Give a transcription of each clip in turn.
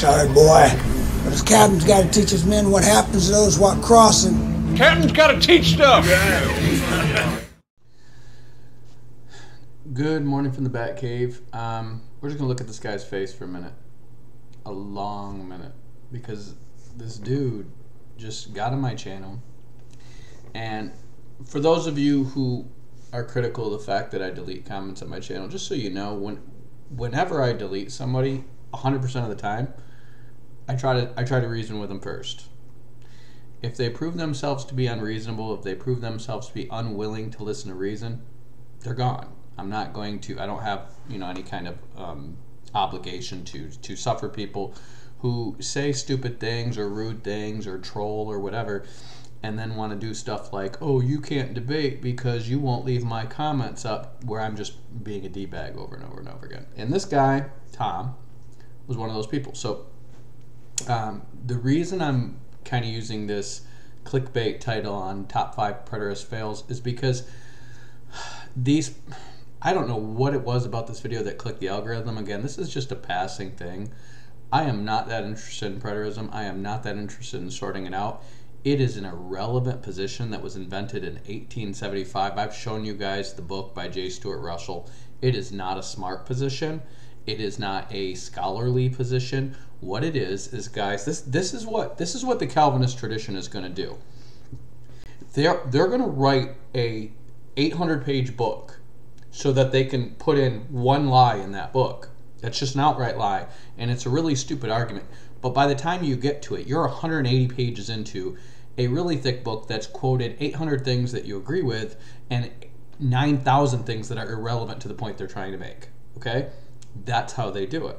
Sorry, boy. But his captain's got to teach his men what happens to those what crossing. Captain's got to teach stuff. Good morning from the Bat Cave. Um, we're just gonna look at this guy's face for a minute, a long minute, because this dude just got on my channel, and for those of you who are critical of the fact that I delete comments on my channel, just so you know, when whenever I delete somebody, 100% of the time, I try to I try to reason with them first. If they prove themselves to be unreasonable, if they prove themselves to be unwilling to listen to reason, they're gone I'm not going to. I don't have you know any kind of um, obligation to to suffer people who say stupid things or rude things or troll or whatever and then want to do stuff like, oh, you can't debate because you won't leave my comments up, where I'm just being a D-bag over and over and over again. And this guy, Tom, was one of those people. So um, the reason I'm kind of using this clickbait title on top five preterist fails is because these I don't know what it was about this video that clicked the algorithm. Again, this is just a passing thing. I am not that interested in preterism. I am not that interested in sorting it out. It is an irrelevant position that was invented in 1875. I've shown you guys the book by J. Stuart Russell. It is not a smart position. It is not a scholarly position. What it is is guys, this this is what this is what the Calvinist tradition is going to do. They're they're going to write a 800 page book so that they can put in one lie in that book. That's just an outright lie, and it's a really stupid argument. But by the time you get to it, you're 180 pages into a really thick book that's quoted 800 things that you agree with and 9,000 things that are irrelevant to the point they're trying to make. Okay? That's how they do it.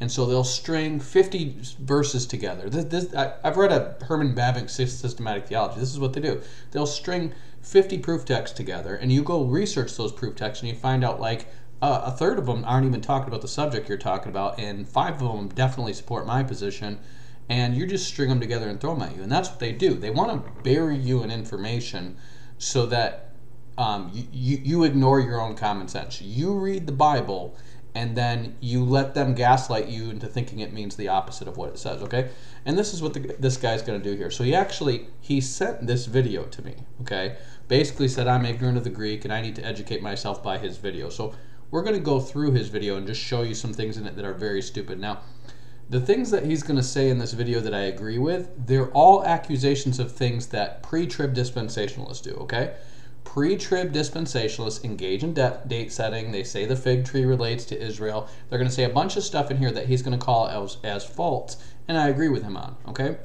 And so they'll string 50 verses together. This, this, I, have read a Herman Bavinck systematic theology. This is what they do. They'll string 50 proof texts together, and you go research those proof texts, and you find out like uh, a third of them aren't even talking about the subject you're talking about, and five of them definitely support my position. And you just string them together and throw them at you, and that's what they do. They want to bury you in information so that um, you, you, you ignore your own common sense. You read the Bible and then you let them gaslight you into thinking it means the opposite of what it says okay? And this is what the, this guy's going to do here. So he actually he sent this video to me okay? Basically said i'm ignorant of the greek and i need to educate myself by his video. So we're going to go through his video and just show you some things in it that are very stupid. Now the things that he's going to say in this video that i agree with they're all accusations of things that pre-trib dispensationalists do okay Pre-trib dispensationalists engage in date setting. They say the fig tree relates to Israel. They're going to say a bunch of stuff in here that he's going to call as, as false, and I agree with him on. Okay.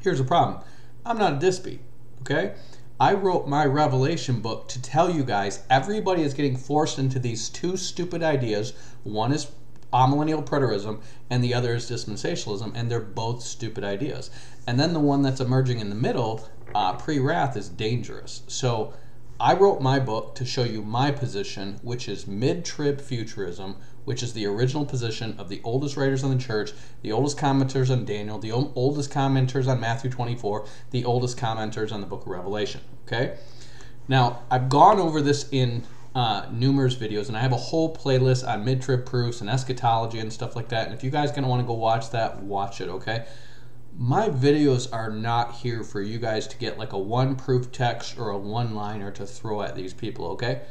Here's the problem. I'm not a dispy. Okay. I wrote my Revelation book to tell you guys everybody is getting forced into these two stupid ideas. One is amillennial preterism and the other is dispensationalism, and they're both stupid ideas. And then the one that's emerging in the middle, uh, pre wrath, is dangerous. So I wrote my book to show you my position, which is mid trib futurism, which is the original position of the oldest writers on the church, the oldest commenters on Daniel, the oldest commenters on Matthew 24, the oldest commenters on the book of Revelation. Okay? Now, I've gone over this in uh, numerous videos, and I have a whole playlist on mid trib proofs and eschatology and stuff like that. And if you guys gonna want to go watch that, watch it, okay? My videos are not here for you guys to get like a one proof text or a one liner to throw at these people, okay?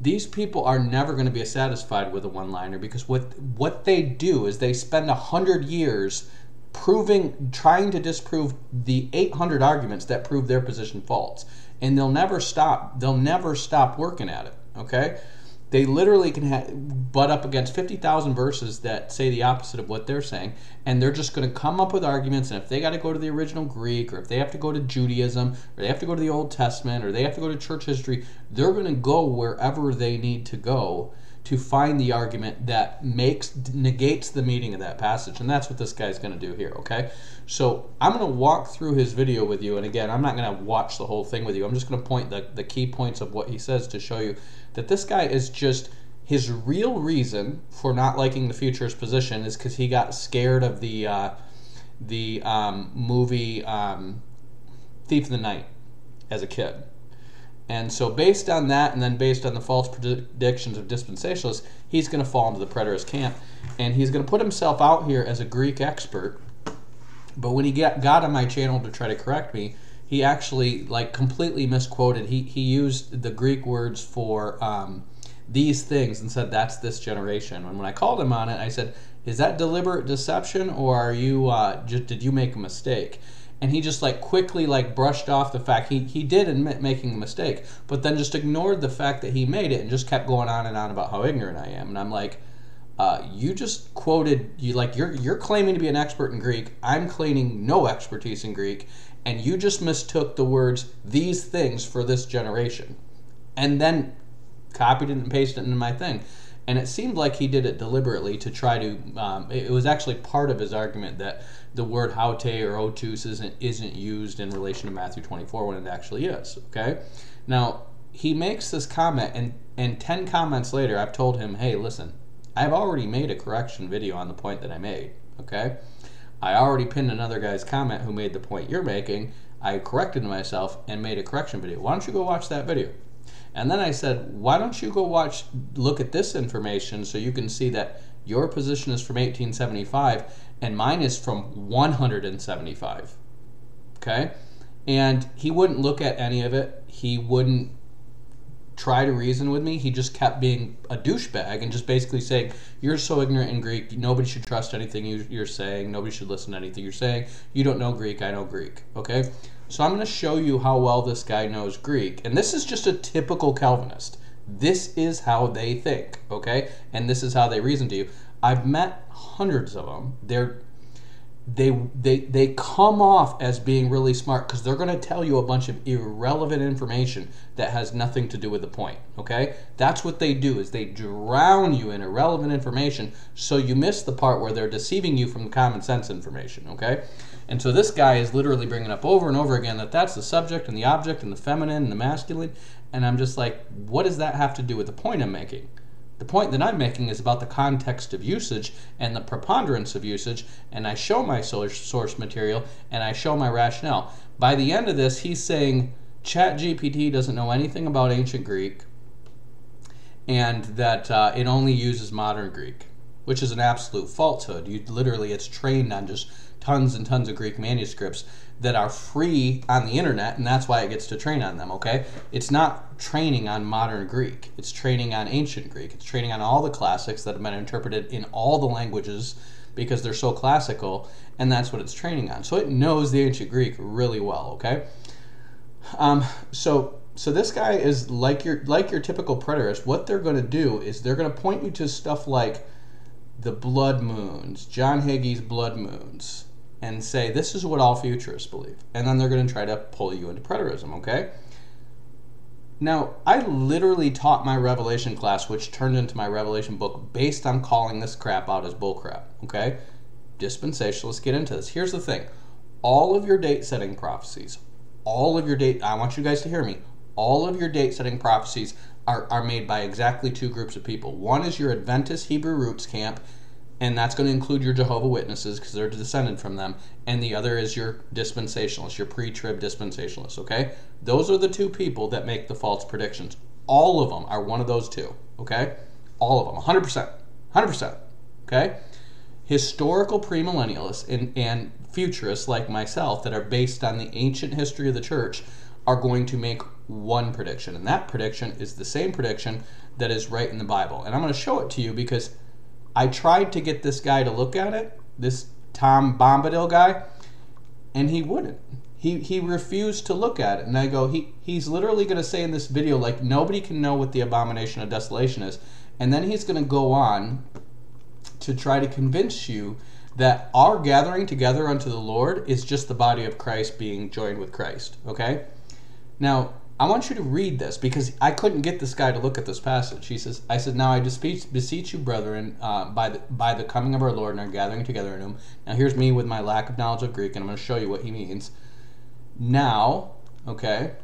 These people are never going to be satisfied with a one liner because what what they do is they spend a hundred years proving trying to disprove the 800 arguments that prove their position false and they'll never stop they'll never stop working at it okay they literally can ha- butt up against 50,000 verses that say the opposite of what they're saying, and they're just going to come up with arguments. And if they got to go to the original Greek, or if they have to go to Judaism, or they have to go to the Old Testament, or they have to go to church history, they're going to go wherever they need to go to find the argument that makes negates the meaning of that passage and that's what this guy's going to do here okay? So i'm going to walk through his video with you and again i'm not going to watch the whole thing with you. I'm just going to point the, the key points of what he says to show you that this guy is just his real reason for not liking the futurist position is because he got scared of the uh, the um, movie um, Thief of the Night as a kid, And so, based on that, and then based on the false predictions of dispensationalists, he's going to fall into the preterist camp. And he's going to put himself out here as a Greek expert. But when he got, got on my channel to try to correct me, he actually like completely misquoted. He, he used the Greek words for um, these things and said that's this generation. And when I called him on it, I said, "Is that deliberate deception, or are you uh, just did you make a mistake?" And he just like quickly like brushed off the fact he, he did admit making a mistake but then just ignored the fact that he made it and just kept going on and on about how ignorant i am. And i'm like uh, you just quoted you like you're you're claiming to be an expert in greek. I'm claiming no expertise in greek. And you just mistook the words these things for this generation and then copied it and pasted it into my thing. And it seemed like he did it deliberately to try to um, it was actually part of his argument that the word haute or otus isn't isn't used in relation to Matthew 24 when it actually is. Okay, now he makes this comment, and and 10 comments later, I've told him, hey, listen, I've already made a correction video on the point that I made. Okay, I already pinned another guy's comment who made the point you're making. I corrected myself and made a correction video. Why don't you go watch that video? And then I said, why don't you go watch, look at this information so you can see that your position is from 1875 and mine is from 175. Okay? And he wouldn't look at any of it. He wouldn't try to reason with me. He just kept being a douchebag and just basically saying, You're so ignorant in Greek. Nobody should trust anything you're saying. Nobody should listen to anything you're saying. You don't know Greek. I know Greek. Okay? So I'm going to show you how well this guy knows Greek. And this is just a typical Calvinist. This is how they think. Okay? And this is how they reason to you. I've met hundreds of them. They're they they they come off as being really smart because they're going to tell you a bunch of irrelevant information that has nothing to do with the point okay? That's what they do is they drown you in irrelevant information so you miss the part where they're deceiving you from common sense information okay? And so this guy is literally bringing up over and over again that that's the subject and the object and the feminine and the masculine and i'm just like what does that have to do with the point i'm making the point that I'm making is about the context of usage and the preponderance of usage, and I show my source material and I show my rationale. By the end of this, he's saying ChatGPT doesn't know anything about ancient Greek and that uh, it only uses modern Greek, which is an absolute falsehood. You literally, it's trained on just tons and tons of Greek manuscripts that are free on the internet, and that's why it gets to train on them, okay? It's not training on modern Greek, it's training on ancient Greek. It's training on all the classics that have been interpreted in all the languages because they're so classical, and that's what it's training on. So it knows the ancient Greek really well, okay? Um, so so this guy is like your like your typical preterist. What they're going to do is they're going to point you to stuff like the blood moons, John Hagee's blood moons, and say this is what all futurists believe and then they're going to try to pull you into preterism okay? Now i literally taught my revelation class which turned into my revelation book based on calling this crap out as bullcrap okay? Dispensationalists get into this. Here's the thing. All of your date setting prophecies all of your date i want you guys to hear me all of your date setting prophecies are, are made by exactly two groups of people. One is your adventist hebrew roots camp and that's going to include your Jehovah Witnesses because they're descended from them, and the other is your dispensationalists, your pre-trib dispensationalists. Okay, those are the two people that make the false predictions. All of them are one of those two. Okay, all of them, 100 percent, 100 percent. Okay, historical premillennialists and, and futurists like myself that are based on the ancient history of the church are going to make one prediction, and that prediction is the same prediction that is right in the Bible. And I'm going to show it to you because I tried to get this guy to look at it, this Tom Bombadil guy, and he wouldn't. He, he refused to look at it. And I go, he, he's literally going to say in this video, like, nobody can know what the abomination of desolation is. And then he's going to go on to try to convince you that our gathering together unto the Lord is just the body of Christ being joined with Christ. Okay? Now, I want you to read this because I couldn't get this guy to look at this passage. He says, I said, Now I beseech, beseech you, brethren, uh, by, the, by the coming of our Lord and our gathering together in him. Now here's me with my lack of knowledge of Greek, and I'm going to show you what he means. Now, okay,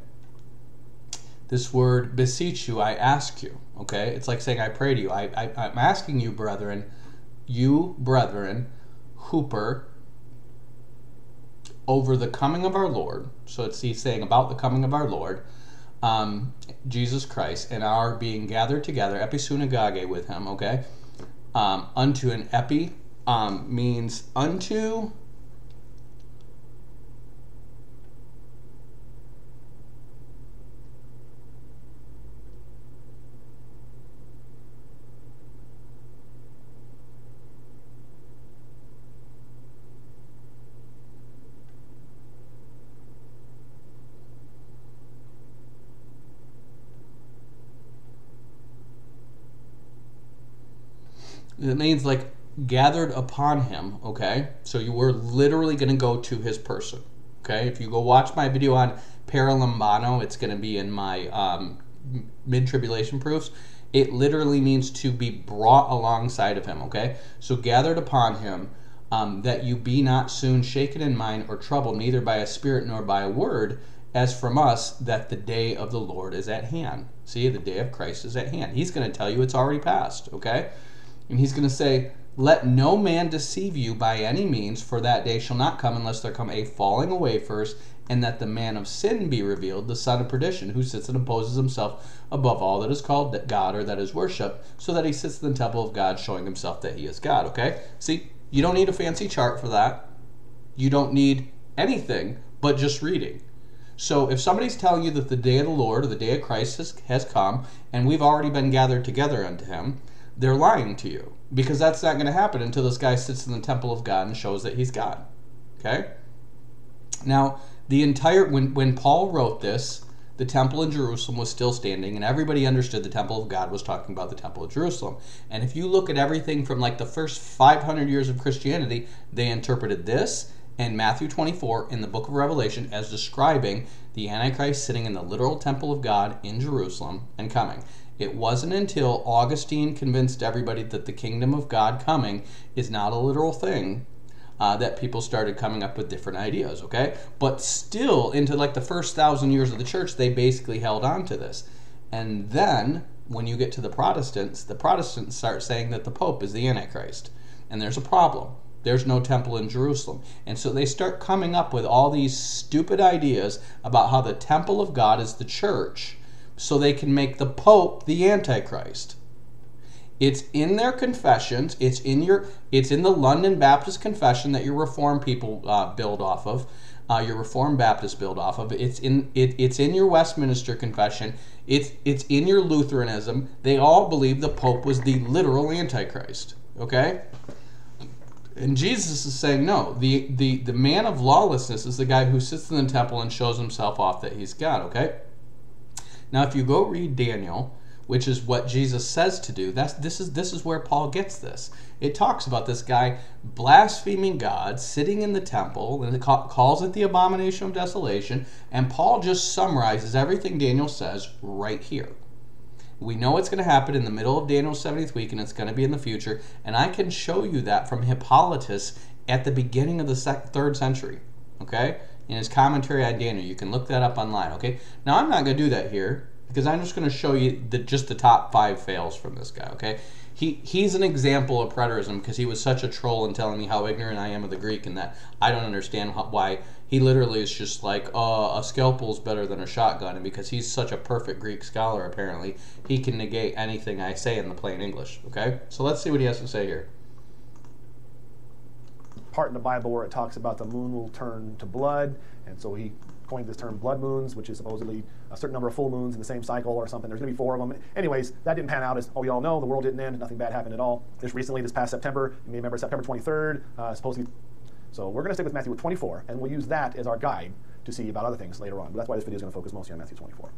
this word beseech you, I ask you, okay? It's like saying I pray to you. I, I, I'm asking you, brethren, you, brethren, hooper, over the coming of our Lord. So it's he's saying about the coming of our Lord um, Jesus Christ and are being gathered together, episunagoge with him, okay? Um, unto an epi um, means unto It means like gathered upon him, okay? So you were literally going to go to his person, okay? If you go watch my video on paralambano, it's going to be in my um, mid tribulation proofs. It literally means to be brought alongside of him, okay? So gathered upon him, um, that you be not soon shaken in mind or troubled, neither by a spirit nor by a word, as from us, that the day of the Lord is at hand. See, the day of Christ is at hand. He's going to tell you it's already passed, okay? And he's going to say, Let no man deceive you by any means, for that day shall not come unless there come a falling away first, and that the man of sin be revealed, the son of perdition, who sits and opposes himself above all that is called God or that is worshipped, so that he sits in the temple of God, showing himself that he is God. Okay? See, you don't need a fancy chart for that. You don't need anything but just reading. So if somebody's telling you that the day of the Lord or the day of Christ has, has come, and we've already been gathered together unto him, they're lying to you because that's not going to happen until this guy sits in the temple of God and shows that he's God. Okay? Now, the entire when when Paul wrote this, the temple in Jerusalem was still standing and everybody understood the temple of God was talking about the temple of Jerusalem. And if you look at everything from like the first 500 years of Christianity, they interpreted this and Matthew 24 in the book of Revelation as describing the Antichrist sitting in the literal temple of God in Jerusalem and coming. It wasn't until Augustine convinced everybody that the kingdom of God coming is not a literal thing uh, that people started coming up with different ideas, okay? But still, into like the first thousand years of the church, they basically held on to this. And then, when you get to the Protestants, the Protestants start saying that the Pope is the Antichrist. And there's a problem. There's no temple in Jerusalem. And so they start coming up with all these stupid ideas about how the temple of God is the church so they can make the Pope the Antichrist. It's in their confessions. It's in your. It's in the London Baptist Confession that your Reformed people uh, build off of. Uh, your Reformed Baptists build off of. It's in. It, it's in your Westminster Confession. It's it's in your Lutheranism. They all believe the Pope was the literal Antichrist. Okay. And Jesus is saying no. The the the man of lawlessness is the guy who sits in the temple and shows himself off that he's God. Okay. Now, if you go read Daniel, which is what Jesus says to do, that's this is this is where Paul gets this. It talks about this guy blaspheming God, sitting in the temple, and it calls it the abomination of desolation. And Paul just summarizes everything Daniel says right here. We know it's going to happen in the middle of Daniel's 70th week, and it's going to be in the future. And I can show you that from Hippolytus at the beginning of the third century. Okay? In his commentary on Daniel. You can look that up online, okay? Now, I'm not going to do that here because I'm just going to show you the, just the top five fails from this guy, okay? He, he's an example of preterism because he was such a troll in telling me how ignorant I am of the Greek and that I don't understand how, why he literally is just like, uh, a scalpel is better than a shotgun. And because he's such a perfect Greek scholar, apparently, he can negate anything I say in the plain English, okay? So let's see what he has to say here part in the Bible where it talks about the moon will turn to blood, and so he coined this term blood moons, which is supposedly a certain number of full moons in the same cycle or something. There's going to be four of them. Anyways, that didn't pan out as, oh, you all know, the world didn't end, nothing bad happened at all. Just recently, this past September, you may remember September 23rd, uh, supposed to be. So we're going to stick with Matthew 24, and we'll use that as our guide to see about other things later on. But that's why this video is going to focus mostly on Matthew 24.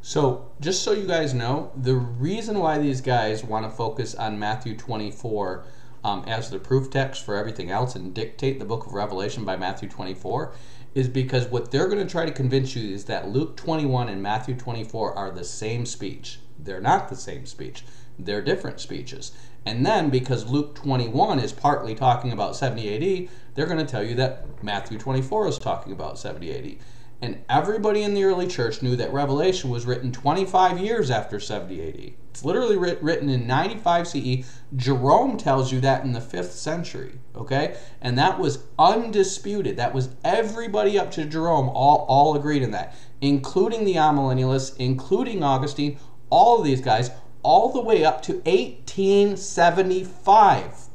So, just so you guys know, the reason why these guys want to focus on Matthew 24 um, as the proof text for everything else and dictate the book of Revelation by Matthew 24 is because what they're going to try to convince you is that Luke 21 and Matthew 24 are the same speech. They're not the same speech, they're different speeches. And then because Luke 21 is partly talking about 70 AD, they're going to tell you that Matthew 24 is talking about 70 AD. And everybody in the early church knew that Revelation was written 25 years after 70 AD. It's literally writ- written in 95 CE. Jerome tells you that in the 5th century, okay? And that was undisputed. That was everybody up to Jerome all, all agreed in that, including the amillennialists, including Augustine, all of these guys, all the way up to 1875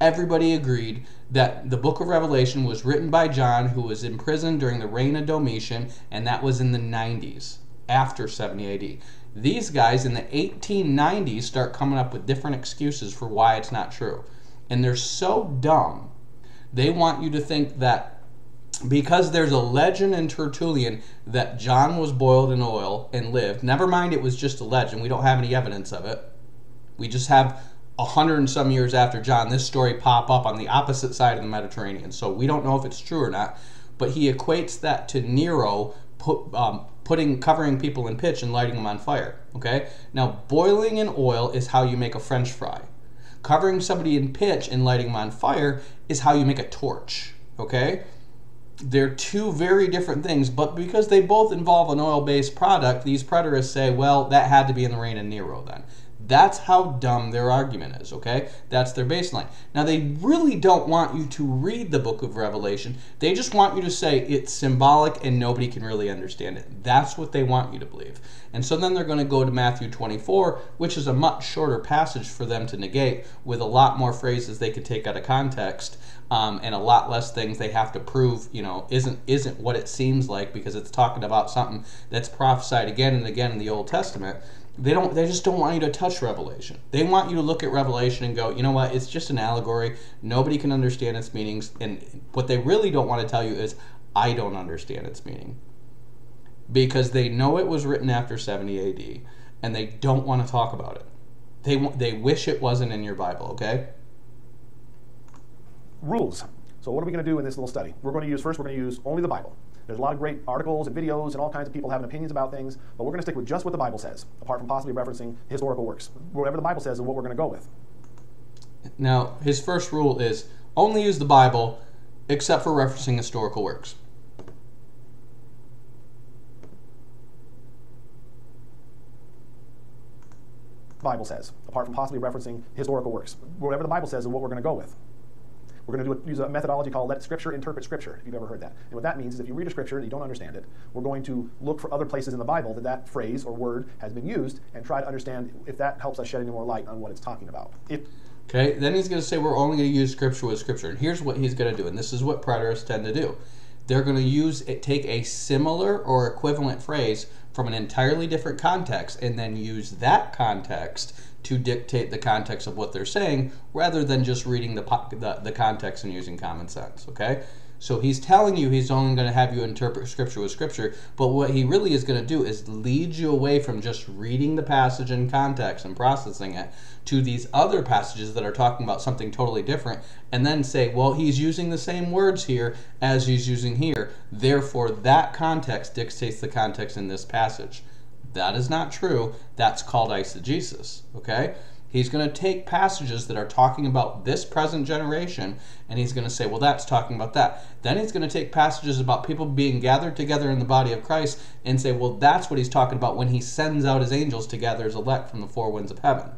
everybody agreed that the book of Revelation was written by John, who was imprisoned during the reign of Domitian, and that was in the 90s, after 70 AD. These guys in the 1890s start coming up with different excuses for why it's not true. And they're so dumb, they want you to think that because there's a legend in Tertullian that John was boiled in oil and lived, never mind it was just a legend, we don't have any evidence of it. We just have a hundred and some years after John, this story pop up on the opposite side of the Mediterranean. So we don't know if it's true or not, but he equates that to Nero put, um, putting covering people in pitch and lighting them on fire. Okay, now boiling in oil is how you make a French fry. Covering somebody in pitch and lighting them on fire is how you make a torch. Okay. They're two very different things, but because they both involve an oil based product, these preterists say, well, that had to be in the reign of Nero then. That's how dumb their argument is, okay? That's their baseline. Now, they really don't want you to read the book of Revelation. They just want you to say it's symbolic and nobody can really understand it. That's what they want you to believe. And so then they're going to go to Matthew 24, which is a much shorter passage for them to negate, with a lot more phrases they could take out of context. Um, and a lot less things they have to prove, you know, isn't isn't what it seems like because it's talking about something that's prophesied again and again in the Old Testament they don't they just don't want you to touch revelation. They want you to look at revelation and go you know what? It's just an allegory. Nobody can understand its meanings. And what they really don't want to tell you is i don't understand its meaning. Because they know it was written after 70 ad and they don't want to talk about it. They they wish it wasn't in your bible okay? Rules. So what are we going to do in this little study? We're going to use, first we're going to use only the Bible. There's a lot of great articles and videos and all kinds of people having opinions about things, but we're going to stick with just what the Bible says, apart from possibly referencing historical works. Whatever the Bible says is what we're going to go with. now his first rule is only use the bible except for referencing historical works Bible says, apart from possibly referencing historical works. Whatever the Bible says is what we're going to go with. We're going to a, use a methodology called let Scripture interpret Scripture, if you've ever heard that. And what that means is if you read a Scripture and you don't understand it, we're going to look for other places in the Bible that that phrase or word has been used and try to understand if that helps us shed any more light on what it's talking about. If, Okay, then he's going to say we're only going to use scripture with scripture. And here's what he's going to do, and this is what preterists tend to do. They're going to use it, take a similar or equivalent phrase from an entirely different context and then use that context to dictate the context of what they're saying rather than just reading the, the, the context and using common sense, okay? So he's telling you he's only going to have you interpret scripture with scripture, but what he really is going to do is lead you away from just reading the passage in context and processing it to these other passages that are talking about something totally different, and then say, well, he's using the same words here as he's using here. Therefore, that context dictates the context in this passage. That is not true. That's called eisegesis, okay? He's going to take passages that are talking about this present generation and he's going to say, well, that's talking about that. Then he's going to take passages about people being gathered together in the body of Christ and say, well, that's what he's talking about when he sends out his angels to gather his elect from the four winds of heaven.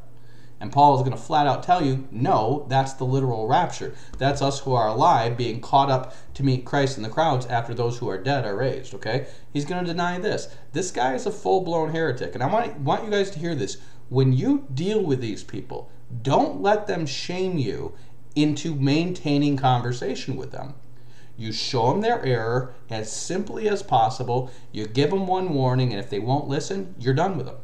And Paul is going to flat out tell you, no, that's the literal rapture. That's us who are alive being caught up to meet Christ in the crowds after those who are dead are raised, okay? He's going to deny this. This guy is a full blown heretic. And I want, want you guys to hear this. When you deal with these people, don't let them shame you into maintaining conversation with them. You show them their error as simply as possible. You give them one warning, and if they won't listen, you're done with them.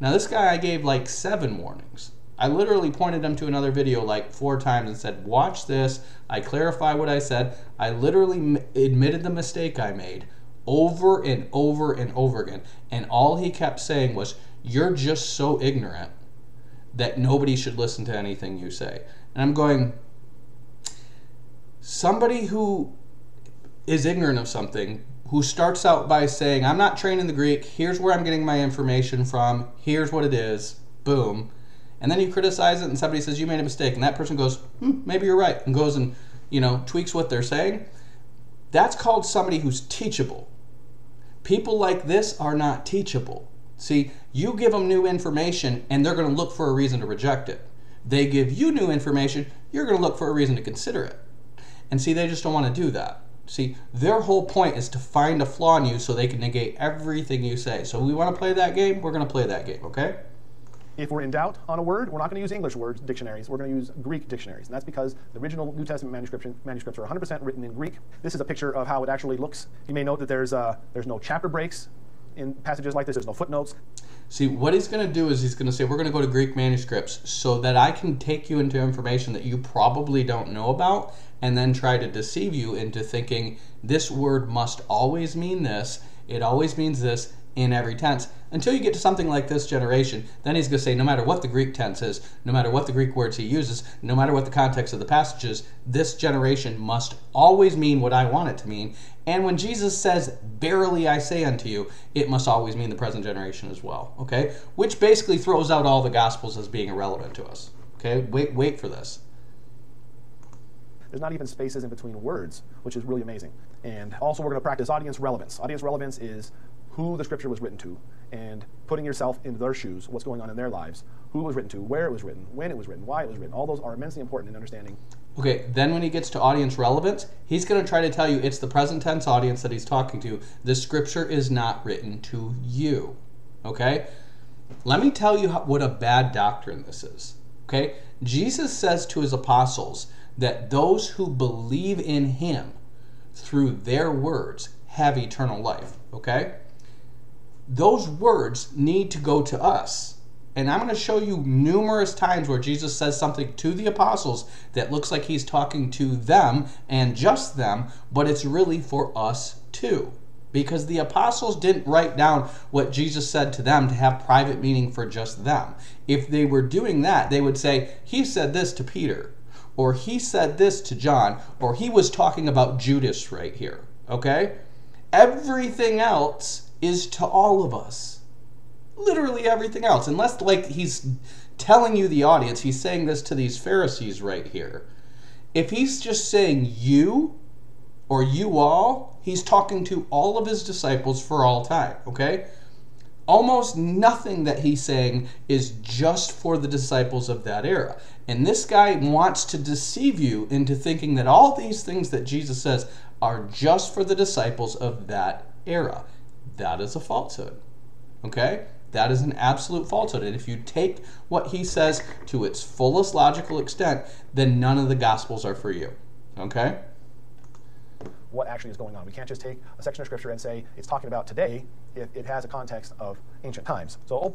Now, this guy, I gave like seven warnings. I literally pointed him to another video like four times and said, Watch this. I clarify what I said. I literally admitted the mistake I made over and over and over again. And all he kept saying was, You're just so ignorant that nobody should listen to anything you say. And I'm going, Somebody who is ignorant of something who starts out by saying, I'm not trained in the Greek, here's where I'm getting my information from, here's what it is, boom. And then you criticize it and somebody says, You made a mistake. And that person goes, hmm, Maybe you're right, and goes and, you know, tweaks what they're saying. That's called somebody who's teachable. People like this are not teachable. See, you give them new information and they're going to look for a reason to reject it. They give you new information, you're going to look for a reason to consider it. And see, they just don't want to do that. See, their whole point is to find a flaw in you so they can negate everything you say. So we want to play that game, we're going to play that game, okay? If we're in doubt on a word, we're not going to use English words dictionaries. We're going to use Greek dictionaries. And that's because the original New Testament manuscripts, manuscripts are 100% written in Greek. This is a picture of how it actually looks. You may note that there's, uh, there's no chapter breaks in passages like this. There's no footnotes. See, what he's going to do is he's going to say, We're going to go to Greek manuscripts so that I can take you into information that you probably don't know about and then try to deceive you into thinking this word must always mean this, it always means this in every tense. Until you get to something like this generation, then he's going to say, no matter what the Greek tense is, no matter what the Greek words he uses, no matter what the context of the passages, this generation must always mean what I want it to mean. And when Jesus says, Verily I say unto you, it must always mean the present generation as well. Okay? Which basically throws out all the Gospels as being irrelevant to us. Okay? Wait, wait for this. There's not even spaces in between words, which is really amazing. And also, we're going to practice audience relevance. Audience relevance is who the scripture was written to and putting yourself in their shoes, what's going on in their lives, who was written to, where it was written, when it was written, why it was written. All those are immensely important in understanding. Okay, then when he gets to audience relevance, he's going to try to tell you it's the present tense audience that he's talking to. The scripture is not written to you. Okay? Let me tell you how, what a bad doctrine this is. Okay? Jesus says to his apostles that those who believe in him through their words have eternal life. Okay? those words need to go to us. And I'm going to show you numerous times where Jesus says something to the apostles that looks like he's talking to them and just them, but it's really for us too. Because the apostles didn't write down what Jesus said to them to have private meaning for just them. If they were doing that, they would say, He said this to Peter, or He said this to John, or He was talking about Judas right here. Okay? Everything else is to all of us. Literally everything else. Unless, like, he's telling you, the audience, he's saying this to these Pharisees right here. If he's just saying you or you all, he's talking to all of his disciples for all time, okay? Almost nothing that he's saying is just for the disciples of that era. And this guy wants to deceive you into thinking that all these things that Jesus says are just for the disciples of that era that is a falsehood. Okay? That is an absolute falsehood. And if you take what he says to its fullest logical extent, then none of the Gospels are for you. Okay? What actually is going on. We can't just take a section of Scripture and say it's talking about today it has a context of ancient times. So,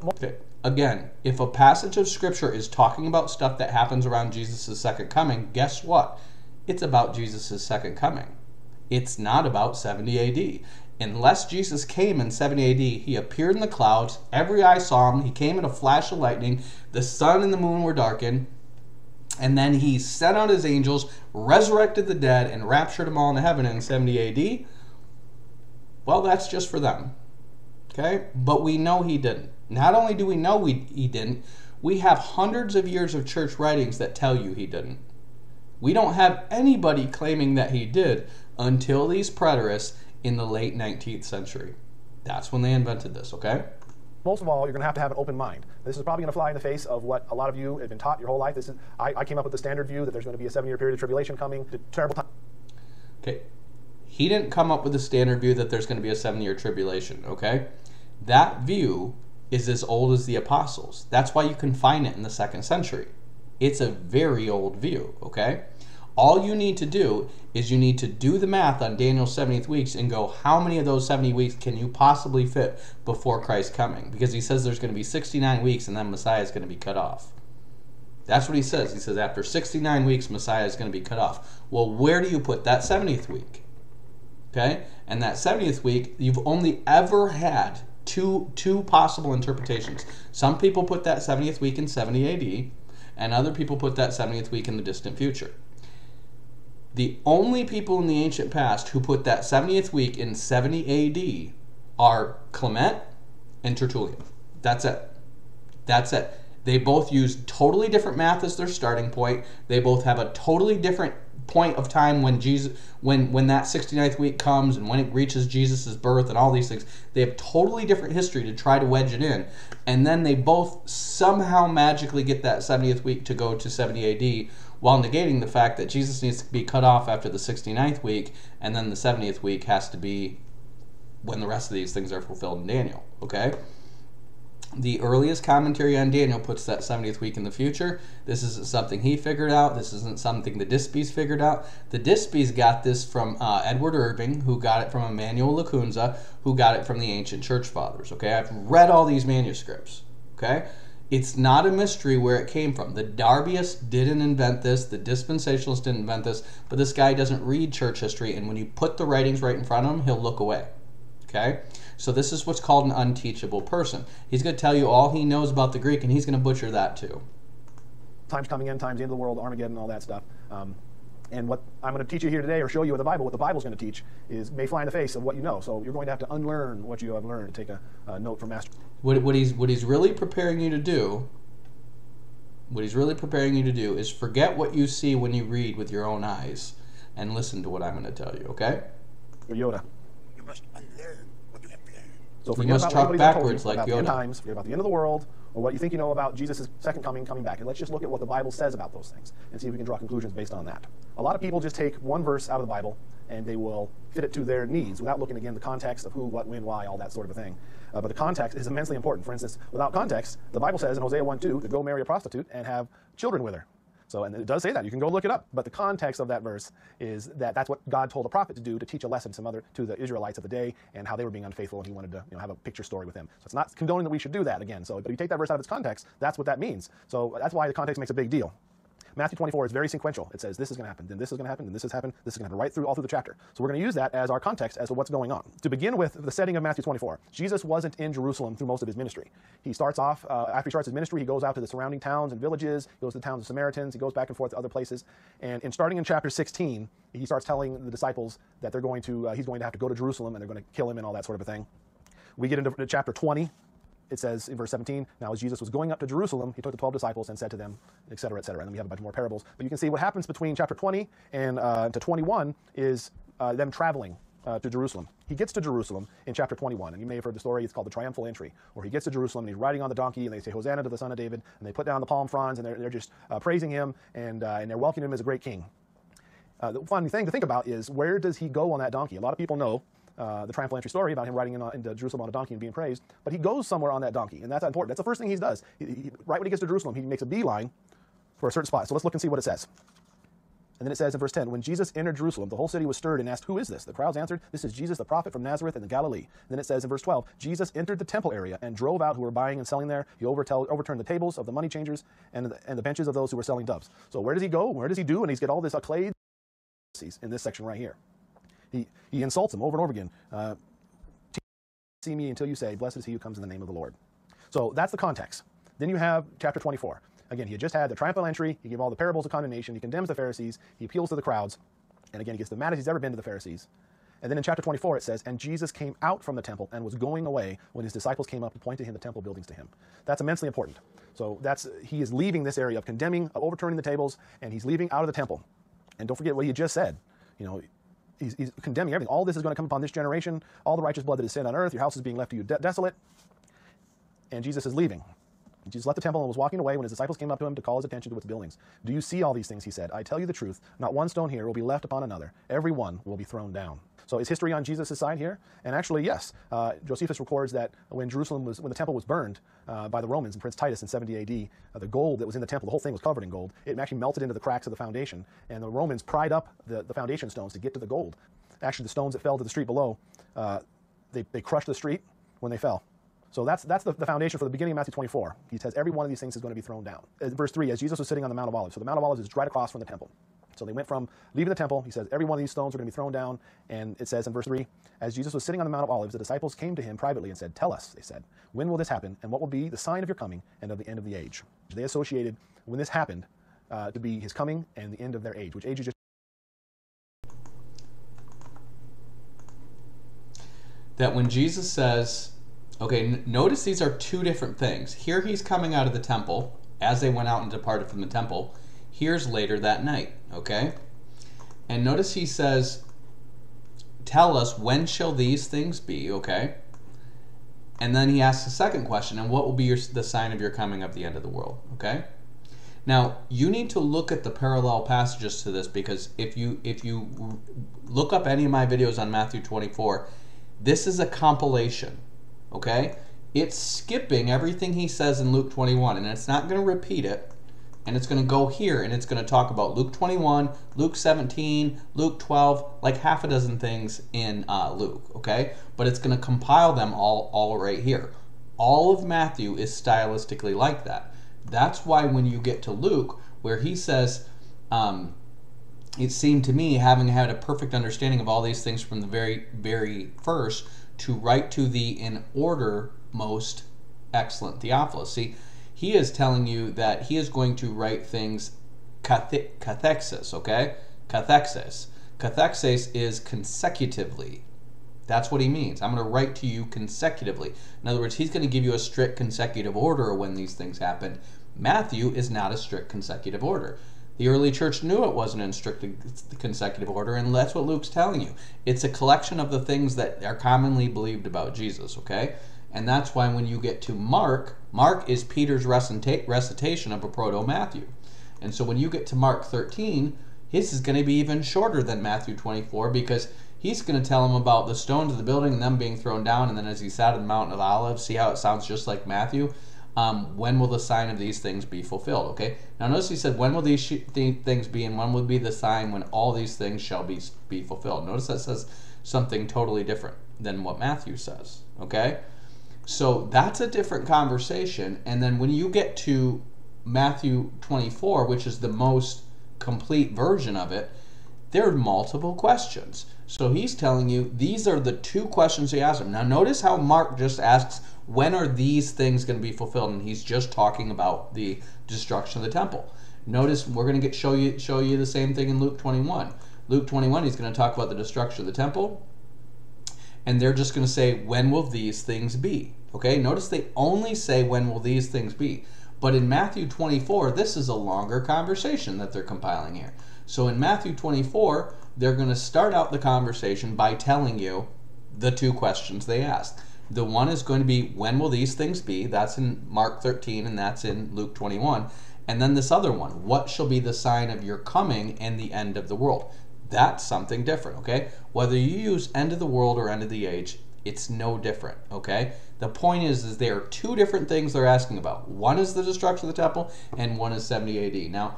again, if a passage of Scripture is talking about stuff that happens around Jesus' second coming, guess what? It's about Jesus' second coming. It's not about 70 AD unless Jesus came in 70 AD, he appeared in the clouds. Every eye saw him. He came in a flash of lightning. The sun and the moon were darkened. And then he sent out his angels, resurrected the dead, and raptured them all into heaven in 70 AD. Well, that's just for them. Okay? But we know he didn't. Not only do we know we, he didn't, we have hundreds of years of church writings that tell you he didn't. We don't have anybody claiming that he did until these preterists in the late 19th century. That's when they invented this, okay? Most of all, you're going to have to have an open mind. This is probably going to fly in the face of what a lot of you have been taught your whole life. This is I, I came up with the standard view that there's going to be a seven-year period of tribulation coming, terrible time. Okay, he didn't come up with the standard view that there's going to be a seven-year tribulation. Okay, that view is as old as the apostles. That's why you can find it in the second century. It's a very old view. Okay, all you need to do is you need to do the math on Daniel's 70th weeks and go, how many of those 70 weeks can you possibly fit before Christ's coming? Because he says there's going to be 69 weeks and then Messiah is going to be cut off. That's what he says. He says after 69 weeks, Messiah is going to be cut off. Well, where do you put that 70th week? Okay? And that 70th week, you've only ever had two, two possible interpretations. Some people put that 70th week in 70 AD, and other people put that 70th week in the distant future. The only people in the ancient past who put that 70th week in 70 AD are Clement and Tertullian. That's it. That's it. They both use totally different math as their starting point. They both have a totally different point of time when Jesus when when that 69th week comes and when it reaches Jesus' birth and all these things. They have totally different history to try to wedge it in. And then they both somehow magically get that 70th week to go to 70 AD while negating the fact that Jesus needs to be cut off after the 69th week and then the 70th week has to be when the rest of these things are fulfilled in Daniel, okay? The earliest commentary on Daniel puts that 70th week in the future. This isn't something he figured out. This isn't something the Dispes figured out. The Dispes got this from uh, Edward Irving, who got it from Emmanuel Lacunza, who got it from the ancient church fathers. Okay, I've read all these manuscripts. Okay, it's not a mystery where it came from. The Darbyists didn't invent this, the dispensationalists didn't invent this, but this guy doesn't read church history, and when you put the writings right in front of him, he'll look away. Okay? So this is what's called an unteachable person. He's going to tell you all he knows about the Greek, and he's going to butcher that too. Times coming in, times the end of the world, Armageddon, all that stuff. Um, and what I'm going to teach you here today, or show you in the Bible, what the Bible's going to teach, is may fly in the face of what you know. So you're going to have to unlearn what you have learned. And take a, a note from Master. What, what he's what he's really preparing you to do. What he's really preparing you to do is forget what you see when you read with your own eyes, and listen to what I'm going to tell you. Okay? Yoda. You must unlearn what you have learned. So You must about talk what everybody's ever told backwards like about the end Yoda. times, forget about the end of the world, or what you think you know about Jesus' second coming, coming back. And let's just look at what the Bible says about those things and see if we can draw conclusions based on that. A lot of people just take one verse out of the Bible and they will fit it to their needs without looking again the context of who, what, when, why, all that sort of a thing. Uh, but the context is immensely important. For instance, without context, the Bible says in Hosea 1 2 to go marry a prostitute and have children with her. So, and it does say that. You can go look it up. But the context of that verse is that that's what God told a prophet to do to teach a lesson to to the Israelites of the day and how they were being unfaithful, and He wanted to you know, have a picture story with them. So it's not condoning that we should do that again. So, but if you take that verse out of its context, that's what that means. So that's why the context makes a big deal. Matthew 24 is very sequential. It says this is going to happen, then this is going to happen, then this has happened, this is going to happen right through all through the chapter. So we're going to use that as our context as to what's going on. To begin with, the setting of Matthew 24. Jesus wasn't in Jerusalem through most of his ministry. He starts off uh, after he starts his ministry, he goes out to the surrounding towns and villages. He goes to the towns of Samaritans. He goes back and forth to other places. And in starting in chapter 16, he starts telling the disciples that they're going to uh, he's going to have to go to Jerusalem and they're going to kill him and all that sort of a thing. We get into chapter 20, it says in verse 17, now as Jesus was going up to Jerusalem, he took the 12 disciples and said to them, et cetera, et cetera. And then we have a bunch more parables. But you can see what happens between chapter 20 and uh, to 21 is uh, them traveling uh, to Jerusalem. He gets to Jerusalem in chapter 21, and you may have heard the story. It's called the triumphal entry, where he gets to Jerusalem and he's riding on the donkey, and they say, Hosanna to the Son of David, and they put down the palm fronds, and they're, they're just uh, praising him, and, uh, and they're welcoming him as a great king. Uh, the funny thing to think about is where does he go on that donkey? A lot of people know uh, the triumphal entry story about him riding in, on- into Jerusalem on a donkey and being praised, but he goes somewhere on that donkey, and that's important. That's the first thing he does. He, he- right when he gets to Jerusalem, he makes a beeline for a certain spot. So let's look and see what it says. And then it says in verse 10 When Jesus entered Jerusalem, the whole city was stirred and asked, Who is this? The crowds answered, This is Jesus, the prophet from Nazareth in the Galilee. And then it says in verse 12 Jesus entered the temple area and drove out who were buying and selling there. He overturned the tables of the money changers and the, and the benches of those who were selling doves. So where does he go? Where does he do? And he's get all this acclaim in this section right here. He, he insults them over and over again. Uh, see me until you say, Blessed is he who comes in the name of the Lord. So that's the context. Then you have chapter 24. Again, he had just had the triumphal entry. He gave all the parables of condemnation. He condemns the Pharisees. He appeals to the crowds. And again, he gets the maddest he's ever been to the Pharisees. And then in chapter 24, it says, And Jesus came out from the temple and was going away when his disciples came up and pointed him the temple buildings to him. That's immensely important. So that's he is leaving this area of condemning, of overturning the tables, and he's leaving out of the temple. And don't forget what he just said. You know, he's, he's condemning everything. All this is going to come upon this generation. All the righteous blood that is sent on earth. Your house is being left to you de- desolate. And Jesus is leaving. Jesus left the temple and was walking away when his disciples came up to him to call his attention to its buildings. Do you see all these things? He said. I tell you the truth. Not one stone here will be left upon another. Every one will be thrown down. So is history on Jesus' side here? And actually, yes. Uh, Josephus records that when Jerusalem was, when the temple was burned uh, by the Romans and Prince Titus in 70 AD, uh, the gold that was in the temple, the whole thing was covered in gold. It actually melted into the cracks of the foundation, and the Romans pried up the, the foundation stones to get to the gold. Actually, the stones that fell to the street below, uh, they, they crushed the street when they fell. So that's, that's the, the foundation for the beginning of Matthew 24. He says every one of these things is going to be thrown down. Uh, Verse 3, as Jesus was sitting on the Mount of Olives. So the Mount of Olives is right across from the temple. So they went from leaving the temple, he says, every one of these stones are going to be thrown down. And it says in verse 3, as Jesus was sitting on the Mount of Olives, the disciples came to him privately and said, Tell us, they said, when will this happen, and what will be the sign of your coming and of the end of the age? They associated when this happened uh, to be his coming and the end of their age, which age is just that when Jesus says, okay, notice these are two different things. Here he's coming out of the temple as they went out and departed from the temple. Here's later that night, okay? And notice he says, Tell us when shall these things be, okay? And then he asks a second question, and what will be your, the sign of your coming of the end of the world, okay? Now, you need to look at the parallel passages to this because if you if you look up any of my videos on Matthew 24, this is a compilation, okay? It's skipping everything he says in Luke 21 and it's not going to repeat it and it's going to go here and it's going to talk about Luke 21, Luke 17, Luke 12, like half a dozen things in uh, Luke, okay? But it's going to compile them all, all right here. All of Matthew is stylistically like that. That's why when you get to Luke, where he says, um, it seemed to me, having had a perfect understanding of all these things from the very, very first, to write to thee in order most excellent Theophilus. See, he is telling you that he is going to write things cathexis, okay? Cathexis. Cathexis is consecutively. That's what he means. I'm going to write to you consecutively. In other words, he's going to give you a strict consecutive order when these things happen. Matthew is not a strict consecutive order. The early church knew it wasn't in strict consecutive order, and that's what Luke's telling you. It's a collection of the things that are commonly believed about Jesus, okay? And that's why when you get to Mark, Mark is Peter's recita- recitation of a proto Matthew. And so when you get to Mark 13, his is going to be even shorter than Matthew 24 because he's going to tell him about the stones of the building and them being thrown down. And then as he sat on the mountain of Olives, see how it sounds just like Matthew? Um, when will the sign of these things be fulfilled? Okay. Now notice he said, when will these th- things be, and when will be the sign when all these things shall be be fulfilled? Notice that says something totally different than what Matthew says. Okay. So that's a different conversation. And then when you get to Matthew 24, which is the most complete version of it, there are multiple questions. So he's telling you these are the two questions he asked him. Now notice how Mark just asks, when are these things going to be fulfilled? And he's just talking about the destruction of the temple. Notice we're going to get show you show you the same thing in Luke 21. Luke 21, he's going to talk about the destruction of the temple and they're just going to say, when will these things be? Okay, notice they only say, when will these things be? But in Matthew 24, this is a longer conversation that they're compiling here. So in Matthew 24, they're going to start out the conversation by telling you the two questions they asked. The one is going to be, when will these things be? That's in Mark 13 and that's in Luke 21. And then this other one, what shall be the sign of your coming and the end of the world? That's something different, okay? Whether you use end of the world or end of the age, it's no different, okay? The point is, is there are two different things they're asking about. One is the destruction of the temple, and one is 70 AD. Now,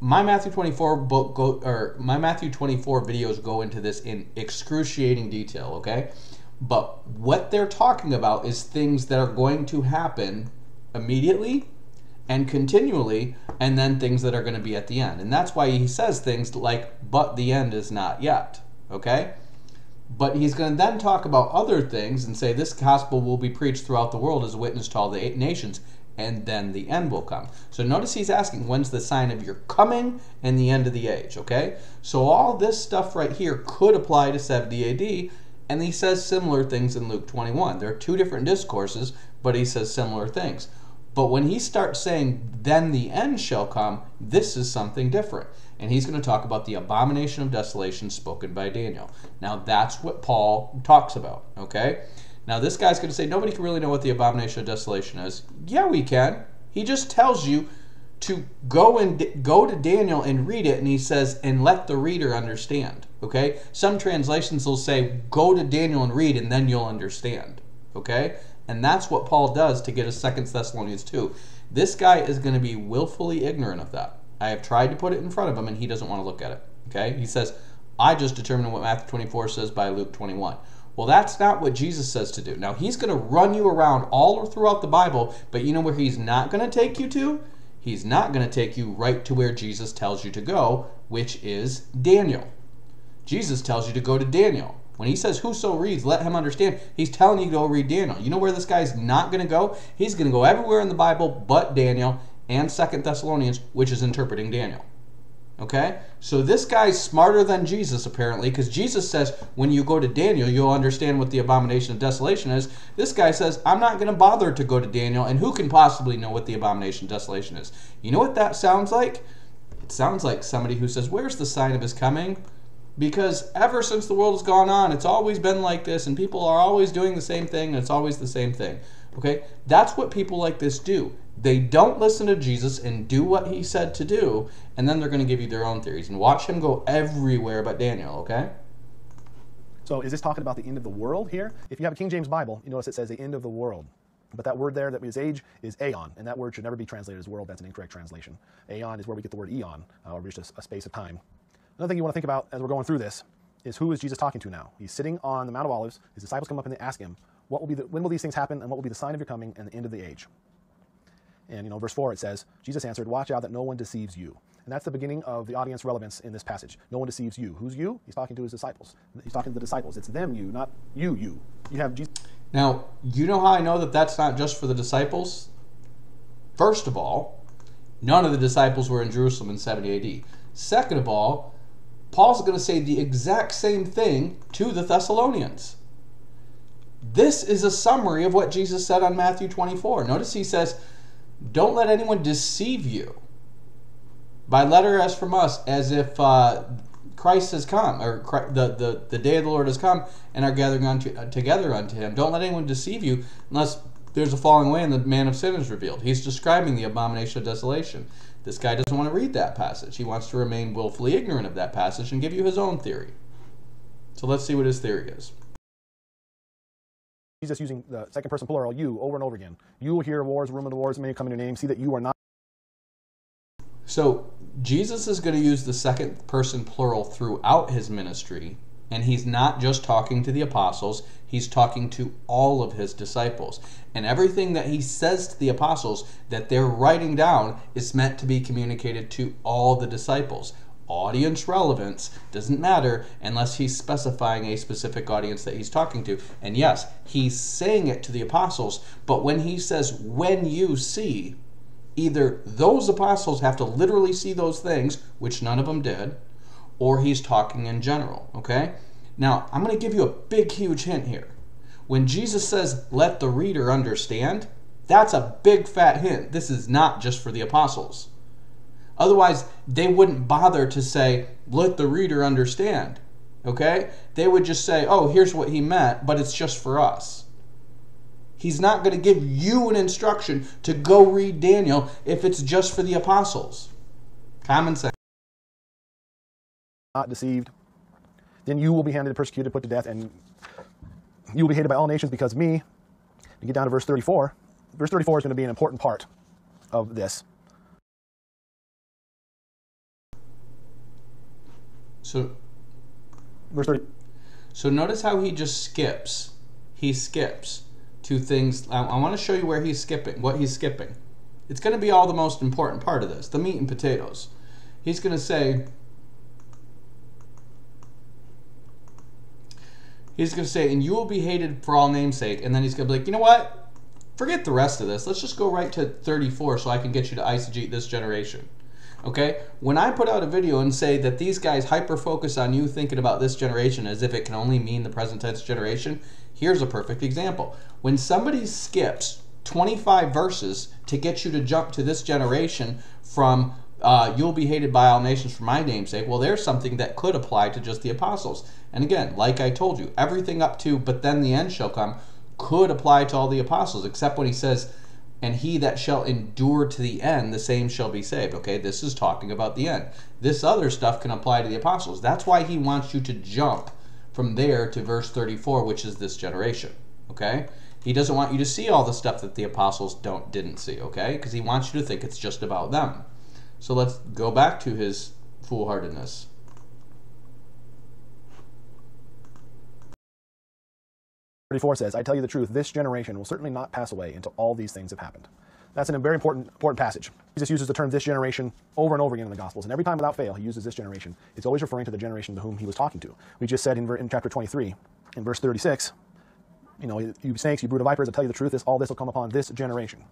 my Matthew 24 book go or my Matthew 24 videos go into this in excruciating detail, okay? But what they're talking about is things that are going to happen immediately and continually, and then things that are going to be at the end. And that's why he says things like, but the end is not yet. Okay? But he's going to then talk about other things and say, this gospel will be preached throughout the world as a witness to all the eight nations, and then the end will come. So notice he's asking, when's the sign of your coming and the end of the age? Okay? So all this stuff right here could apply to 70 AD, and he says similar things in Luke 21. There are two different discourses, but he says similar things. But when he starts saying, then the end shall come, this is something different. And he's going to talk about the abomination of desolation spoken by Daniel. Now, that's what Paul talks about, okay? Now, this guy's going to say, nobody can really know what the abomination of desolation is. Yeah, we can. He just tells you to go and go to Daniel and read it, and he says, and let the reader understand. Okay? Some translations will say, go to Daniel and read, and then you'll understand. Okay? And that's what Paul does to get us Second Thessalonians 2. This guy is going to be willfully ignorant of that. I have tried to put it in front of him, and he doesn't want to look at it. Okay? He says, I just determined what Matthew 24 says by Luke 21. Well, that's not what Jesus says to do. Now, he's going to run you around all throughout the Bible, but you know where he's not going to take you to? He's not going to take you right to where Jesus tells you to go, which is Daniel. Jesus tells you to go to Daniel. When he says, Whoso reads, let him understand, he's telling you to go read Daniel. You know where this guy's not going to go? He's going to go everywhere in the Bible but Daniel and Second Thessalonians, which is interpreting Daniel. Okay? So this guy's smarter than Jesus, apparently, because Jesus says, when you go to Daniel, you'll understand what the abomination of desolation is. This guy says, I'm not going to bother to go to Daniel, and who can possibly know what the abomination of desolation is? You know what that sounds like? it sounds like somebody who says, Where's the sign of his coming? Because ever since the world has gone on, it's always been like this, and people are always doing the same thing, and it's always the same thing. Okay? That's what people like this do. They don't listen to Jesus and do what he said to do, and then they're going to give you their own theories. And watch him go everywhere but Daniel, okay? So is this talking about the end of the world here? If you have a King James Bible, you notice it says the end of the world. But that word there—that that is age is aeon, and that word should never be translated as world. That's an incorrect translation. Aeon is where we get the word eon, uh, or just a, a space of time. Another thing you want to think about as we're going through this is who is Jesus talking to now? He's sitting on the Mount of Olives. His disciples come up and they ask him, what will be the, when will these things happen, and what will be the sign of your coming and the end of the age? And you know, verse 4 it says, Jesus answered, Watch out that no one deceives you. And that's the beginning of the audience relevance in this passage. No one deceives you. Who's you? He's talking to his disciples. He's talking to the disciples. It's them, you, not you, you. You have Jesus. Now, you know how I know that that's not just for the disciples? First of all, none of the disciples were in Jerusalem in 70 AD. Second of all, Paul's going to say the exact same thing to the Thessalonians. This is a summary of what Jesus said on Matthew 24. Notice he says, Don't let anyone deceive you by letter as from us, as if uh, Christ has come, or the, the, the day of the Lord has come, and are gathering unto, uh, together unto him. Don't let anyone deceive you unless there's a falling away and the man of sin is revealed. He's describing the abomination of desolation. This guy doesn't want to read that passage. He wants to remain willfully ignorant of that passage and give you his own theory. So let's see what his theory is. Jesus using the second person plural, you, over and over again. You will hear wars, rumor of wars, may come in your name. See that you are not. So Jesus is going to use the second person plural throughout his ministry, and he's not just talking to the apostles, he's talking to all of his disciples. And everything that he says to the apostles that they're writing down is meant to be communicated to all the disciples. Audience relevance doesn't matter unless he's specifying a specific audience that he's talking to. And yes, he's saying it to the apostles, but when he says, when you see, either those apostles have to literally see those things, which none of them did, or he's talking in general, okay? Now, I'm going to give you a big, huge hint here. When Jesus says, let the reader understand, that's a big, fat hint. This is not just for the apostles. Otherwise, they wouldn't bother to say, let the reader understand, okay? They would just say, oh, here's what he meant, but it's just for us. He's not going to give you an instruction to go read Daniel if it's just for the apostles. Common sense. Not deceived. Then you will be handed, persecuted, put to death, and you will be hated by all nations because me. You get down to verse 34. Verse 34 is going to be an important part of this. So, verse 30. So notice how he just skips. He skips to things. I, I want to show you where he's skipping, what he's skipping. It's going to be all the most important part of this, the meat and potatoes. He's going to say, he's going to say, and you will be hated for all namesake. And then he's going to be like, you know what? Forget the rest of this. Let's just go right to 34 so I can get you to eisegete this generation. Okay? When I put out a video and say that these guys hyper focus on you thinking about this generation as if it can only mean the present tense generation, here's a perfect example. When somebody skips 25 verses to get you to jump to this generation from uh, you'll be hated by all nations for my namesake. Well, there's something that could apply to just the apostles. And again, like I told you, everything up to but then the end shall come could apply to all the apostles, except when he says, and he that shall endure to the end, the same shall be saved. Okay, this is talking about the end. This other stuff can apply to the apostles. That's why he wants you to jump from there to verse 34, which is this generation. Okay? He doesn't want you to see all the stuff that the apostles don't didn't see, okay? Because he wants you to think it's just about them. So let's go back to his foolhardiness. Thirty-four says, "I tell you the truth. This generation will certainly not pass away until all these things have happened." That's a very important, important passage. Jesus uses the term "this generation" over and over again in the Gospels, and every time without fail, he uses this generation. It's always referring to the generation to whom he was talking to. We just said in, in chapter 23, in verse 36, you know, you snakes, you brood of vipers, I tell you the truth, this, all this will come upon this generation.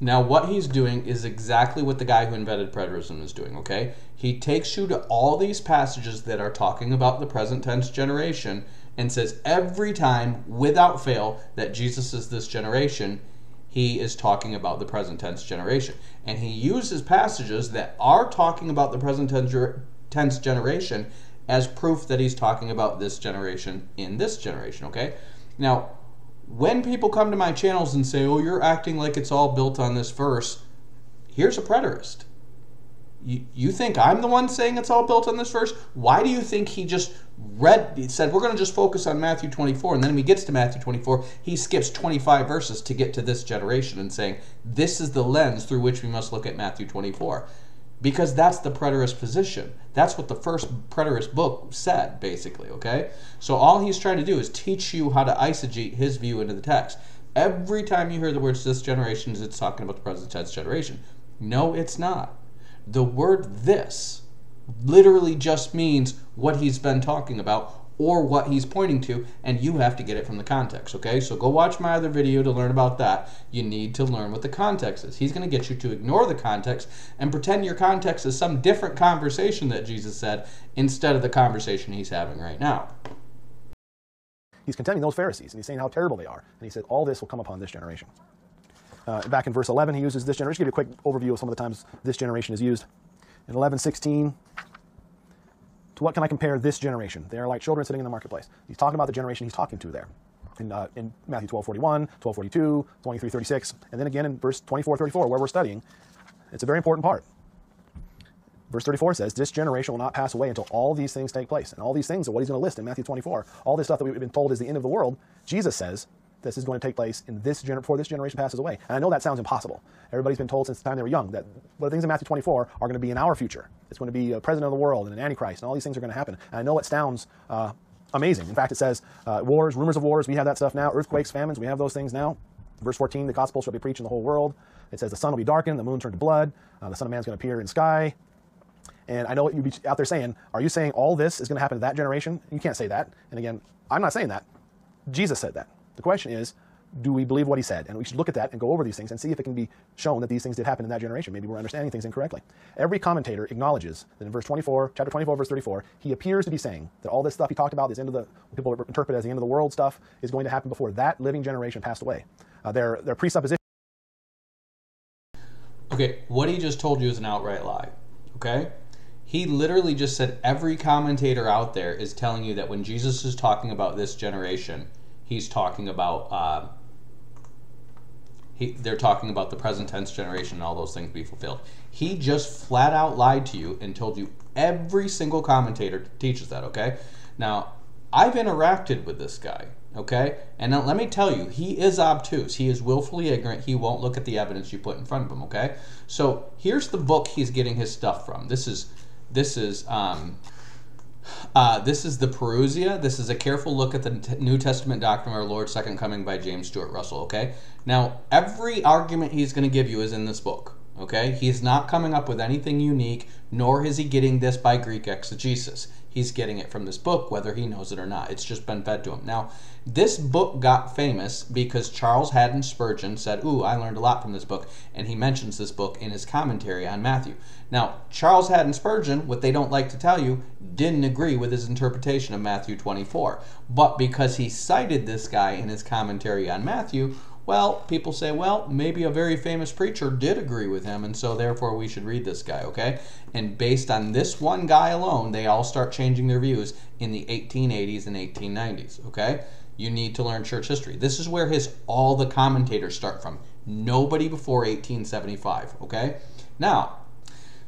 Now, what he's doing is exactly what the guy who invented preterism is doing, okay? He takes you to all these passages that are talking about the present tense generation and says every time, without fail, that Jesus is this generation, he is talking about the present tense generation. And he uses passages that are talking about the present tense- generation as proof that he's talking about this generation in this generation, okay? Now, when people come to my channels and say, oh, you're acting like it's all built on this verse, here's a preterist. You, you think I'm the one saying it's all built on this verse? Why do you think he just read, he said, we're going to just focus on Matthew 24, and then when he gets to Matthew 24, he skips 25 verses to get to this generation and saying, this is the lens through which we must look at Matthew 24 because that's the preterist position. That's what the first preterist book said, basically, okay? So all he's trying to do is teach you how to eisegete his view into the text. Every time you hear the words this generation, it's talking about the present tense generation. No, it's not. The word this literally just means what he's been talking about or what he's pointing to, and you have to get it from the context, okay? So go watch my other video to learn about that. You need to learn what the context is. He's going to get you to ignore the context and pretend your context is some different conversation that Jesus said instead of the conversation he's having right now. He's condemning those Pharisees, and he's saying how terrible they are. And he said, all this will come upon this generation. Uh, back in verse 11, he uses this generation. Just give you a quick overview of some of the times this generation is used. In 11:16, to what can I compare this generation? They are like children sitting in the marketplace. He's talking about the generation he's talking to there. In, uh, in Matthew 12, 41, 12, 42, 23, 36, and then again in verse 24, 34, where we're studying, it's a very important part. Verse 34 says, This generation will not pass away until all these things take place. And all these things are what he's going to list in Matthew 24. All this stuff that we've been told is the end of the world, Jesus says this is going to take place in this gener- before this generation passes away. And I know that sounds impossible. Everybody's been told since the time they were young that the things in Matthew 24 are going to be in our future. It's going to be a president of the world and an antichrist, and all these things are going to happen. And I know it sounds uh, amazing. In fact, it says uh, wars, rumors of wars. We have that stuff now. Earthquakes, famines. We have those things now. Verse 14: The gospel shall be preached in the whole world. It says the sun will be darkened, the moon turned to blood, uh, the Son of Man's going to appear in sky. And I know what you'd be out there saying. Are you saying all this is going to happen to that generation? You can't say that. And again, I'm not saying that. Jesus said that. The question is, do we believe what he said? And we should look at that and go over these things and see if it can be shown that these things did happen in that generation. Maybe we're understanding things incorrectly. Every commentator acknowledges that in verse 24, chapter 24, verse 34, he appears to be saying that all this stuff he talked about, this end of the, people interpret as the end of the world stuff, is going to happen before that living generation passed away. Uh, their, their presupposition. Okay, what he just told you is an outright lie. Okay? He literally just said every commentator out there is telling you that when Jesus is talking about this generation, he's talking about uh, he, they're talking about the present tense generation and all those things be fulfilled. He just flat out lied to you and told you every single commentator teaches that, okay? Now, I've interacted with this guy, okay? And now let me tell you, he is obtuse. He is willfully ignorant. He won't look at the evidence you put in front of him, okay? So here's the book he's getting his stuff from. This is this is um, uh, this is the Parousia. This is a careful look at the New Testament doctrine of our Lord's second coming by James Stuart Russell. Okay. Now, every argument he's going to give you is in this book. Okay. He's not coming up with anything unique, nor is he getting this by Greek exegesis. He's getting it from this book, whether he knows it or not. It's just been fed to him. Now, this book got famous because Charles Haddon Spurgeon said, Ooh, I learned a lot from this book. And he mentions this book in his commentary on Matthew. Now, Charles Haddon Spurgeon, what they don't like to tell you, didn't agree with his interpretation of Matthew 24. But because he cited this guy in his commentary on Matthew, well, people say, well, maybe a very famous preacher did agree with him, and so therefore we should read this guy, okay? And based on this one guy alone, they all start changing their views in the 1880s and 1890s, okay? You need to learn church history. This is where his all the commentators start from. Nobody before 1875, okay? Now,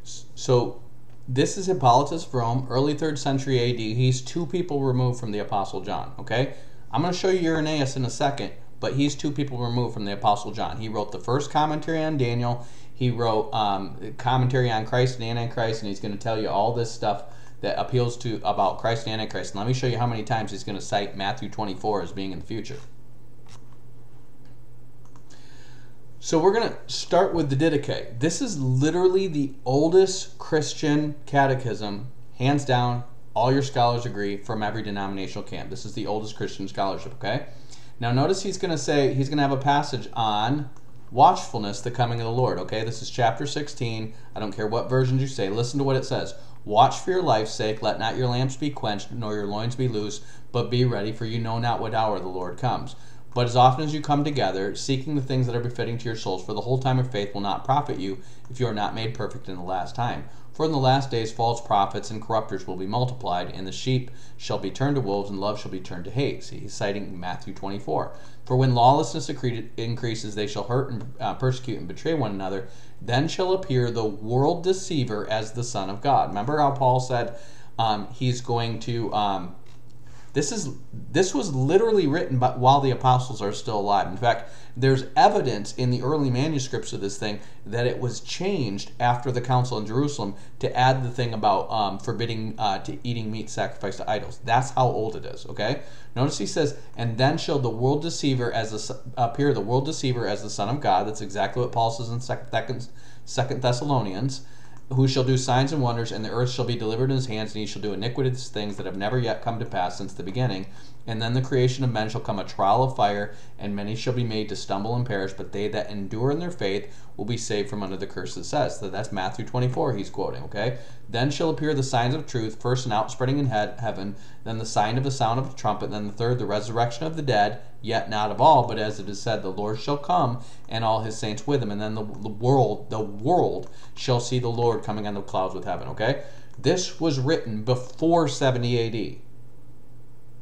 so this is Hippolytus of Rome, early 3rd century AD. He's two people removed from the Apostle John, okay? I'm going to show you Irenaeus in a second, but he's two people removed from the Apostle John. He wrote the first commentary on Daniel. He wrote um, commentary on Christ and Antichrist, and he's going to tell you all this stuff that appeals to about Christ and Antichrist. And let me show you how many times he's going to cite Matthew 24 as being in the future. So we're going to start with the Didache. This is literally the oldest Christian catechism, hands down. All your scholars agree from every denominational camp. This is the oldest Christian scholarship, okay? Now notice he's going to say, he's going to have a passage on watchfulness, the coming of the Lord, okay? This is chapter 16. I don't care what versions you say. Listen to what it says. Watch for your life's sake, let not your lamps be quenched, nor your loins be loose, but be ready, for you know not what hour the Lord comes. But as often as you come together, seeking the things that are befitting to your souls, for the whole time of faith will not profit you if you are not made perfect in the last time. For in the last days false prophets and corrupters will be multiplied, and the sheep shall be turned to wolves, and love shall be turned to hate. See, he's citing Matthew 24. For when lawlessness increases, they shall hurt and uh, persecute and betray one another. Then shall appear the world deceiver as the Son of God. Remember how Paul said um, he's going to. Um, this is this was literally written by, while the apostles are still alive. In fact, there's evidence in the early manuscripts of this thing that it was changed after the council in Jerusalem to add the thing about um, forbidding uh, to eating meat sacrificed to idols. That's how old it is. Okay. Notice he says, "And then shall the world deceiver as the appear the world deceiver as the Son of God." That's exactly what Paul says in Second Second Thessalonians who shall do signs and wonders, and the earth shall be delivered in his hands, and he shall do iniquitous things that have never yet come to pass since the beginning. And then the creation of men shall come a trial of fire, and many shall be made to stumble and perish, but they that endure in their faith will be saved from under the curse, it says. So that's Matthew 24 he's quoting, okay? Then shall appear the signs of truth, first an outspreading in heaven, then the sign of the sound of a trumpet, then the third, the resurrection of the dead, yet not of all, but as it is said, the Lord shall come, and all his saints with him, and then the, the world, the world shall see the Lord coming on the clouds with heaven, okay? This was written before 70 AD.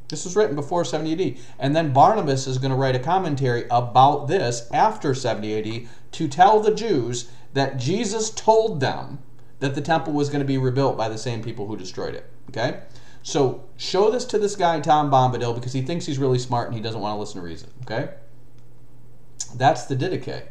This was written before 70 AD. And then Barnabas is going to write a commentary about this after 70 AD to tell the Jews that Jesus told them that the temple was going to be rebuilt by the same people who destroyed it. Okay? So show this to this guy, Tom Bombadil, because he thinks he's really smart and he doesn't want to listen to reason. Okay? That's the Didache.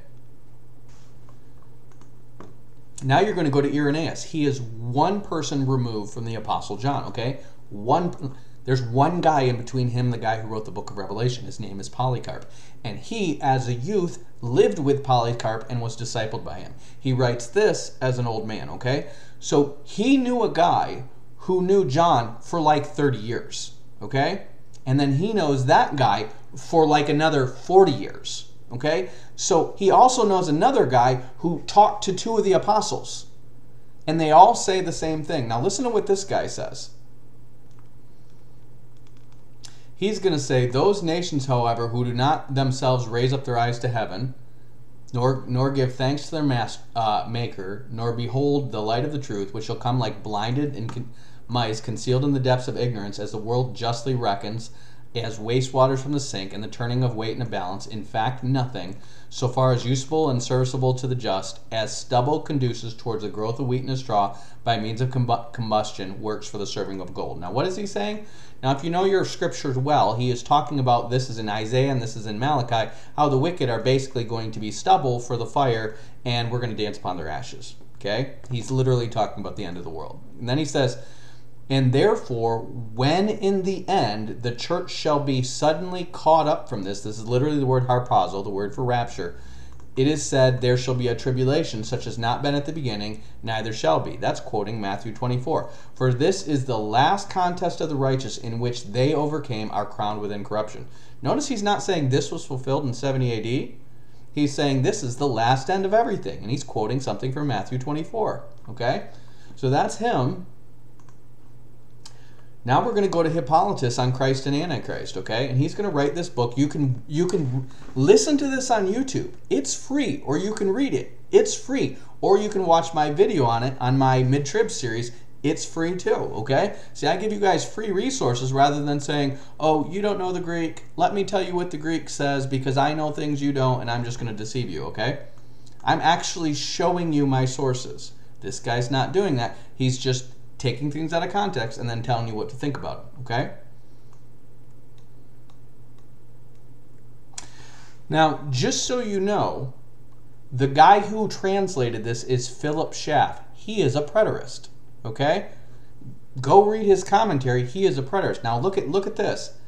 Now you're going to go to Irenaeus. He is one person removed from the Apostle John. Okay? One there's one guy in between him the guy who wrote the book of Revelation. His name is Polycarp. And he, as a youth, lived with Polycarp and was discipled by him. He writes this as an old man, okay? So he knew a guy who knew John for like 30 years, okay? And then he knows that guy for like another 40 years, okay? So he also knows another guy who talked to two of the apostles. And they all say the same thing. Now listen to what this guy says. He's going to say, Those nations, however, who do not themselves raise up their eyes to heaven, nor, nor give thanks to their mas- uh, Maker, nor behold the light of the truth, which shall come like blinded and con- mice concealed in the depths of ignorance, as the world justly reckons, as wastewaters from the sink, and the turning of weight in a balance, in fact, nothing, so far as useful and serviceable to the just, as stubble conduces towards the growth of wheat in a straw by means of combustion, works for the serving of gold. Now, what is he saying? Now, if you know your scriptures well, he is talking about this is in Isaiah and this is in Malachi, how the wicked are basically going to be stubble for the fire, and we're going to dance upon their ashes. Okay? He's literally talking about the end of the world. And then he says, and therefore, when in the end the church shall be suddenly caught up from this, this is literally the word harpazo, the word for rapture, it is said, There shall be a tribulation such as not been at the beginning, neither shall be. That's quoting Matthew 24. For this is the last contest of the righteous in which they overcame are crowned with incorruption. Notice he's not saying this was fulfilled in 70 AD. He's saying this is the last end of everything. And he's quoting something from Matthew 24. Okay? So that's him now we're going to go to Hippolytus on Christ and Antichrist, okay? And he's going to write this book. You can you can listen to this on YouTube. It's free, or you can read it. It's free, or you can watch my video on it on my mid-trib series. It's free too, okay? See, I give you guys free resources rather than saying, "Oh, you don't know the Greek. Let me tell you what the Greek says because I know things you don't and I'm just going to deceive you," okay? I'm actually showing you my sources. This guy's not doing that. He's just taking things out of context and then telling you what to think about okay? Now, just so you know, the guy who translated this is Philip Schaff. He is a preterist, okay? Go read his commentary. He is a preterist. Now look at look at this.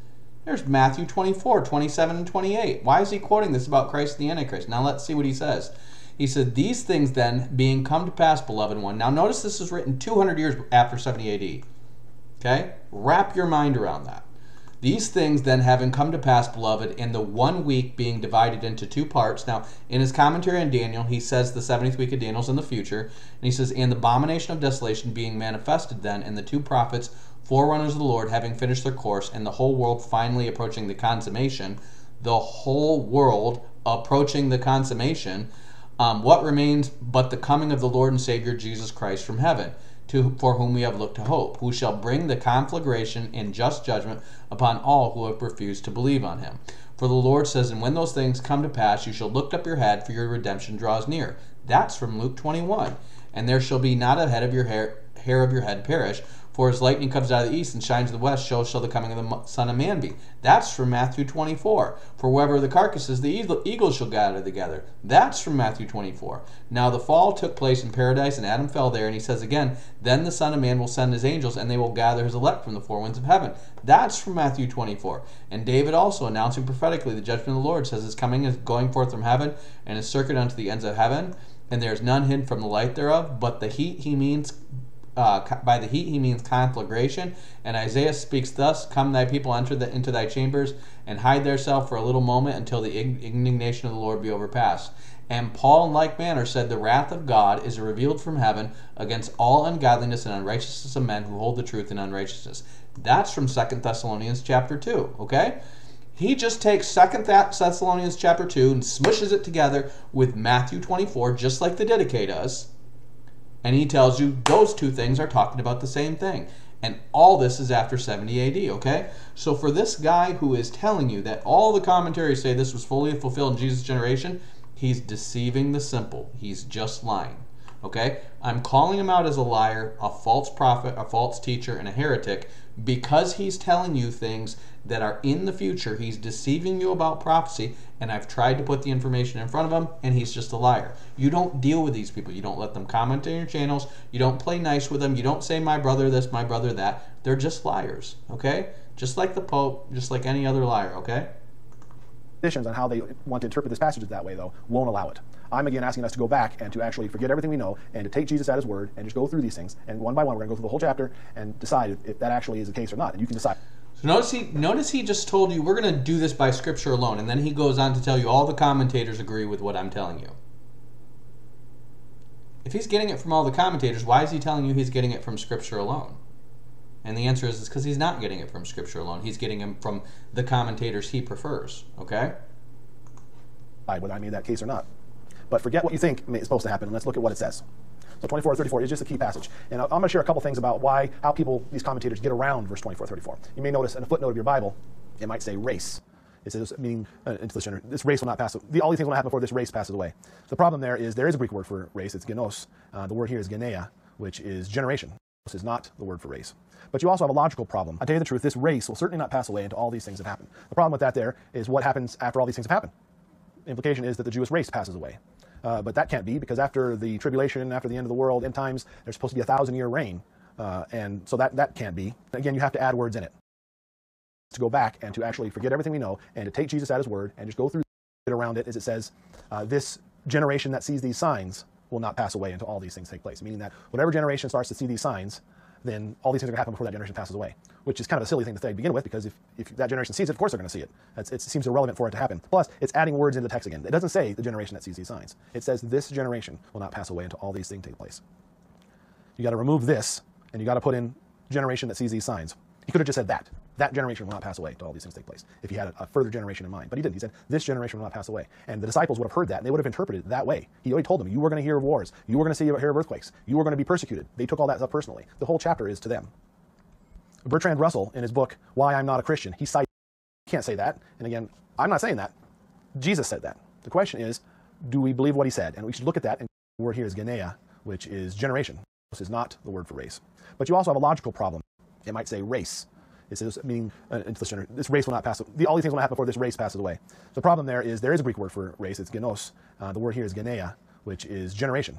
There's Matthew 24, 27, and 28. Why is he quoting this about Christ the Antichrist? Now let's see what he says. He said, These things then, being come to pass, beloved one. Now notice this is written 200 years after 70 AD. Okay? Wrap your mind around that. These things then having come to pass, beloved, in the one week being divided into two parts. Now, in his commentary on Daniel, he says the 70th week of Daniel's in the future. And he says, And the abomination of desolation being manifested then, and the two prophets, forerunners of the Lord, having finished their course, and the whole world finally approaching the consummation the whole world approaching the consummation, um, what remains but the coming of the Lord and Savior Jesus Christ from heaven, to, for whom we have looked to hope, who shall bring the conflagration and just judgment upon all who have refused to believe on him. For the Lord says, And when those things come to pass, you shall lift up your head, for your redemption draws near. That's from Luke 21. And there shall be not a head of your hair, hair of your head perish, for as lightning comes out of the east and shines to the west, so shall the coming of the Son of Man be. That's from Matthew 24. For wherever the carcass is, the eagles shall gather together. That's from Matthew 24. Now the fall took place in paradise, and Adam fell there. And he says again, Then the Son of Man will send his angels, and they will gather his elect from the four winds of heaven. That's from Matthew 24. And David also, announcing prophetically the judgment of the Lord, says his coming is going forth from heaven, and his circuit unto the ends of heaven. And there is none hidden from the light thereof, but the heat he means uh, by the heat he means conflagration. And Isaiah speaks thus Come, thy people, enter the, into thy chambers, and hide thyself for a little moment until the indignation of the Lord be overpassed. And Paul, in like manner, said, The wrath of God is revealed from heaven against all ungodliness and unrighteousness of men who hold the truth in unrighteousness. That's from Second Thessalonians chapter 2, okay? He just takes Second Thessalonians chapter 2 and smushes it together with Matthew 24, just like the Didache does and he tells you those two things are talking about the same thing. And all this is after 70 AD, okay? So for this guy who is telling you that all the commentaries say this was fully fulfilled in Jesus' generation, he's deceiving the simple. He's just lying. Okay? I'm calling him out as a liar, a false prophet, a false teacher, and a heretic because he's telling you things that are in the future. He's deceiving you about prophecy, and I've tried to put the information in front of him, and he's just a liar. You don't deal with these people. You don't let them comment on your channels. You don't play nice with them. You don't say, my brother this, my brother that. They're just liars, okay? Just like the Pope, just like any other liar, okay? On how they want to interpret this passage that way, though, won't allow it. I'm again asking us to go back and to actually forget everything we know and to take Jesus at his word and just go through these things. And one by one, we're going to go through the whole chapter and decide if, if that actually is the case or not. And you can decide. So notice he notice he just told you we're going to do this by scripture alone, and then he goes on to tell you all the commentators agree with what I'm telling you. If he's getting it from all the commentators, why is he telling you he's getting it from scripture alone? And the answer is is because he's not getting it from scripture alone. He's getting it from the commentators he prefers. Okay? Whether I made that case or not. But forget what you think is supposed to happen, and let's look at what it says. So 24 34 is just a key passage. And I'm going to share a couple things about why, how people, these commentators get around verse 24 34. You may notice in a footnote of your Bible, it might say race. It says, meaning uh, into this, gender, this race will not pass. The, all these things will not happen before this race passes away. The problem there is there is a Greek word for race. It's genos. Uh, the word here is genea, which is generation. This is not the word for race. But you also have a logical problem. I tell you the truth, this race will certainly not pass away until all these things have happened. The problem with that there is what happens after all these things have happened. The implication is that the Jewish race passes away. Uh, but that can't be because after the tribulation, after the end of the world, end times, there's supposed to be a thousand year reign. Uh, and so that, that can't be. Again, you have to add words in it. To go back and to actually forget everything we know and to take Jesus at his word and just go through it around it as it says, uh, this generation that sees these signs will not pass away until all these things take place. Meaning that whatever generation starts to see these signs, then all these things are going to happen before that generation passes away, which is kind of a silly thing to say to begin with, because if, if that generation sees it, of course they're going to see it. It seems irrelevant for it to happen. Plus, it's adding words into the text again. It doesn't say the generation that sees these signs. It says this generation will not pass away until all these things take place. You got to remove this, and you got to put in generation that sees these signs. He could have just said that. That generation will not pass away until all these things take place. If he had a, a, further generation in mind. But he didn't. He said, this generation will not pass away. And the disciples would have heard that, and they would have interpreted it that way. He already told them, you were going to hear of wars. You were going to see hear of earthquakes. You were going to be persecuted. They took all that stuff personally. The whole chapter is to them. Bertrand Russell, in his book, Why I'm Not a Christian, he cites, can't say that. And again, I'm not saying that. Jesus said that. The question is, do we believe what he said? And we should look at that. And the word here is genea, which is generation. This is not the word for race. But you also have a logical problem. It might say race. It says, meaning uh, this, this race will not pass. The, all these things will not happen before this race passes away. The problem there is there is a Greek word for race. It's genos. Uh, the word here is genea, which is generation.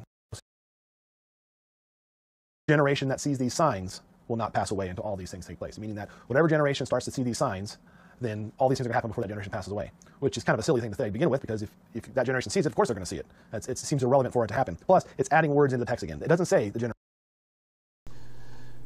Generation that sees these signs will not pass away until all these things take place. Meaning that whatever generation starts to see these signs, then all these things are going to happen before that generation passes away, which is kind of a silly thing to say to begin with, because if, if that generation sees it, of course they're going to see it. It seems irrelevant for it to happen. Plus, it's adding words into the text again. It doesn't say the generation.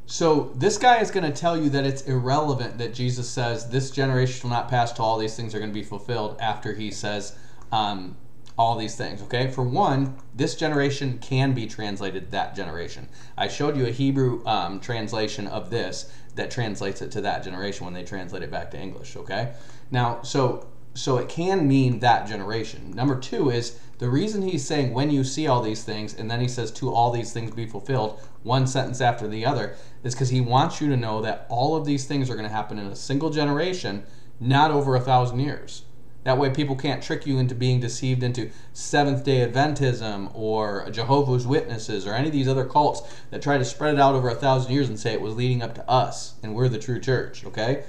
So this guy is going to tell you that it's irrelevant that Jesus says this generation will not pass till all these things are going to be fulfilled after he says um, all these things, okay? For one, this generation can be translated that generation. I showed you a Hebrew um, translation of this that translates it to that generation when they translate it back to English, okay? Now, so so it can mean that generation. Number two is the reason he's saying when you see all these things, and then he says to all these things be fulfilled, one sentence after the other, is because he wants you to know that all of these things are going to happen in a single generation, not over a thousand years. That way, people can't trick you into being deceived into Seventh day Adventism or Jehovah's Witnesses or any of these other cults that try to spread it out over a thousand years and say it was leading up to us and we're the true church, okay?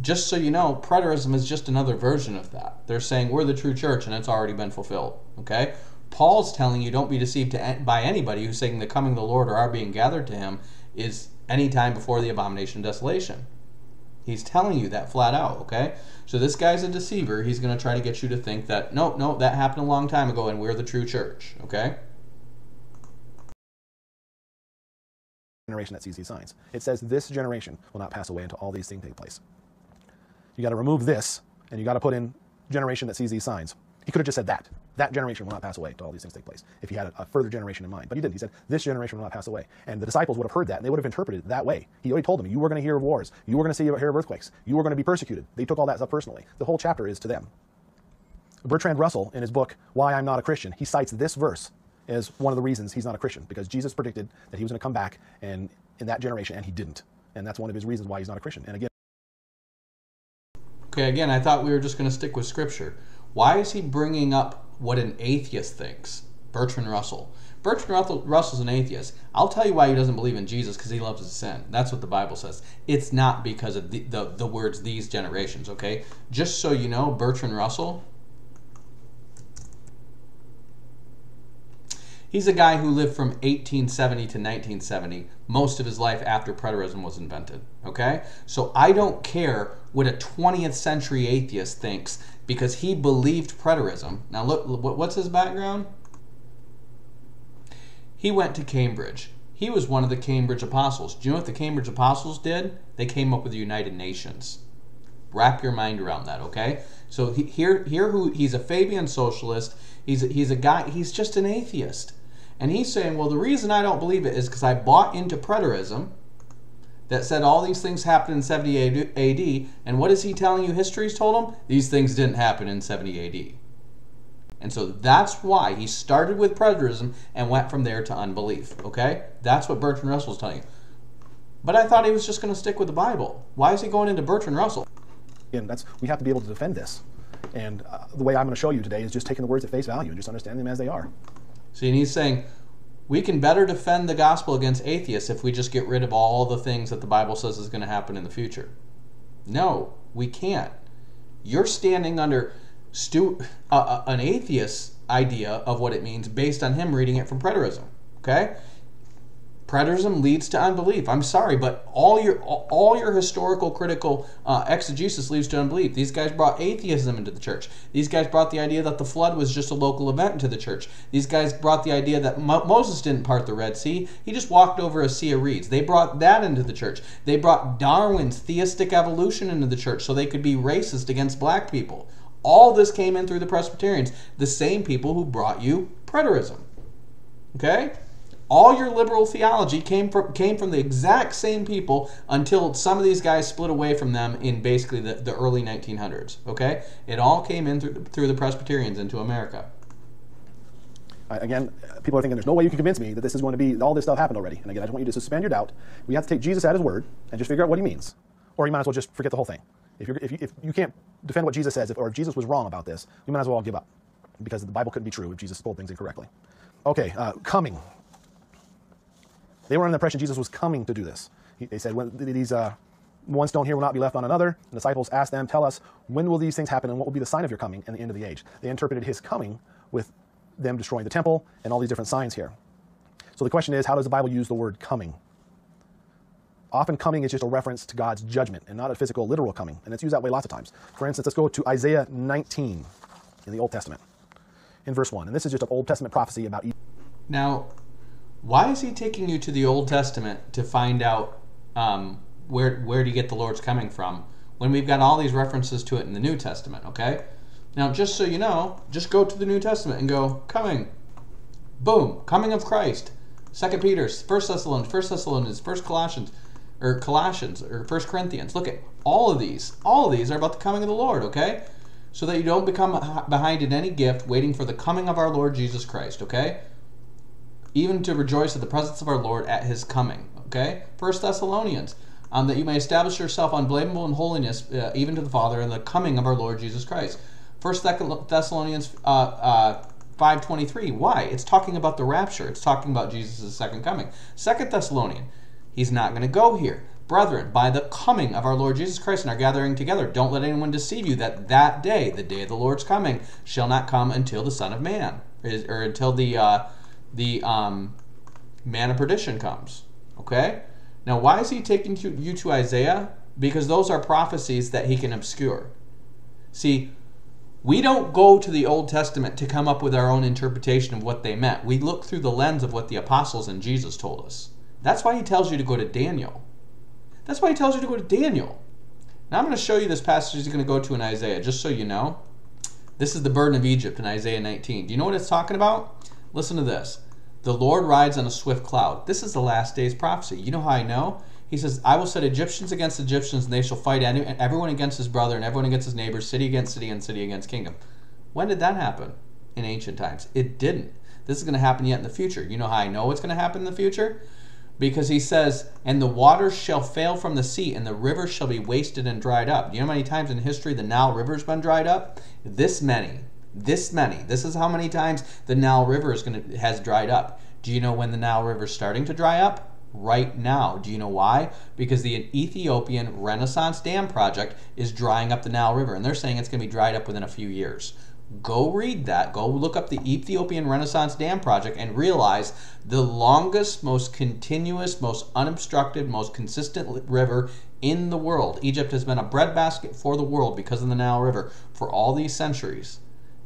Just so you know, preterism is just another version of that. They're saying we're the true church and it's already been fulfilled, okay? Paul's telling you don't be deceived by anybody who's saying the coming of the Lord or our being gathered to him is any time before the abomination of desolation. He's telling you that flat out, okay? So this guy's a deceiver. He's going to try to get you to think that, no, no, that happened a long time ago and we're the true church, okay? Generation that sees these signs. It says this generation will not pass away until all these things take place. You got to remove this and you got to put in generation that sees these signs. He could have just said that. That generation will not pass away until all these things take place. If he had a, further generation in mind. But he didn't. He said, this generation will not pass away. And the disciples would have heard that and they would have interpreted it that way. He already told them, you were going to hear of wars. You were going to see hear of earthquakes. You were going to be persecuted. They took all that stuff personally. The whole chapter is to them. Bertrand Russell, in his book, Why I'm Not a Christian, he cites this verse as one of the reasons he's not a Christian, because Jesus predicted that he was going to come back and in that generation, and he didn't. And that's one of his reasons why he's not a Christian. And again, Okay, again, I thought we were just going to stick with Scripture. Why is he bringing up what an atheist thinks? Bertrand Russell. Bertrand Russell's an atheist. I'll tell you why he doesn't believe in Jesus because he loves his sin. That's what the Bible says. It's not because of the, the, the words these generations, okay? Just so you know, Bertrand Russell, he's a guy who lived from 1870 to 1970, most of his life after preterism was invented, okay? So I don't care what a 20th century atheist thinks because he believed preterism. Now, look, what's his background? He went to Cambridge. He was one of the Cambridge apostles. Do you know what the Cambridge apostles did? They came up with the United Nations. Wrap your mind around that, okay? So he, here, here, who he's a Fabian socialist. He's a, he's a guy. He's just an atheist, and he's saying, well, the reason I don't believe it is because I bought into preterism that said all these things happened in 70 AD. And what is he telling you history's told him? These things didn't happen in 70 AD. And so that's why he started with preterism and went from there to unbelief. Okay? That's what Bertrand Russell's telling you. But I thought he was just going to stick with the Bible. Why is he going into Bertrand Russell? And that's we have to be able to defend this. And uh, the way I'm going to show you today is just taking the words at face value and just understanding them as they are. See, and he's saying, we can better defend the gospel against atheists if we just get rid of all the things that the Bible says is going to happen in the future. No, we can't. You're standing under stu- uh, uh, an atheist idea of what it means based on him reading it from preterism. Okay? Preterism leads to unbelief. I'm sorry, but all your all your historical critical uh, exegesis leads to unbelief. These guys brought atheism into the church. These guys brought the idea that the flood was just a local event into the church. These guys brought the idea that Mo- Moses didn't part the Red Sea. He just walked over a sea of reeds. They brought that into the church. They brought Darwin's theistic evolution into the church so they could be racist against black people. All this came in through the Presbyterians, the same people who brought you preterism. Okay? All your liberal theology came from came from the exact same people until some of these guys split away from them in basically the, the early 1900s. Okay, it all came in through, through the Presbyterians into America. Again, people are thinking there's no way you can convince me that this is going to be all this stuff happened already. And again, I just want you to suspend your doubt. We have to take Jesus at his word and just figure out what he means, or you might as well just forget the whole thing. If, you're, if, you, if you can't defend what Jesus says, if, or if Jesus was wrong about this, you might as well give up because the Bible couldn't be true if Jesus told things incorrectly. Okay, uh, coming. They were under the impression Jesus was coming to do this. He, they said, when these uh, one stone here will not be left on another. The disciples asked them, Tell us, when will these things happen and what will be the sign of your coming and the end of the age? They interpreted his coming with them destroying the temple and all these different signs here. So the question is, how does the Bible use the word coming? Often coming is just a reference to God's judgment and not a physical, literal coming. And it's used that way lots of times. For instance, let's go to Isaiah 19 in the Old Testament, in verse 1. And this is just an Old Testament prophecy about. Now, why is he taking you to the Old Testament to find out um, where where do you get the Lord's coming from when we've got all these references to it in the New Testament? Okay, now just so you know, just go to the New Testament and go coming, boom, coming of Christ. Second Peter, First Thessalonians, First Thessalonians, First Colossians, or Colossians, or First Corinthians. Look at all of these. All of these are about the coming of the Lord. Okay, so that you don't become behind in any gift, waiting for the coming of our Lord Jesus Christ, okay? Even to rejoice at the presence of our Lord at his coming, okay? First Thessalonians, um, that you may establish yourself unblameable in holiness, uh, even to the Father, in the coming of our Lord Jesus Christ. First Thessalonians uh, uh, 5.23, why? It's talking about the rapture. It's talking about Jesus' second coming. Second Thessalonian, he's not going to go here. Brethren, by the coming of our Lord Jesus Christ and our gathering together, don't let anyone deceive you that that day, the day of the Lord's coming, shall not come until the Son of Man, or until the uh, the um, man of perdition comes. Okay? Now, why is he taking you to Isaiah? Because those are prophecies that he can obscure. See, we don't go to the Old Testament to come up with our own interpretation of what they meant. We look through the lens of what the apostles and Jesus told us. That's why he tells you to go to Daniel. That's why he tells you to go to Daniel. Now I'm going to show you this passage he's going to go to in Isaiah, just so you know. This is the burden of Egypt in Isaiah 19. Do you know what it's talking about? Listen to this. The Lord rides on a swift cloud. This is the last day's prophecy. You know how I know? He says, I will set Egyptians against Egyptians, and they shall fight everyone against his brother, and everyone against his neighbor, city against city, and city against kingdom. When did that happen? In ancient times. It didn't. This is going to happen yet in the future. You know how I know it's going to happen in the future? because he says, And the waters shall fail from the sea, and the rivers shall be wasted and dried up. Do you know how many times in history the Nile River's been dried up? This many. This many. This is how many times the Nile River is gonna, has dried up. Do you know when the Nile River is starting to dry up? Right now. Do you know why? Because the Ethiopian Renaissance Dam project is drying up the Nile River, and they're saying it's going to be dried up within a few years. Go read that. Go look up the Ethiopian Renaissance Dam project and realize the longest, most continuous, most unobstructed, most consistent river in the world. Egypt has been a breadbasket for the world because of the Nile River for all these centuries.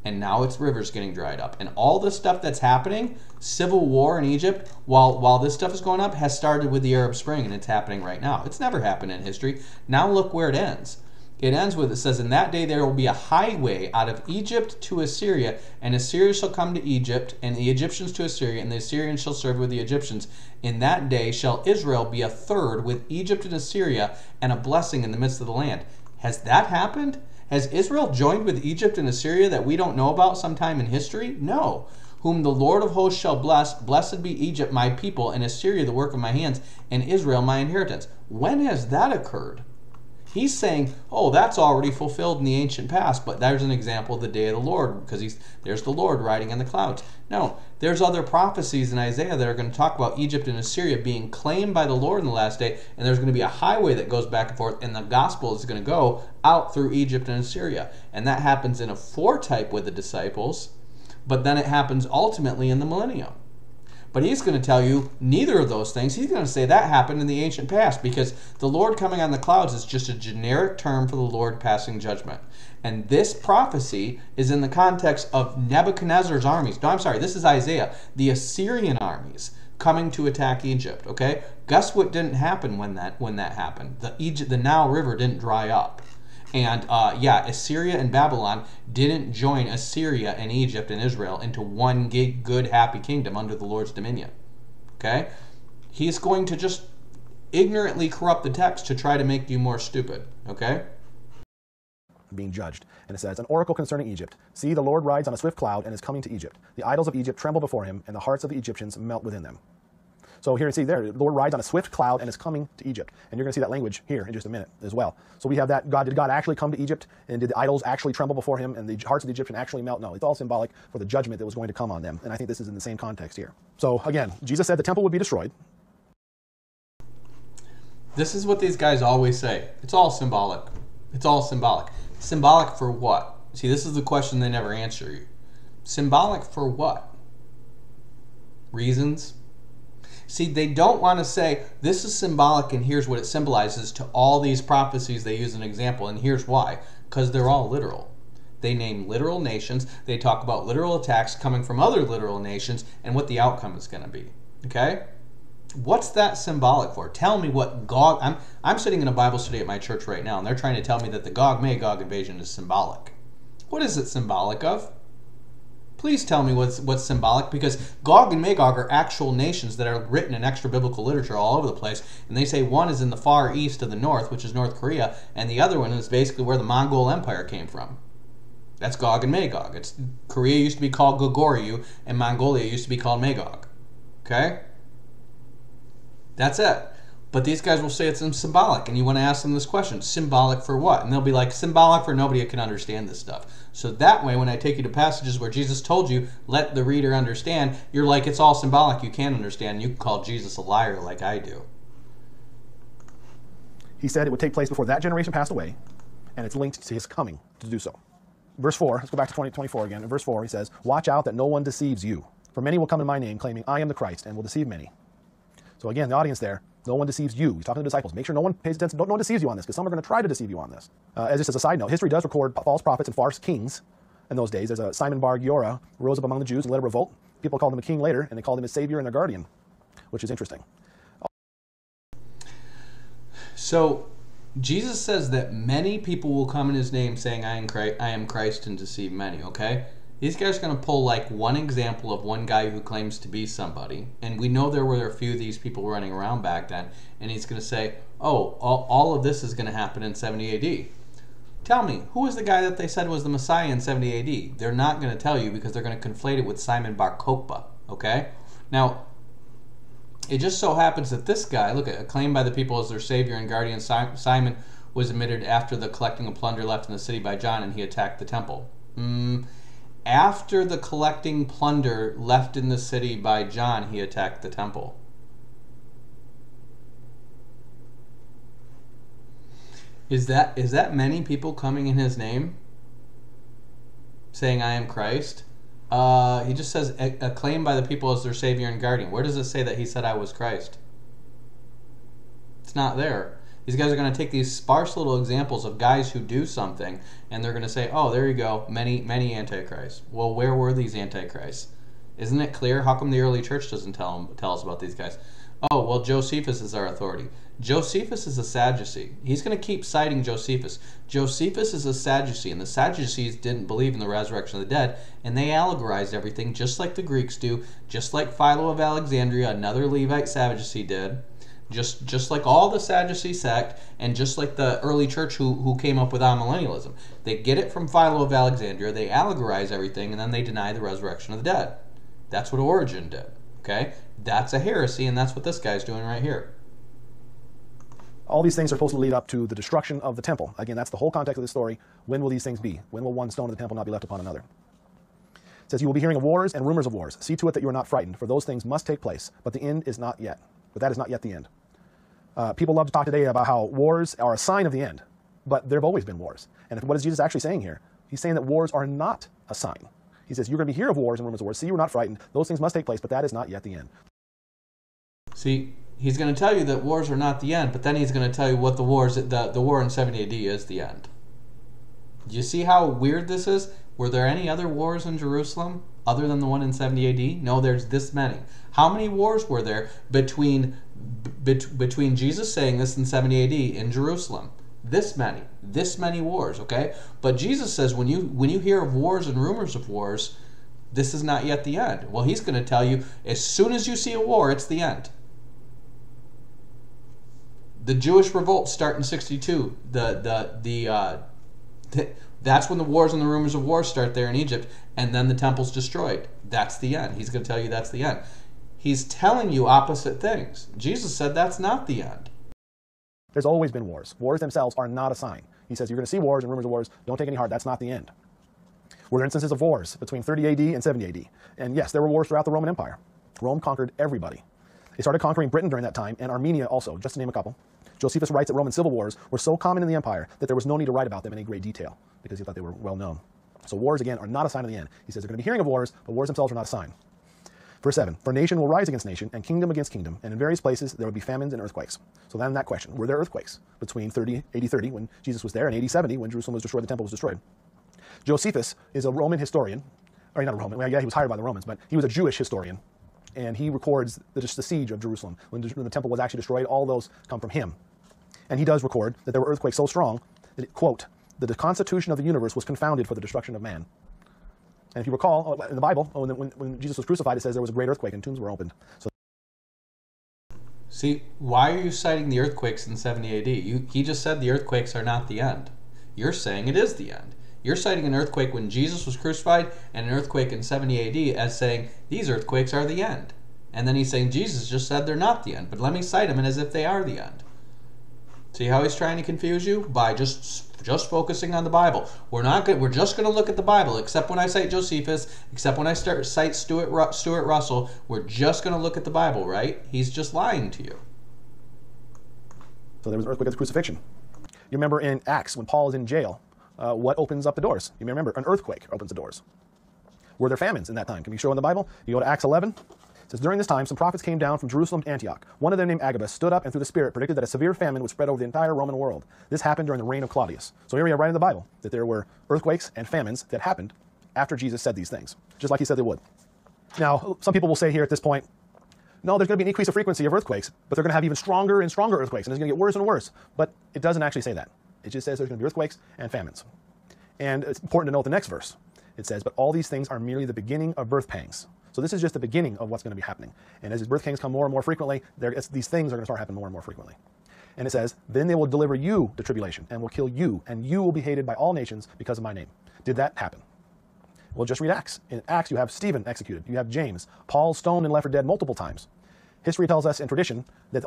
And now its river's getting dried up. And all the stuff that's happening, civil war in Egypt, while while this stuff is going up, has started with the Arab Spring and it's happening right now. It's never happened in history. Now look where it ends. It ends with, it says, In that day there will be a highway out of Egypt to Assyria, and Assyria shall come to Egypt, and the Egyptians to Assyria, and the Assyrians shall serve with the Egyptians. In that day shall Israel be a third with Egypt and Assyria, and a blessing in the midst of the land. Has that happened? Has Israel joined with Egypt and Assyria that we don't know about sometime in history? No. Whom the Lord of hosts shall bless, blessed be Egypt, my people, and Assyria, the work of my hands, and Israel, my inheritance. When has that occurred? He's saying, oh, that's already fulfilled in the ancient past, but there's an example of the day of the Lord because he's there's the Lord riding in the clouds. No, there's other prophecies in Isaiah that are going to talk about Egypt and Assyria being claimed by the Lord in the last day, and there's going to be a highway that goes back and forth, and the gospel is going to go out through Egypt and Assyria. And that happens in a foretype with the disciples, but then it happens ultimately in the millennium. But he's going to tell you neither of those things. He's going to say that happened in the ancient past because the Lord coming on the clouds is just a generic term for the Lord passing judgment. And this prophecy is in the context of Nebuchadnezzar's armies. No, I'm sorry, this is Isaiah, the Assyrian armies coming to attack Egypt, okay? Guess what didn't happen when that when that happened? The Egypt the Nile River didn't dry up. And uh, yeah, Assyria and Babylon didn't join Assyria and Egypt and Israel into one good, happy kingdom under the Lord's dominion. Okay? He's going to just ignorantly corrupt the text to try to make you more stupid. Okay? Being judged. And it says, An oracle concerning Egypt. See, the Lord rides on a swift cloud and is coming to Egypt. The idols of Egypt tremble before him, and the hearts of the Egyptians melt within them. So here you see there, the Lord rides on a swift cloud and is coming to Egypt. And you're going to see that language here in just a minute as well. So we have that God, did God actually come to Egypt? And did the idols actually tremble before him? And the hearts of the Egyptian actually melt? No, it's all symbolic for the judgment that was going to come on them. And I think this is in the same context here. So again, Jesus said the temple would be destroyed. This is what these guys always say. It's all symbolic. It's all symbolic. Symbolic for what? See, this is the question they never answer you. Symbolic for what? Reasons? See, they don't want to say this is symbolic and here's what it symbolizes to all these prophecies they use an example, and here's why. Because they're all literal. They name literal nations, they talk about literal attacks coming from other literal nations, and what the outcome is going to be. Okay? What's that symbolic for? Tell me what Gog. I'm, I'm sitting in a Bible study at my church right now, and they're trying to tell me that the Gog Magog invasion is symbolic. What is it symbolic of? Please tell me what's what's symbolic because Gog and Magog are actual nations that are written in extra biblical literature all over the place, and they say one is in the far east of the north, which is North Korea, and the other one is basically where the Mongol Empire came from. That's Gog and Magog. It's Korea used to be called Goguryeo, and Mongolia used to be called Magog. Okay? That's it. But these guys will say it's symbolic, and you want to ask them this question symbolic for what? And they'll be like, symbolic for nobody can understand this stuff. So that way, when I take you to passages where Jesus told you, let the reader understand, you're like, it's all symbolic, you can't understand. You can call Jesus a liar like I do. He said it would take place before that generation passed away, and it's linked to his coming to do so. Verse 4, let's go back to 20, 24 again. In verse 4, he says, Watch out that no one deceives you. For many will come in my name, claiming, I am the Christ, and will deceive many. So again, the audience there, no one deceives you. He's talking to the disciples. Make sure no one pays attention. Don't, no one deceives you on this, because some are going to try to deceive you on this. Uh, as just as a side note, history does record false prophets and false kings in those days. There's a Simon Bar Giora rose up among the Jews and led a revolt. People called him a king later, and they called him a savior and their guardian, which is interesting. So Jesus says that many people will come in his name saying, I am Christ, I am Christ and deceive many, okay? These guys are going to pull like one example of one guy who claims to be somebody. And we know there were a few of these people running around back then. And he's going to say, oh, all, all of this is going to happen in 70 AD. Tell me, who was the guy that they said was the Messiah in 70 AD? They're not going to tell you because they're going to conflate it with Simon Bar Kokhba, okay? Now, it just so happens that this guy, look, acclaimed by the people as their savior and guardian, Simon was admitted after the collecting of plunder left in the city by John and he attacked the temple. Mm, after the collecting plunder left in the city by John, he attacked the temple. Is that is that many people coming in his name saying I am Christ? Uh, he just says acclaimed by the people as their savior and guardian. Where does it say that he said I was Christ? It's not there. These guys are going to take these sparse little examples of guys who do something, and they're going to say, "Oh, there you go, many many antichrists." Well, where were these antichrists? Isn't it clear? How come the early church doesn't tell them, tell us about these guys? Oh, well, Josephus is our authority. Josephus is a Sadducee. He's going to keep citing Josephus. Josephus is a Sadducee, and the Sadducees didn't believe in the resurrection of the dead, and they allegorized everything just like the Greeks do, just like Philo of Alexandria, another Levite Sadducee did, just just like all the Sadducee sect, and just like the early church who, who came up with amillennialism. They get it from Philo of Alexandria, they allegorize everything, and then they deny the resurrection of the dead. That's what Origen did. Okay? That's a heresy, and that's what this guy's doing right here. All these things are supposed to lead up to the destruction of the temple. Again, that's the whole context of the story. When will these things be? When will one stone of the temple not be left upon another? It says, You will be hearing of wars and rumors of wars. See to it that you are not frightened, for those things must take place, but the end is not yet. But that is not yet the end. Uh, people love to talk today about how wars are a sign of the end, but there have always been wars. And what is Jesus actually saying here? He's saying that wars are not a sign. He says, You're going to be hearing of wars and rumors of wars. See, you're not frightened. Those things must take place, but that is not yet the end. See, he's going to tell you that wars are not the end, but then he's going to tell you what the wars the the war in 70 AD is the end. Do you see how weird this is? Were there any other wars in Jerusalem other than the one in 70 AD? No, there's this many. How many wars were there between between Jesus saying this in 70 AD in Jerusalem? This many, this many wars, okay? But Jesus says when you when you hear of wars and rumors of wars, this is not yet the end. Well, he's going to tell you as soon as you see a war, it's the end the Jewish revolt start in 62. The the the, uh, that's when the wars and the rumors of war start there in Egypt, and then the temple's destroyed. That's the end. He's going to tell you that's the end. He's telling you opposite things. Jesus said that's not the end. There's always been wars. Wars themselves are not a sign. He says you're going to see wars and rumors of wars. Don't take any heart. That's not the end. Were there instances of wars between 30 AD and 70 AD? And yes, there were wars throughout the Roman Empire. Rome conquered everybody. They started conquering Britain during that time, and Armenia also, just to name a couple. Josephus writes that Roman civil wars were so common in the empire that there was no need to write about them in any great detail because he thought they were well known. So wars, again, are not a sign of the end. He says they're going to be hearing of wars, but wars themselves are not a sign. Verse 7 For nation will rise against nation, and kingdom against kingdom, and in various places there will be famines and earthquakes. So then that question were there earthquakes between 30, 80 30 when Jesus was there and 80 70 when Jerusalem was destroyed, the temple was destroyed? Josephus is a Roman historian, or not a Roman, well, yeah, he was hired by the Romans, but he was a Jewish historian, and he records the, just the siege of Jerusalem when the, temple was actually destroyed. All those come from him. And he does record that there were earthquakes so strong that, it, quote, the constitution of the universe was confounded for the destruction of man. And if you recall, oh, in the Bible, oh, when, when Jesus was crucified, it says there was a great earthquake and tombs were opened. So See, why are you citing the earthquakes in 70 AD? You, he just said the earthquakes are not the end. You're saying it is the end. You're citing an earthquake when Jesus was crucified and an earthquake in 70 AD as saying these earthquakes are the end. And then he's saying Jesus just said they're not the end, but let me cite them as if they are the end. See how he's trying to confuse you by just just focusing on the Bible. We're not good. We're just going to look at the Bible, except when I cite Josephus, except when I start cite Stuart Ru- Stuart Russell. We're just going to look at the Bible, right? He's just lying to you. So there was an earthquake at the crucifixion. You remember in Acts when Paul is in jail, uh, what opens up the doors? You may remember an earthquake opens the doors. Were there famines in that time? Can you show in the Bible? You go to Acts 11. It says, During this time, some prophets came down from Jerusalem to Antioch. One of them, named Agabus, stood up and through the Spirit predicted that a severe famine would spread over the entire Roman world. This happened during the reign of Claudius. So here we are right in the Bible that there were earthquakes and famines that happened after Jesus said these things, just like he said they would. Now, some people will say here at this point, no, there's going to be an increase of frequency of earthquakes, but they're going to have even stronger and stronger earthquakes, and it's going to get worse and worse. But it doesn't actually say that. It just says there's going to be earthquakes and famines. And it's important to note the next verse. It says, But all these things are merely the beginning of birth pangs. So this is just the beginning of what's going to be happening. And as birth pangs come more and more frequently, these things are going to start happening more and more frequently. And it says, Then they will deliver you to tribulation and will kill you, and you will be hated by all nations because of my name. Did that happen? Well, just read Acts. In Acts, you have Stephen executed. You have James. Paul stoned and left for dead multiple times. History tells us in tradition that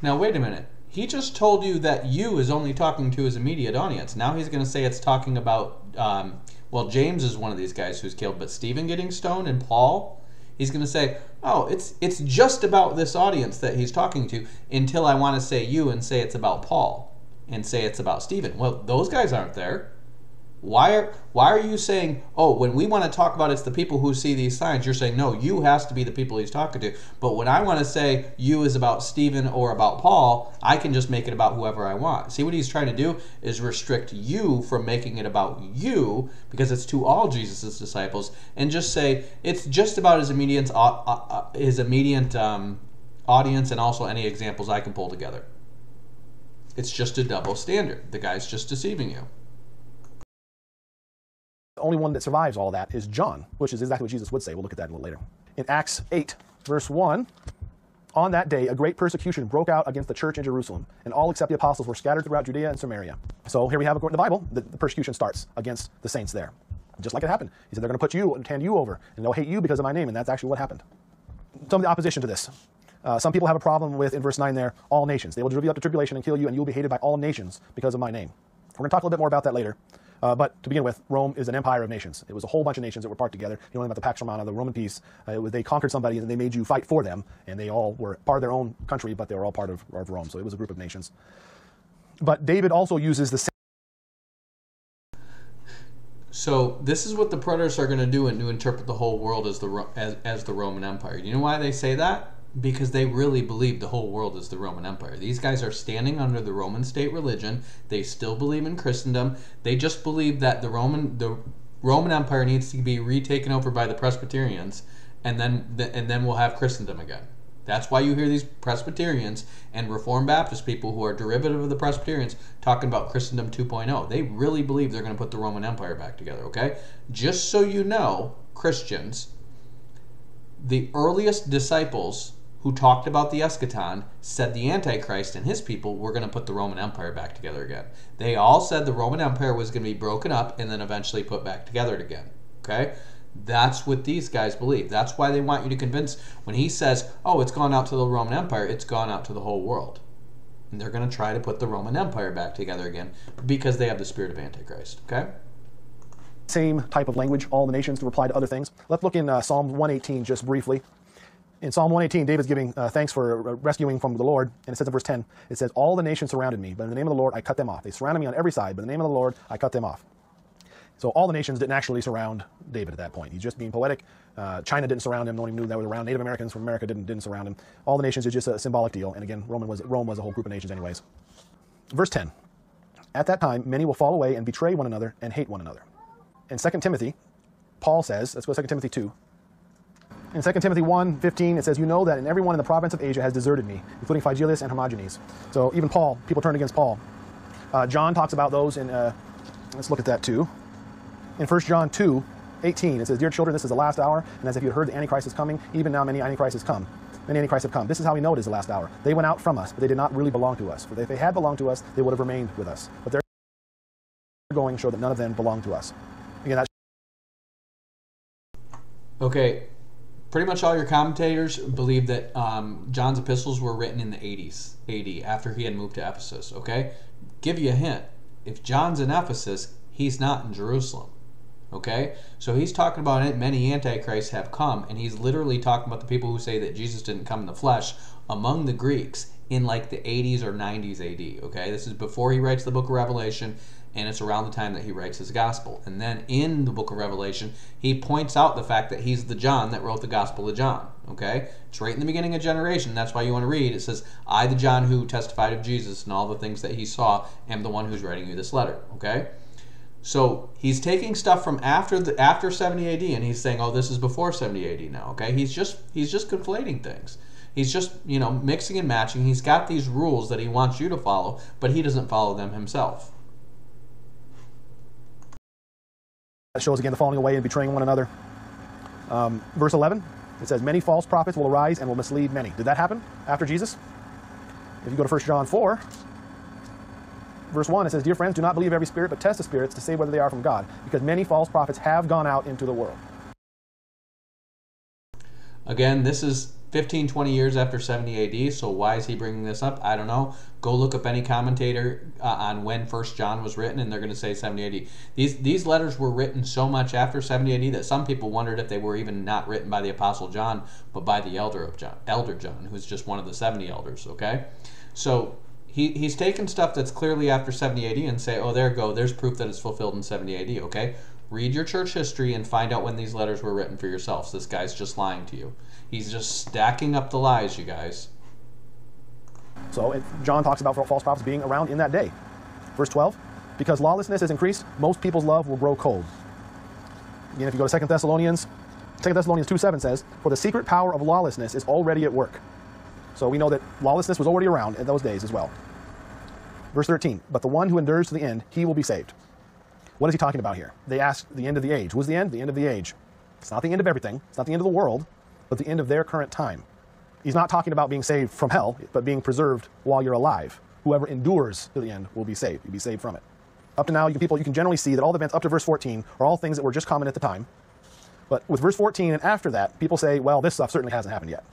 Now wait a minute. He just told you that you is only talking to his immediate audience. Now he's going to say it's talking about. Um, well, James is one of these guys who's killed, but Stephen getting stoned and Paul. He's going to say, "Oh, it's it's just about this audience that he's talking to." Until I want to say you and say it's about Paul and say it's about Stephen. Well, those guys aren't there. Why are why are you saying, oh, when we want to talk about it's the people who see these signs, you're saying no, you has to be the people he's talking to. But when I want to say you is about Stephen or about Paul, I can just make it about whoever I want. See what he's trying to do is restrict you from making it about you because it's to all Jesus' disciples, and just say it's just about his immediate uh, uh, uh, his immediate um, audience and also any examples I can pull together. It's just a double standard. The guy's just deceiving you. The only one that survives all that is John, which is exactly what Jesus would say. We'll look at that a little later. In Acts 8, verse 1, on that day, a great persecution broke out against the church in Jerusalem, and all except the apostles were scattered throughout Judea and Samaria. So here we have, according to the Bible, the, the persecution starts against the saints there. Just like it happened. He said they're going to put you and hand you over, and they'll hate you because of my name, and that's actually what happened. Some of the opposition to this. Uh, some people have a problem with, in verse 9 there, all nations. They will drive you up to tribulation and kill you, and you will be hated by all nations because of my name. We're going to talk a little bit more about that later. Uh, but to begin with, Rome is an empire of nations. It was a whole bunch of nations that were part together. You know about the Pax Romana, the Roman peace. Uh, was, they conquered somebody and they made you fight for them, and they all were part of their own country, but they were all part of, of Rome. So it was a group of nations. But David also uses the same. So this is what the preterists are going to do and to interpret the whole world as the as, as the Roman Empire. You know why they say that? Because they really believe the whole world is the Roman Empire. These guys are standing under the Roman state religion. They still believe in Christendom. They just believe that the Roman the Roman Empire needs to be retaken over by the Presbyterians, and then and then we'll have Christendom again. That's why you hear these Presbyterians and Reformed Baptist people who are derivative of the Presbyterians talking about Christendom 2.0. They really believe they're going to put the Roman Empire back together, okay? Just so you know, Christians, the earliest disciples who talked about the eschaton said the Antichrist and his people were going to put the Roman Empire back together again. They all said the Roman Empire was going to be broken up and then eventually put back together again, okay? That's what these guys believe. That's why they want you to convince when he says, "Oh, it's gone out to the Roman Empire. It's gone out to the whole world." And they're going to try to put the Roman Empire back together again because they have the spirit of Antichrist, okay? same type of language, all the nations, to reply to other things. Let's look in uh, Psalm 118 just briefly. In Psalm 118, David's giving uh, thanks for rescuing from the Lord, and it says in verse 10, it says, All the nations surrounded me, but in the name of the Lord I cut them off. They surrounded me on every side, but in the name of the Lord I cut them off. So all the nations didn't actually surround David at that point. He's just being poetic. Uh, China didn't surround him. No one even knew that was around. Native Americans from America didn't, didn't surround him. All the nations is just a symbolic deal. And again, Roman was, Rome was a whole group of nations anyways. Verse 10, At that time, many will fall away and betray one another and hate one another. In 2 Timothy, Paul says, let's go to 2 Timothy 2. In 2 Timothy 1, 15, it says, You know that in everyone in the province of Asia has deserted me, including Phygellus and Hermogenes. So even Paul, people turned against Paul. Uh, John talks about those in, uh, let's look at that too. In 1 John 2, 18, it says, Dear children, this is the last hour, and as if you heard the Antichrist is coming, even now many Antichrists come. Many Antichrists have come. This is how we know it is the last hour. They went out from us, but they did not really belong to us. For if they had belonged to us, they would have remained with us. But they're going show that none of them belong to us. Again, Okay, pretty much all your commentators believe that um, John's epistles were written in the 80s, AD, after he had moved to Ephesus. Okay, give you a hint. If John's in Ephesus, he's not in Jerusalem. Okay, so he's talking about it. Many antichrists have come, and he's literally talking about the people who say that Jesus didn't come in the flesh among the Greeks in like the 80s or 90s AD. Okay, this is before he writes the book of Revelation, and it's around the time that he writes his gospel. And then in the book of Revelation, he points out the fact that he's the John that wrote the Gospel of John. Okay, it's right in the beginning of generation. That's why you want to read. It says, "I, the John who testified of Jesus and all the things that he saw, am the one who's writing you this letter." Okay. So he's taking stuff from after the after 70 AD and he's saying, "Oh, this is before 70 AD now." Okay? He's just he's just conflating things. He's just, you know, mixing and matching. He's got these rules that he wants you to follow, but he doesn't follow them himself. Shows again the falling away and betraying one another. Um, verse 11, it says, Many false prophets will arise and will mislead many. Did that happen after Jesus? If you go to 1 John 4, verse 1, it says, Dear friends, do not believe every spirit, but test the spirits to say whether they are from God, because many false prophets have gone out into the world. Again, this is 15, 20 years after 70 AD, so why is he bringing this up? I don't know. Go look up any commentator uh, on when First John was written, and they're going to say 70 AD. These, these letters were written so much after 70 AD that some people wondered if they were even not written by the Apostle John, but by the elder of John, Elder John, who's just one of the 70 elders, okay? So he, he's taken stuff that's clearly after 70 AD and say, oh, there go, there's proof that it's fulfilled in 70 AD, okay? Read your church history and find out when these letters were written for yourselves. This guy's just lying to you. He's just stacking up the lies, you guys. So John talks about false prophets being around in that day. Verse 12, because lawlessness has increased, most people's love will grow cold. Again, if you go to 2 Thessalonians, 2 Thessalonians 2 7 says, For the secret power of lawlessness is already at work. So we know that lawlessness was already around in those days as well. Verse 13, but the one who endures to the end, he will be saved. What is he talking about here? They ask the end of the age. Who's the end? The end of the age. It's not the end of everything, it's not the end of the world, but the end of their current time. He's not talking about being saved from hell, but being preserved while you're alive. Whoever endures to the end will be saved. You'll be saved from it. Up to now, you can, people, you can generally see that all the events up to verse 14 are all things that were just common at the time. But with verse 14 and after that, people say, well, this stuff certainly hasn't happened yet.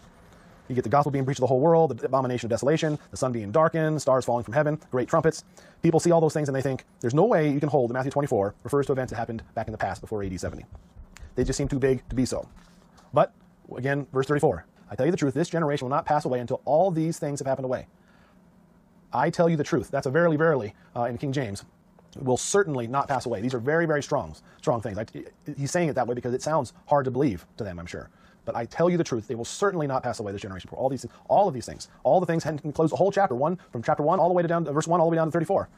You get the gospel being preached to the whole world, the abomination of desolation, the sun being darkened, stars falling from heaven, great trumpets. People see all those things and they think, there's no way you can hold that Matthew 24 refers to events that happened back in the past before AD 70. They just seem too big to be so. But, again, verse 34 I tell you the truth, this generation will not pass away until all these things have happened away. I tell you the truth. That's a verily, verily uh, in King James. Will certainly not pass away. These are very, very strong, strong things. I, he's saying it that way because it sounds hard to believe to them, I'm sure. But I tell you the truth, they will certainly not pass away this generation. For all these, all of these things, all the things includes the whole chapter one, from chapter one all the way to down verse one, all the way down to 34.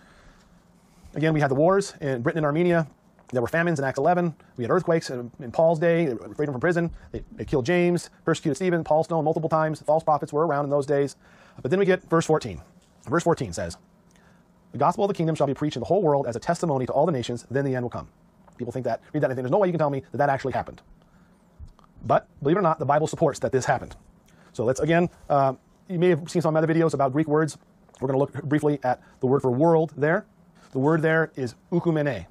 Again, we had the wars in Britain and Armenia. There were famines in Acts 11. We had earthquakes in, in Paul's day, freedom from prison. They, they, killed James, persecuted Stephen, Paul stoned multiple times. False prophets were around in those days. But then we get verse 14. Verse 14 says, The gospel of the kingdom shall be preached in the whole world as a testimony to all the nations, then the end will come. People think that, read that, and think, there's no way you can tell me that that actually happened. But believe it or not, the Bible supports that this happened. So let's again, uh, you may have seen some other videos about Greek words. We're going to look briefly at the word for world there. The word there is oikoumene.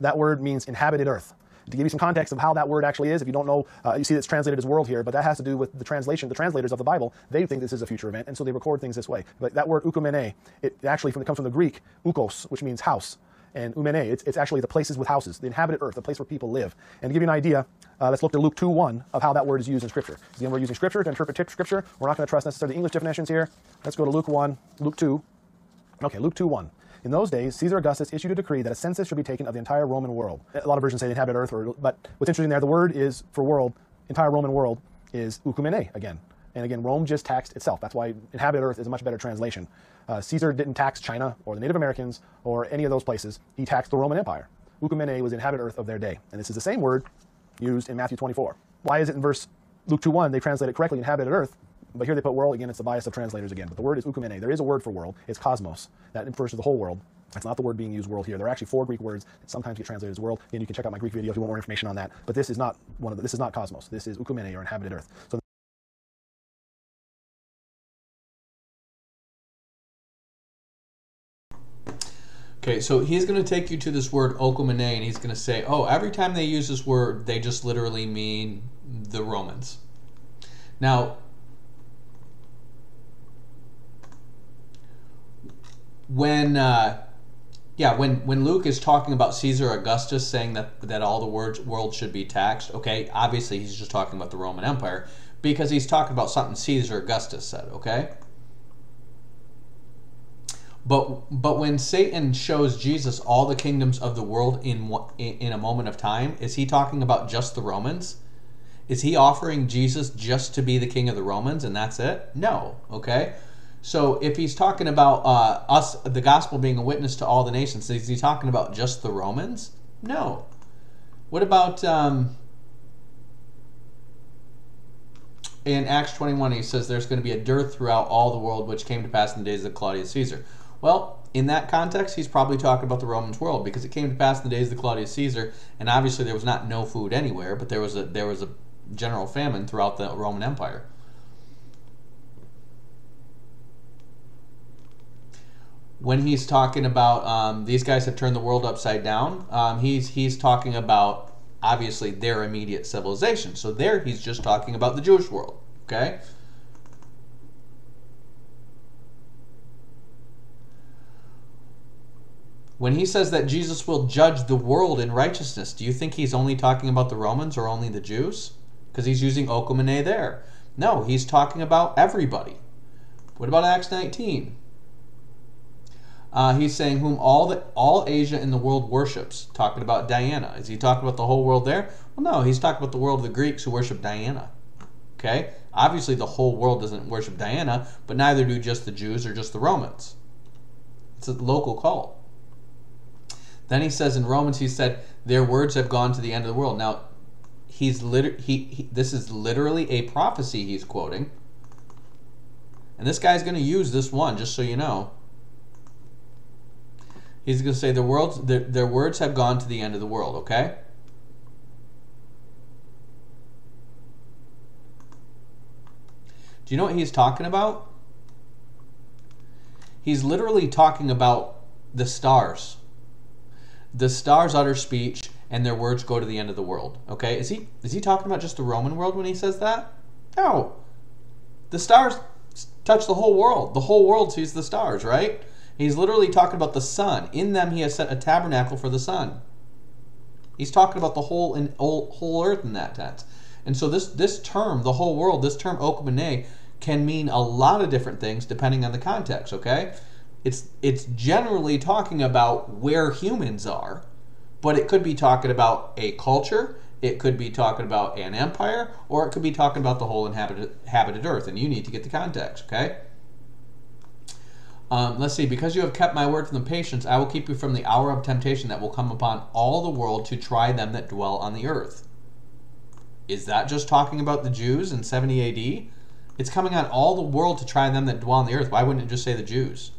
That word means inhabited earth. To give you some context of how that word actually is, if you don't know, uh, you see it's translated as world here, but that has to do with the translation. The translators of the Bible, they think this is a future event, and so they record things this way. But that word oikoumene, it actually from, it comes from the Greek oikos, which means house and umene. It's, it's, actually the places with houses, the inhabited earth, the place where people live. And to give you an idea, uh, let's look to Luke 2.1 of how that word is used in Scripture. Again, we're using Scripture to interpret Scripture. We're not going to trust necessarily the English definitions here. Let's go to Luke 1, Luke 2. Okay, Luke 2.1. In those days, Caesar Augustus issued a decree that a census should be taken of the entire Roman world. A lot of versions say the inhabited earth, or, but what's interesting there, the word is for world, entire Roman world, is oikoumene again. And again, Rome just taxed itself. That's why inhabited earth is a much better translation. Uh, Caesar didn't tax China or the Native Americans or any of those places. He taxed the Roman Empire. Oikoumene was inhabited earth of their day. And this is the same word used in Matthew 24. Why is it in verse Luke 2.1 they translate it correctly, inhabited earth, but here they put world again. It's the bias of translators again. But the word is oikoumene. There is a word for world. It's cosmos. That refers to the whole world. That's not the word being used world here. There are actually four Greek words that sometimes get translated as world. Again, you can check out my Greek video if you want more information on that. But this is not one of the, this is not cosmos. This is oikoumene or inhabited earth. So Okay, so he's going to take you to this word oikoumene, and he's going to say, oh, every time they use this word, they just literally mean the Romans. Now, when uh, yeah, when when Luke is talking about Caesar Augustus saying that that all the words world should be taxed, okay, obviously he's just talking about the Roman Empire because he's talking about something Caesar Augustus said, okay? But but when Satan shows Jesus all the kingdoms of the world in in a moment of time, is he talking about just the Romans? Is he offering Jesus just to be the king of the Romans and that's it? No, okay? So if he's talking about uh, us, the gospel being a witness to all the nations, is he talking about just the Romans? No. What about um, in Acts 21? He says there's going to be a dearth throughout all the world, which came to pass in the days of Claudius Caesar. Well, in that context, he's probably talking about the Romans world because it came to pass in the days of Claudius Caesar, and obviously there was not no food anywhere, but there was a there was a general famine throughout the Roman Empire. When he's talking about um, these guys have turned the world upside down, um, he's he's talking about obviously their immediate civilization. So there, he's just talking about the Jewish world. Okay. When he says that Jesus will judge the world in righteousness, do you think he's only talking about the Romans or only the Jews? Because he's using oikoumene there. No, he's talking about everybody. What about Acts 19? Uh, he's saying whom all the all Asia in the world worships. Talking about Diana. Is he talking about the whole world there? Well, no. He's talking about the world of the Greeks who worship Diana. Okay. Obviously, the whole world doesn't worship Diana, but neither do just the Jews or just the Romans. It's a local cult. Then he says in Romans, he said, "Their words have gone to the end of the world." Now, he's liter- he, he this is literally a prophecy he's quoting, and this guy's going to use this one just so you know. He's going to say their words their, their words have gone to the end of the world, okay? Do you know what he's talking about? He's literally talking about the stars. The stars utter speech and their words go to the end of the world. Okay? Is he is he talking about just the Roman world when he says that? No. The stars touch the whole world. The whole world sees the stars, right? He's literally talking about the sun. In them, he has set a tabernacle for the sun. He's talking about the whole whole earth in that tense. And so this this term, the whole world, this term oikoumene, can mean a lot of different things depending on the context. Okay, it's it's generally talking about where humans are, but it could be talking about a culture. It could be talking about an empire, or it could be talking about the whole inhabited, inhabited earth, and you need to get the context, okay? Um, let's see. Because you have kept my word from the patience, I will keep you from the hour of temptation that will come upon all the world to try them that dwell on the earth. Is that just talking about the Jews in 70 AD? It's coming on all the world to try them that dwell on the earth. Why wouldn't it just say the Jews?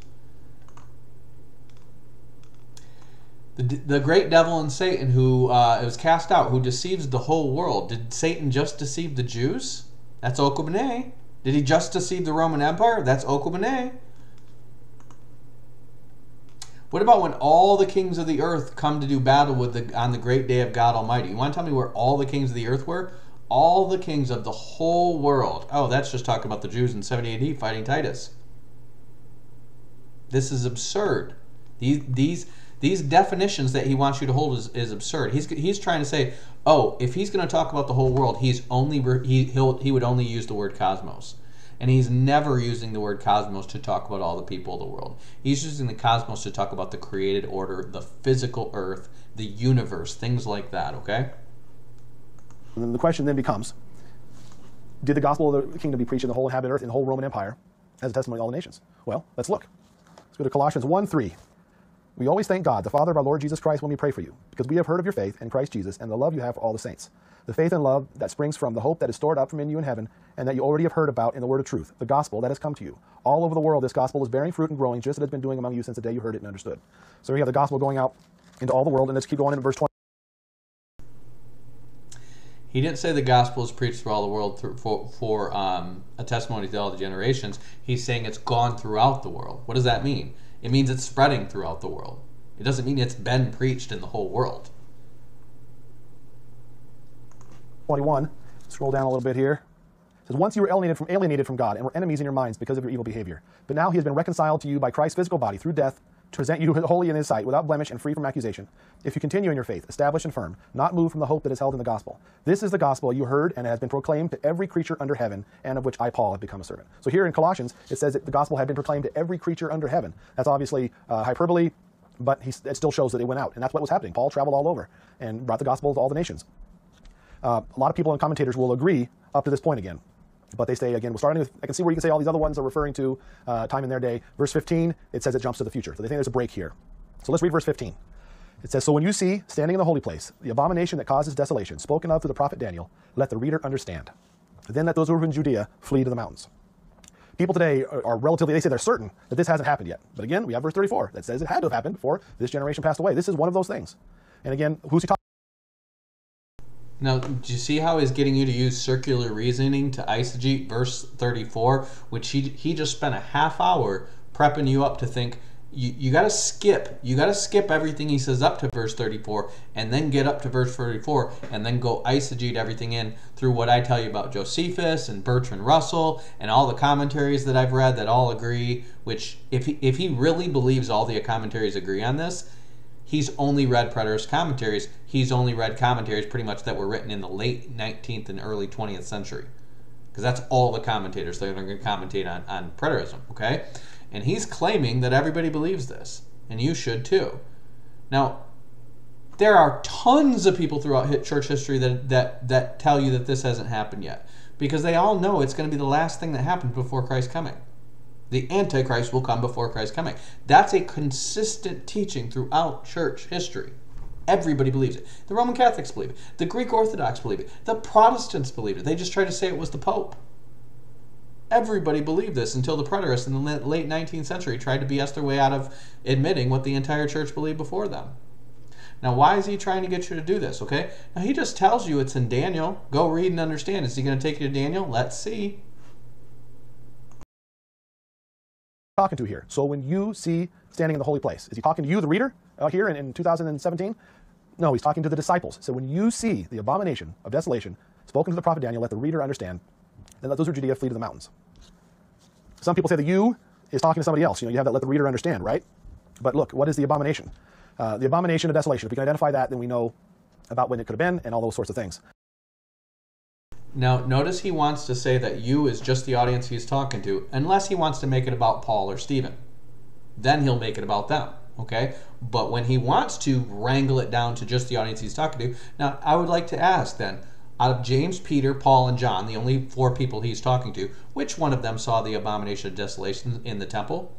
The, the great devil and Satan, who uh, was cast out, who deceives the whole world. Did Satan just deceive the Jews? That's Oikoumene. Did he just deceive the Roman Empire? That's Oikoumene. What about when all the kings of the earth come to do battle with the on the great day of God Almighty? You want to tell me where all the kings of the earth were? All the kings of the whole world. Oh, that's just talking about the Jews in 70 AD fighting Titus. This is absurd. These these these definitions that he wants you to hold is, is absurd. He's he's trying to say, oh, if he's going to talk about the whole world, he's only he he'll, he would only use the word cosmos. And he's never using the word cosmos to talk about all the people of the world. He's using the cosmos to talk about the created order, the physical earth, the universe, things like that, okay? And then the question then becomes Did the gospel of the kingdom be preached in the whole inhabited earth, in the whole Roman Empire, as a testimony to all the nations? Well, let's look. Let's go to Colossians 1 3. We always thank God, the Father of our Lord Jesus Christ, when we pray for you, because we have heard of your faith in Christ Jesus and the love you have for all the saints the faith and love that springs from the hope that is stored up from in you in heaven and that you already have heard about in the word of truth, the gospel that has come to you. All over the world, this gospel is bearing fruit and growing, just as it has been doing among you since the day you heard it and understood. So we have the gospel going out into all the world, and let's keep going in verse 20. He didn't say the gospel is preached through all the world for, for um, a testimony to all the generations. He's saying it's gone throughout the world. What does that mean? It means it's spreading throughout the world. It doesn't mean it's been preached in the whole world. 21. Scroll down a little bit here. It says, Once you were alienated from, alienated from God and were enemies in your minds because of your evil behavior. But now he has been reconciled to you by Christ's physical body through death to present you holy in his sight, without blemish and free from accusation. If you continue in your faith, established and firm, not moved from the hope that is held in the gospel. This is the gospel you heard and has been proclaimed to every creature under heaven, and of which I, Paul, have become a servant. So here in Colossians, it says that the gospel had been proclaimed to every creature under heaven. That's obviously uh, hyperbole, but he, it still shows that it went out. And that's what was happening. Paul traveled all over and brought the gospel to all the nations. Uh, a lot of people and commentators will agree up to this point again. But they say again, we're starting with, I can see where you can say all these other ones are referring to uh, time in their day. Verse 15, it says it jumps to the future. So they think there's a break here. So let's read verse 15. It says, So when you see, standing in the holy place, the abomination that causes desolation, spoken of through the prophet Daniel, let the reader understand. Then let those who are in Judea flee to the mountains. People today are, are relatively, they say they're certain that this hasn't happened yet. But again, we have verse 34 that says it had to have happened before this generation passed away. This is one of those things. And again, who's he talking Now, do you see how he's getting you to use circular reasoning to eisegete verse 34, which he, he just spent a half hour prepping you up to think you, you got to skip. You got to skip everything he says up to verse 34 and then get up to verse 34 and then go eisegete everything in through what I tell you about Josephus and Bertrand Russell and all the commentaries that I've read that all agree, which if he, if he really believes all the commentaries agree on this, he's only read preterist commentaries. He's only read commentaries pretty much that were written in the late 19th and early 20th century. Because that's all the commentators that are going to commentate on, on preterism, okay? And he's claiming that everybody believes this, and you should too. Now, there are tons of people throughout church history that, that, that tell you that this hasn't happened yet, because they all know it's going to be the last thing that happens before Christ's coming. The Antichrist will come before Christ's coming. That's a consistent teaching throughout church history. Everybody believes it. The Roman Catholics believe it. The Greek Orthodox believe it. The Protestants believe it. They just try to say it was the Pope. Everybody believed this until the preterists in the late 19th century tried to BS their way out of admitting what the entire church believed before them. Now, why is he trying to get you to do this? Okay. Now, he just tells you it's in Daniel. Go read and understand. Is he going to take you to Daniel? Let's see. Talking to here? So when you see standing in the holy place, is he talking to you, the reader, out here in, in 2017? No, he's talking to the disciples. So when you see the abomination of desolation spoken to the prophet Daniel, let the reader understand. Then let those who Judea flee to the mountains. Some people say the you is talking to somebody else. You know, you have that let the reader understand, right? But look, what is the abomination? Uh, the abomination of desolation. If we can identify that, then we know about when it could have been and all those sorts of things. Now, notice he wants to say that you is just the audience he's talking to, unless he wants to make it about Paul or Stephen. Then he'll make it about them, okay? But when he wants to wrangle it down to just the audience he's talking to, now I would like to ask then, out of James, Peter, Paul, and John, the only four people he's talking to, which one of them saw the abomination of desolation in the temple?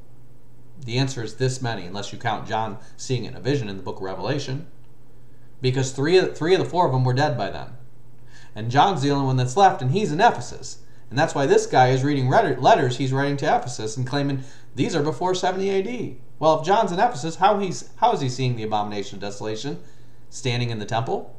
The answer is this many, unless you count John seeing it in a vision in the book of Revelation. Because three of, three of the four of them were dead by then. And John's the only one that's left, and he's in Ephesus. And that's why this guy is reading letters he's writing to Ephesus and claiming these are before 70 AD. Well, if John's in Ephesus, how, he's, how is he seeing the abomination of desolation standing in the temple?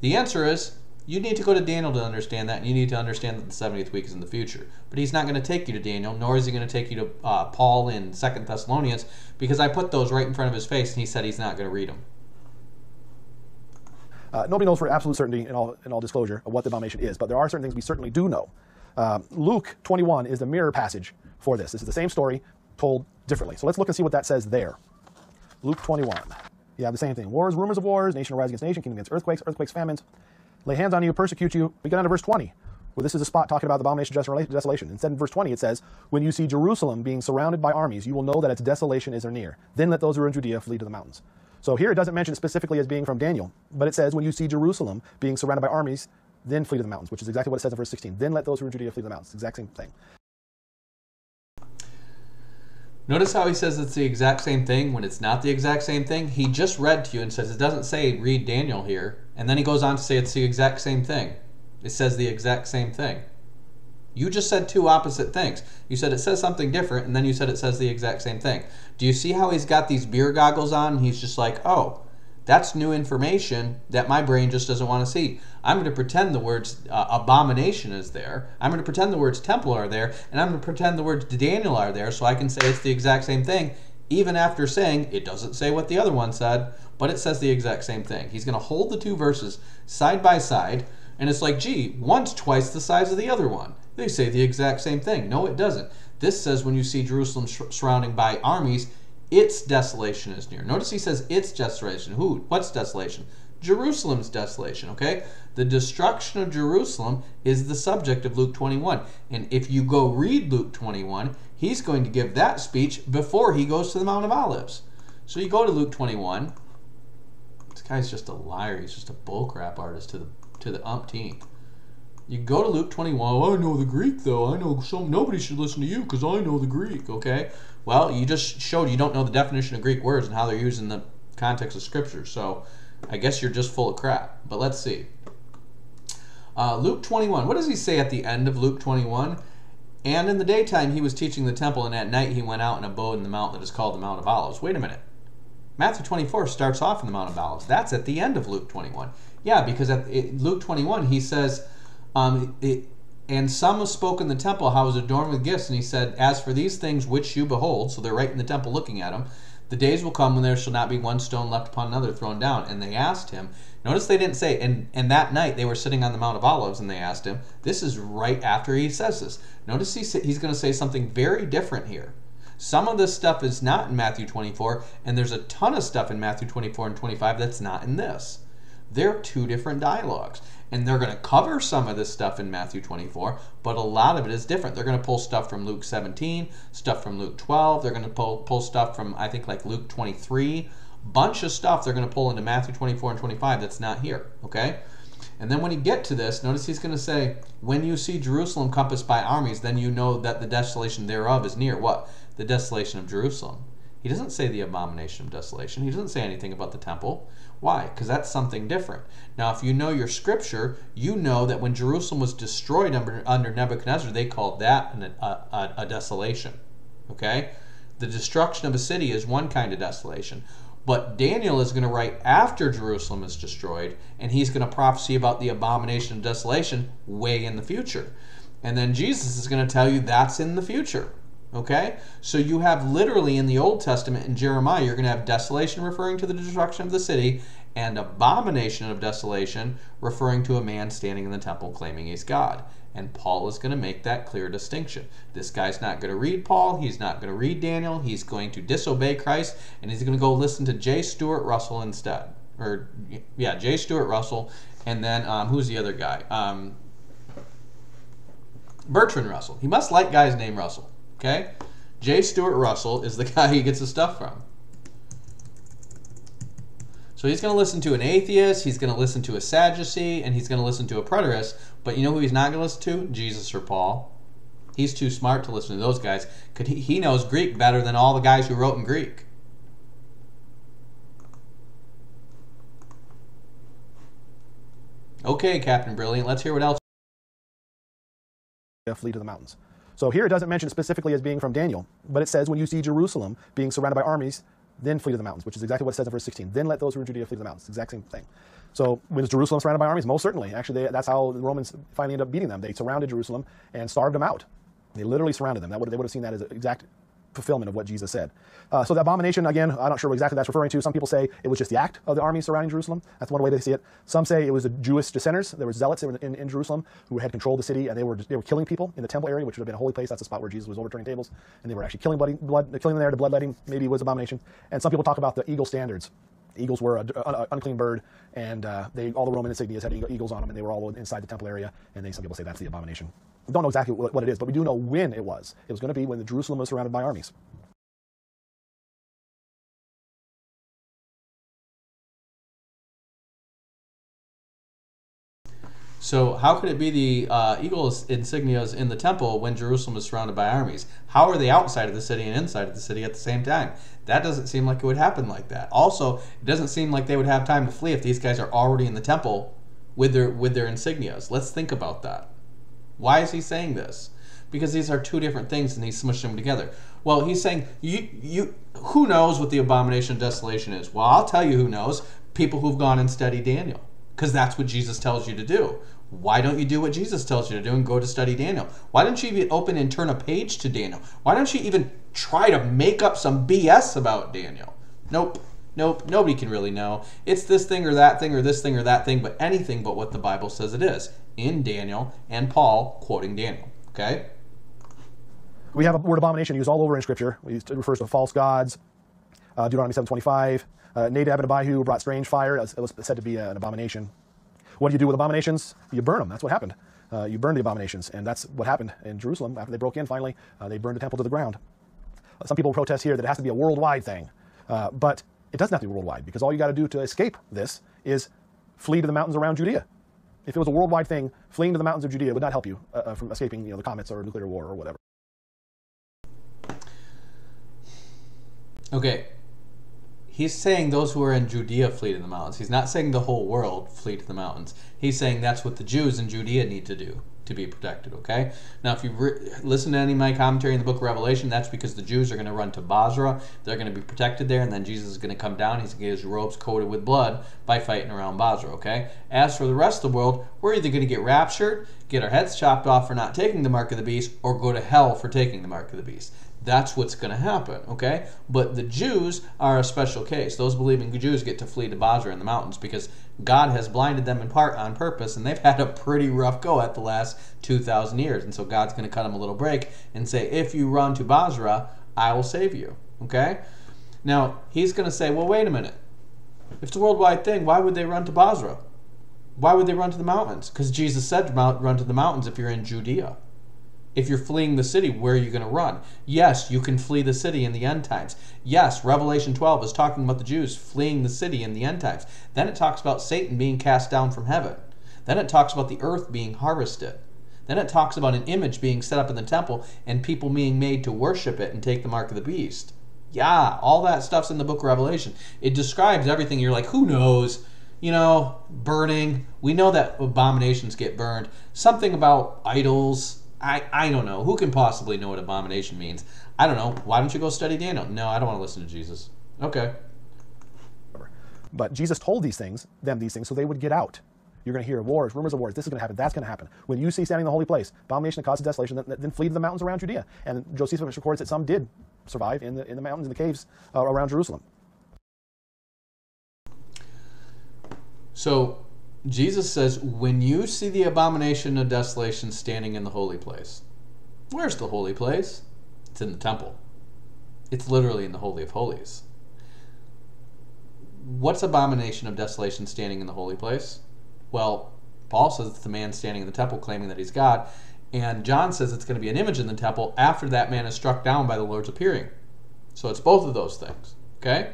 The answer is you need to go to Daniel to understand that, and you need to understand that the 70th week is in the future. But he's not going to take you to Daniel, nor is he going to take you to uh, Paul in Second Thessalonians, because I put those right in front of his face, and he said he's not going to read them. Uh, nobody knows for absolute certainty, in all, in all disclosure, what the abomination is, but there are certain things we certainly do know. Uh, Luke 21 is the mirror passage for this. This is the same story told differently. So let's look and see what that says there. Luke 21. You have the same thing. Wars, rumors of wars, nation will rise against nation, kingdom against earthquakes, earthquakes, famines. Lay hands on you, persecute you. We get on to verse 20. Well, this is a spot talking about the abomination of desolation. Instead, in verse 20, it says, When you see Jerusalem being surrounded by armies, you will know that its desolation is near. Then let those who are in Judea flee to the mountains. So here it doesn't mention specifically as being from Daniel, but it says, when you see Jerusalem being surrounded by armies, then flee to the mountains, which is exactly what it says in verse 16. Then let those who are in Judea flee to the mountains. Exact same thing. Notice how he says it's the exact same thing when it's not the exact same thing? He just read to you and says it doesn't say read Daniel here. And then he goes on to say it's the exact same thing. It says the exact same thing. You just said two opposite things. You said it says something different, and then you said it says the exact same thing. Do you see how he's got these beer goggles on? He's just like, oh, that's new information that my brain just doesn't want to see. I'm going to pretend the words uh, abomination is there. I'm going to pretend the words temple are there, and I'm going to pretend the words Daniel are there so I can say it's the exact same thing, even after saying it doesn't say what the other one said, but it says the exact same thing. He's going to hold the two verses side by side, and it's like, gee, one's twice the size of the other one. They say the exact same thing. No, it doesn't. This says when you see Jerusalem surrounding by armies, its desolation is near. Notice he says its desolation. Who? What's desolation? Jerusalem's desolation, okay? The destruction of Jerusalem is the subject of Luke 21. And if you go read Luke 21, he's going to give that speech before he goes to the Mount of Olives. So you go to Luke 21. This guy's just a liar. He's just a bullcrap artist to the to the umpteenth. You go to Luke 21. Oh, I know the Greek though. I know some. Nobody should listen to you because I know the Greek. Okay. Well, you just showed you don't know the definition of Greek words and how they're used in the context of Scripture. So, I guess you're just full of crap. But let's see. Uh, Luke 21. What does he say at the end of Luke 21? And in the daytime he was teaching the temple, and at night he went out and abode in the mount that is called the Mount of Olives. Wait a minute. Matthew 24 starts off in the Mount of Olives. That's at the end of Luke 21. Yeah, because at Luke 21 he says, um, it, and some spoke in the temple how it was adorned with gifts, and he said, As for these things which you behold, so they're right in the temple looking at them, the days will come when there shall not be one stone left upon another thrown down. And they asked him, notice they didn't say, and, and that night they were sitting on the Mount of Olives, and they asked him, this is right after he says this. Notice he, he's going to say something very different here. Some of this stuff is not in Matthew 24, and there's a ton of stuff in Matthew 24 and 25 that's not in this. They're two different dialogues. And they're going to cover some of this stuff in Matthew 24, but a lot of it is different. They're going to pull stuff from Luke 17, stuff from Luke 12. They're going to pull, pull stuff from, I think, like Luke 23. Bunch of stuff they're going to pull into Matthew 24 and 25 that's not here, okay? And then when you get to this, notice he's going to say, When you see Jerusalem compassed by armies, then you know that the desolation thereof is near. What? The desolation of Jerusalem. He doesn't say the abomination of desolation. He doesn't say anything about the temple. Why? Because that's something different. Now, if you know your scripture, you know that when Jerusalem was destroyed under, under Nebuchadnezzar, they called that an, a, a, a desolation. Okay? The destruction of a city is one kind of desolation. But Daniel is going to write after Jerusalem is destroyed, and he's going to prophesy about the abomination of desolation way in the future. And then Jesus is going to tell you that's in the future. Okay? So you have literally in the Old Testament in Jeremiah, you're going to have desolation referring to the destruction of the city, and abomination of desolation referring to a man standing in the temple claiming he's God. And Paul is going to make that clear distinction. This guy's not going to read Paul. He's not going to read Daniel. He's going to disobey Christ, and he's going to go listen to J. Stuart Russell instead. Or, yeah, J. Stuart Russell. And then, um, who's the other guy? Um, Bertrand Russell. He must like guys named Russell. Okay? J. Stuart Russell is the guy he gets his stuff from. So he's going to listen to an atheist, he's going to listen to a Sadducee, and he's going to listen to a preterist. But you know who he's not going to listen to? Jesus or Paul. He's too smart to listen to those guys because he, he knows Greek better than all the guys who wrote in Greek. Okay, Captain Brilliant, let's hear what else. Flee to the mountains. So here it doesn't mention specifically as being from Daniel, but it says when you see Jerusalem being surrounded by armies, then flee to the mountains, which is exactly what it says in verse 16. Then let those who are in Judea flee to the mountains. Exact same thing. So when Jerusalem surrounded by armies? Most certainly. Actually, they, that's how the Romans finally ended up beating them. They surrounded Jerusalem and starved them out. They literally surrounded them. That would, they would have seen that as an exact fulfillment of what Jesus said. Uh, so the abomination, again, I'm not sure what exactly that's referring to. Some people say it was just the act of the army surrounding Jerusalem. That's one way they see it. Some say it was the Jewish dissenters. There were zealots in, in, in, Jerusalem who had controlled the city, and they were they were killing people in the temple area, which would have been a holy place. That's the spot where Jesus was overturning tables, and they were actually killing bloody, blood, killing them there. to bloodletting maybe it was abomination. And some people talk about the eagle standards. Eagles were an unclean bird, and uh, they, all the Roman insignias had eagles on them, and they were all inside the temple area. And they, some people say that's the abomination. We don't know exactly what, it is, but we do know when it was. It was going to be when the Jerusalem was surrounded by armies. So how could it be the uh, eagle insignias in the temple when Jerusalem is surrounded by armies? How are they outside of the city and inside of the city at the same time? That doesn't seem like it would happen like that. Also, it doesn't seem like they would have time to flee if these guys are already in the temple with their with their insignias. Let's think about that. Why is he saying this? Because these are two different things and he's smushed them together. Well, he's saying you you who knows what the abomination of desolation is? Well, I'll tell you who knows. People who've gone and studied Daniel because that's what Jesus tells you to do. Why don't you do what Jesus tells you to do and go to study Daniel? Why don't you even open and turn a page to Daniel? Why don't you even try to make up some BS about Daniel? Nope. Nope. Nobody can really know. It's this thing or that thing or this thing or that thing, but anything but what the Bible says it is in Daniel and Paul quoting Daniel. Okay? We have a word abomination used all over in Scripture. It refers to false gods. Uh, Deuteronomy 7.25. Uh, Nadab and Abihu brought strange fire. It was said to be an abomination. What do you do with abominations? You burn them. That's what happened. Uh, you burn the abominations. And that's what happened in Jerusalem after they broke in finally. Uh, they burned the temple to the ground. Uh, some people protest here that it has to be a worldwide thing. Uh, but it doesn't have to be worldwide because all you got to do to escape this is flee to the mountains around Judea. If it was a worldwide thing, fleeing to the mountains of Judea would not help you uh, from escaping you know, the comets or nuclear war or whatever. Okay. He's saying those who are in Judea flee to the mountains. He's not saying the whole world flee to the mountains. He's saying that's what the Jews in Judea need to do to be protected, okay? Now, if you re- listen to any of my commentary in the book of Revelation, that's because the Jews are going to run to Bozrah. They're going to be protected there, and then Jesus is going to come down. He's going to get his robes coated with blood by fighting around Bozrah, okay? As for the rest of the world, we're either going to get raptured, get our heads chopped off for not taking the mark of the beast, or go to hell for taking the mark of the beast. That's what's going to happen, okay? But the Jews are a special case. Those believing Jews get to flee to Bozrah in the mountains because God has blinded them in part on purpose, and they've had a pretty rough go at the last 2,000 years. And so God's going to cut them a little break and say, if you run to Bozrah, I will save you, okay? Now, he's going to say, well, wait a minute. If it's a worldwide thing, why would they run to Bozrah? Why would they run to the mountains? Because Jesus said to run to the mountains if you're in Judea. If you're fleeing the city, where are you going to run? Yes, you can flee the city in the end times. Yes, Revelation 12 is talking about the Jews fleeing the city in the end times. Then it talks about Satan being cast down from heaven. Then it talks about the earth being harvested. Then it talks about an image being set up in the temple and people being made to worship it and take the mark of the beast. Yeah, all that stuff's in the book of Revelation. It describes everything. You're like, who knows? You know, burning. We know that abominations get burned. Something about idols I, I don't know. Who can possibly know what abomination means? I don't know. Why don't you go study Daniel? No, I don't want to listen to Jesus. Okay. But Jesus told these things, them these things, so they would get out. You're going to hear wars, rumors of wars. This is going to happen. That's going to happen. When you see standing in the holy place, abomination that causes desolation, then, then flee to the mountains around Judea. And Josephus records that some did survive in the, in the mountains, in the caves uh, around Jerusalem. So Jesus says, when you see the abomination of desolation standing in the holy place, where's the holy place? It's in the temple. It's literally in the Holy of Holies. What's abomination of desolation standing in the holy place? Well, Paul says it's the man standing in the temple claiming that he's God, and John says it's going to be an image in the temple after that man is struck down by the Lord's appearing. So it's both of those things. Okay?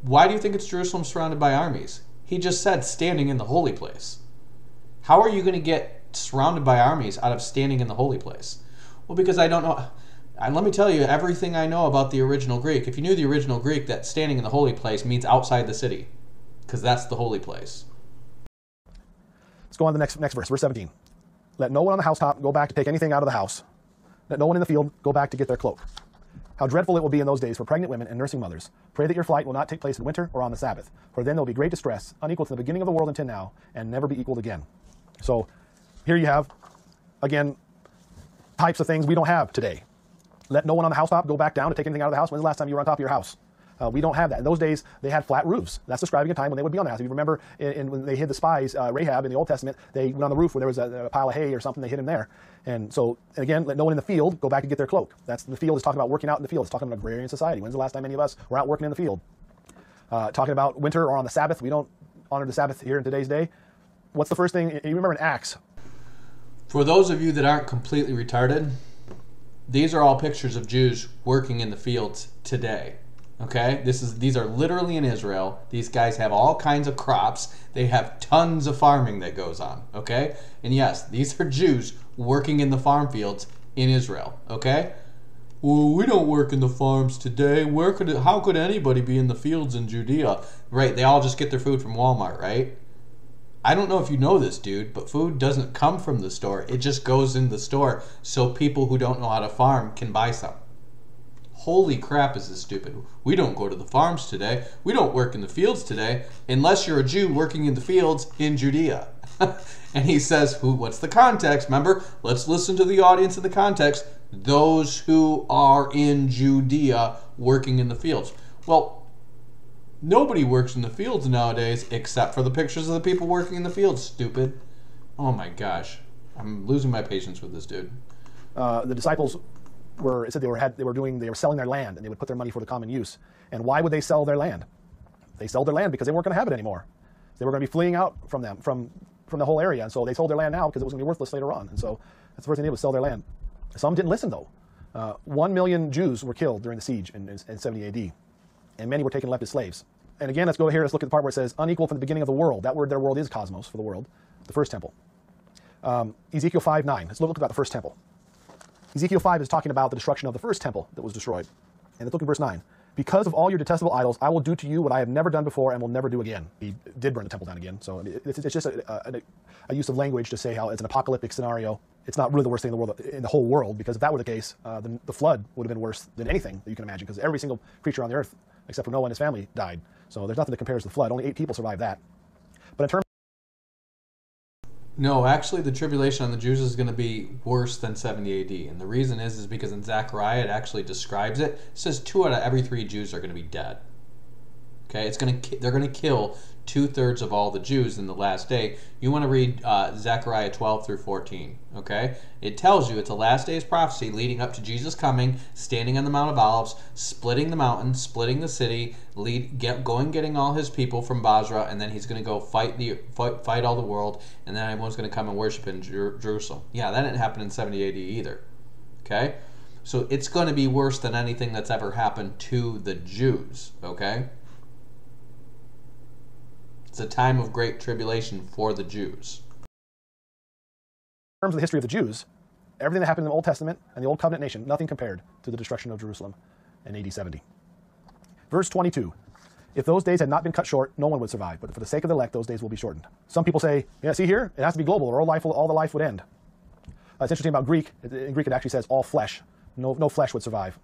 Why do you think it's Jerusalem surrounded by armies? He just said standing in the holy place. How are you going to get surrounded by armies out of standing in the holy place? Well, because I don't know. And let me tell you everything I know about the original Greek. If you knew the original Greek, that standing in the holy place means outside the city, because that's the holy place. Let's go on to the next, next verse, verse 17. Let no one on the housetop go back to take anything out of the house. Let no one in the field go back to get their cloak. How dreadful it will be in those days for pregnant women and nursing mothers. Pray that your flight will not take place in winter or on the Sabbath, for then there will be great distress, unequal to the beginning of the world until now, and never be equaled again. So here you have, again, types of things we don't have today. Let no one on the housetop go back down to take anything out of the house. When's the last time you were on top of your house? Uh, we don't have that. In those days, they had flat roofs. That's describing a time when they would be on the house. If you remember, in, in when they hid the spies, uh, Rahab in the Old Testament, they went on the roof where there was a, a, pile of hay or something. They hid him there. And so, again, let no one in the field go back and get their cloak. That's the field is talking about working out in the field. It's talking about agrarian society. When's the last time any of us were out working in the field? Uh, talking about winter or on the Sabbath. We don't honor the Sabbath here in today's day. What's the first thing? You remember in Acts? For those of you that aren't completely retarded, these are all pictures of Jews working in the fields today. Okay, this is these are literally in Israel. These guys have all kinds of crops. They have tons of farming that goes on. Okay, and yes, these are Jews working in the farm fields in Israel. Okay, well, we don't work in the farms today. Where could it, how could anybody be in the fields in Judea? Right, they all just get their food from Walmart, right? I don't know if you know this, dude, but food doesn't come from the store. It just goes in the store so people who don't know how to farm can buy some Holy crap, is this stupid? We don't go to the farms today. We don't work in the fields today, unless you're a Jew working in the fields in Judea. and he says, "Who? What's the context? Remember, let's listen to the audience in the context. Those who are in Judea working in the fields. Well, nobody works in the fields nowadays except for the pictures of the people working in the fields. Stupid. Oh my gosh, I'm losing my patience with this dude. uh, the disciples were it said they were had they were doing they were selling their land and they would put their money for the common use. And why would they sell their land? They sold their land because they weren't going to have it anymore. They were going to be fleeing out from them from from the whole area, and so they sold their land now because it was going to be worthless later on. And so that's the first thing they did was sell their land. Some didn't listen though. Uh, One million Jews were killed during the siege in, in, in 70 AD, and many were taken left as slaves. And again, let's go here. Let's look at the part where it says unequal from the beginning of the world. That word, their world is cosmos for the world, the first temple. Um, Ezekiel 5 9. Let's look about the first temple. Ezekiel 5 is talking about the destruction of the first temple that was destroyed. And let's look at verse 9. Because of all your detestable idols, I will do to you what I have never done before and will never do again. He did burn the temple down again. So it's, it's just a, a, a use of language to say how it's an apocalyptic scenario. It's not really the worst thing in the world, in the whole world, because if that were the case, uh, then the flood would have been worse than anything that you can imagine, because every single creature on the earth, except for Noah and his family, died. So there's nothing that compares to the flood. Only eight people survived that. But in terms No, actually, the tribulation on the Jews is going to be worse than 70 AD, and the reason is is because in Zechariah it actually describes it. It says two out of every three Jews are going to be dead. Okay, it's going to they're going to kill two thirds of all the Jews in the last day. You want to read uh, Zechariah 12 through 14. Okay, it tells you it's a last days prophecy leading up to Jesus coming, standing on the Mount of Olives, splitting the mountain, splitting the city, lead get going getting all his people from Bozrah, and then he's going to go fight the fight, fight all the world, and then everyone's going to come and worship in Jer- Jerusalem. Yeah, that didn't happen in 70 AD either. Okay, so it's going to be worse than anything that's ever happened to the Jews. Okay. It's a time of great tribulation for the Jews. In terms of the history of the Jews, everything that happened in the Old Testament and the Old Covenant nation, nothing compared to the destruction of Jerusalem in AD 70. Verse 22 If those days had not been cut short, no one would survive, but for the sake of the elect, those days will be shortened. Some people say, yeah, see here, it has to be global, or all, life will, all the life would end. Uh, it's interesting about Greek. In Greek, it actually says all flesh. No, no flesh would survive.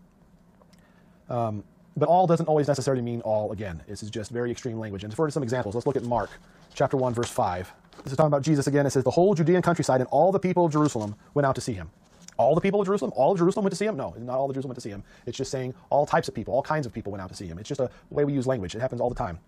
Um, but all doesn't always necessarily mean all again. This is just very extreme language. And for some examples, let's look at Mark chapter 1, verse 5. This is talking about Jesus again. It says, The whole Judean countryside and all the people of Jerusalem went out to see him. All the people of Jerusalem? All of Jerusalem went to see him? No, not all of Jerusalem went to see him. It's just saying all types of people, all kinds of people went out to see him. It's just a way we use language. It happens all the time.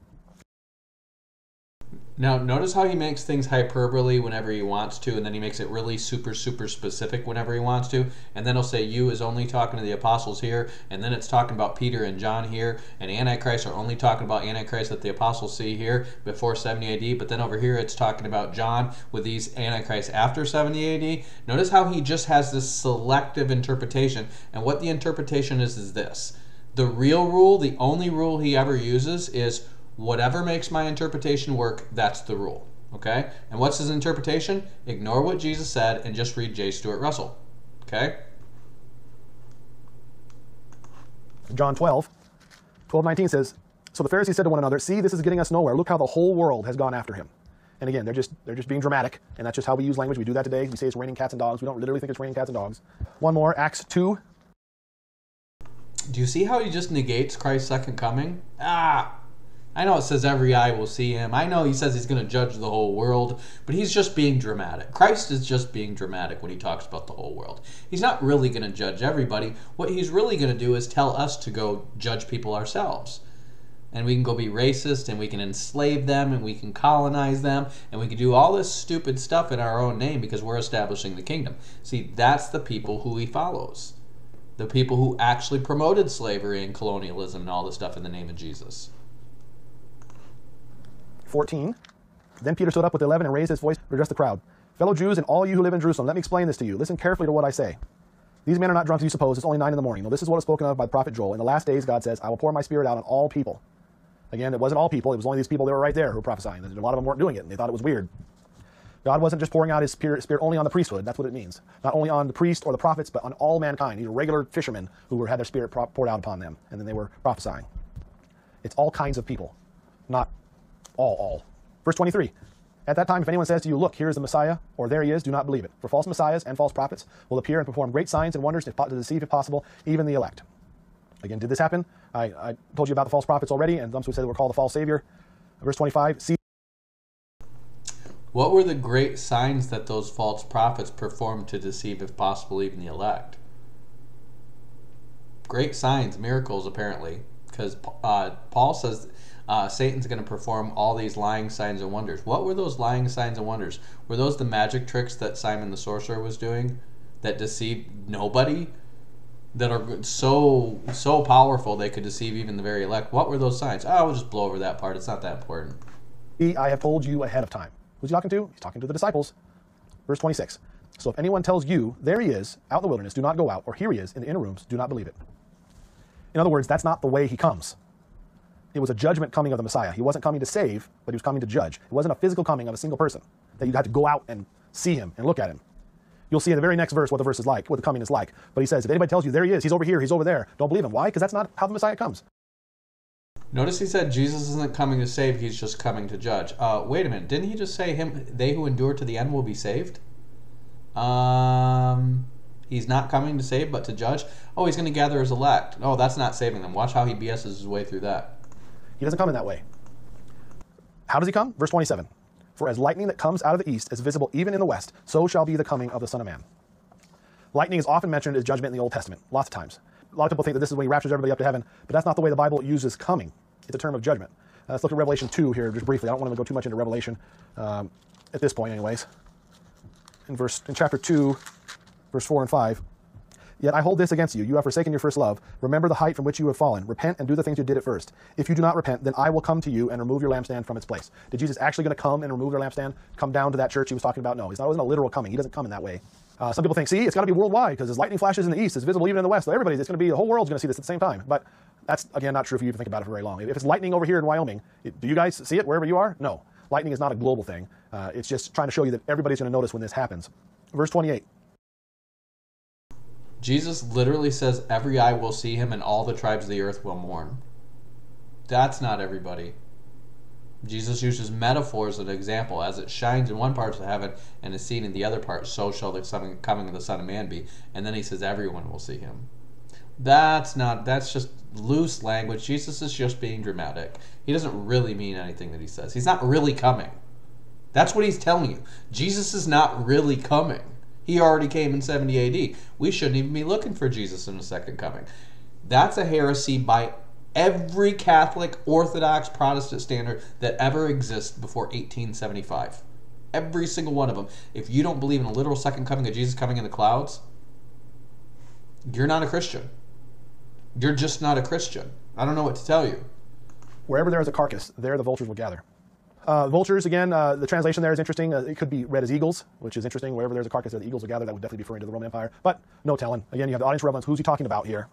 Now, notice how he makes things hyperbole whenever he wants to, and then he makes it really super, super specific whenever he wants to. And then he'll say, You is only talking to the apostles here, and then it's talking about Peter and John here, and Antichrist are only talking about Antichrist that the apostles see here before 70 AD. But then over here, it's talking about John with these Antichrists after 70 AD. Notice how he just has this selective interpretation, and what the interpretation is is this. The real rule, the only rule he ever uses is whatever makes my interpretation work, that's the rule. Okay? And what's his interpretation? Ignore what Jesus said and just read J. Stuart Russell. Okay? John 12, 12, 19 says, So the Pharisees said to one another, See, this is getting us nowhere. Look how the whole world has gone after him. And again, they're just they're just being dramatic, and that's just how we use language. We do that today. We say it's raining cats and dogs. We don't literally think it's raining cats and dogs. One more, Acts 2. Do you see how he just negates Christ's second coming? Ah! I know it says every eye will see him. I know he says he's going to judge the whole world, but he's just being dramatic. Christ is just being dramatic when he talks about the whole world. He's not really going to judge everybody. What he's really going to do is tell us to go judge people ourselves. And we can go be racist and we can enslave them and we can colonize them and we can do all this stupid stuff in our own name because we're establishing the kingdom. See, that's the people who he follows. The people who actually promoted slavery and colonialism and all this stuff in the name of Jesus. 14. Then Peter stood up with the eleven and raised his voice to address the crowd. Fellow Jews and all you who live in Jerusalem, let me explain this to you. Listen carefully to what I say. These men are not drunk as you suppose. It's only nine in the morning. This is what is spoken of by the prophet Joel. In the last days, God says, I will pour my spirit out on all people. Again, it wasn't all people. It was only these people that were right there who were prophesying. A lot of them weren't doing it, and they thought it was weird. God wasn't just pouring out his spirit, spirit only on the priesthood. That's what it means. Not only on the priest or the prophets, but on all mankind. These regular fishermen who had their spirit poured out upon them, and then they were prophesying. It's all kinds of people, not all, all. Verse 23. At that time, if anyone says to you, Look, here is the Messiah, or there he is, do not believe it. For false messiahs and false prophets will appear and perform great signs and wonders to deceive, if possible, even the elect. Again, did this happen? I, I told you about the false prophets already, and some who said they were called the false savior. Verse 25, see What were the great signs that those false prophets performed to deceive, if possible, even the elect? Great signs, miracles, apparently, because uh, Paul says uh, Satan's going to perform all these lying signs and wonders. What were those lying signs and wonders? Were those the magic tricks that Simon the sorcerer was doing that deceived nobody? That are so so powerful they could deceive even the very elect. What were those signs? Oh, we'll just blow over that part. It's not that important. I have told you ahead of time. Who's he talking to? He's talking to the disciples. Verse 26. So if anyone tells you, there he is, out in the wilderness, do not go out, or here he is, in the inner rooms, do not believe it. In other words, that's not the way he comes. It was a judgment coming of the Messiah. He wasn't coming to save, but he was coming to judge. It wasn't a physical coming of a single person, that you'd have to go out and see him and look at him. You'll see in the very next verse what the verse is like, what the coming is like. But he says, if anybody tells you, there he is, he's over here, he's over there, don't believe him. Why? Because that's not how the Messiah comes. Notice he said Jesus isn't coming to save; he's just coming to judge. Uh, wait a minute, didn't he just say him? They who endure to the end will be saved. Um, he's not coming to save, but to judge. Oh, he's going to gather his elect. Oh, that's not saving them. Watch how he BS's his way through that. He doesn't come in that way. How does he come? Verse 27. For as lightning that comes out of the east is visible even in the west, so shall be the coming of the Son of Man. Lightning is often mentioned as judgment in the Old Testament, lots of times. A lot of people think that this is when he raptures everybody up to heaven, but that's not the way the Bible uses coming. It's a term of judgment. Uh, let's look at Revelation 2 here just briefly. I don't want to go too much into Revelation um, at this point, anyways. In verse in chapter 2, verse 4 and 5. Yet I hold this against you. You have forsaken your first love. Remember the height from which you have fallen. Repent and do the things you did at first. If you do not repent, then I will come to you and remove your lampstand from its place. Did Jesus actually going to come and remove their lampstand? Come down to that church he was talking about? No, he's not, it wasn't a literal coming. He doesn't come in that way. Uh, some people think, see, it's got to be worldwide because as lightning flashes in the east, it's visible even in the west. So everybody, it's going to be the whole world's going to see this at the same time. But that's again not true if you even think about it for very long. If it's lightning over here in Wyoming, it, do you guys see it wherever you are? No, lightning is not a global thing. Uh, it's just trying to show you that everybody's going to notice when this happens. Verse 28. Jesus literally says, Every eye will see him, and all the tribes of the earth will mourn. That's not everybody. Jesus uses metaphors as an example. As it shines in one part of heaven and is seen in the other part, so shall the coming of the Son of Man be. And then he says, Everyone will see him. That's not, that's just loose language. Jesus is just being dramatic. He doesn't really mean anything that he says. He's not really coming. That's what he's telling you. Jesus is not really coming. He already came in 70 AD. We shouldn't even be looking for Jesus in the second coming. That's a heresy by every Catholic, Orthodox, Protestant standard that ever exists before 1875. Every single one of them. If you don't believe in a literal second coming of Jesus coming in the clouds, you're not a Christian. You're just not a Christian. I don't know what to tell you. Wherever there is a carcass, there the vultures will gather. Uh, vultures, again, uh, the translation there is interesting. Uh, it could be read as eagles, which is interesting. Wherever there's a carcass, there the eagles will gather. That would definitely be referring to the Roman Empire. But no telling. Again, you have the audience relevance. Who's he talking about here?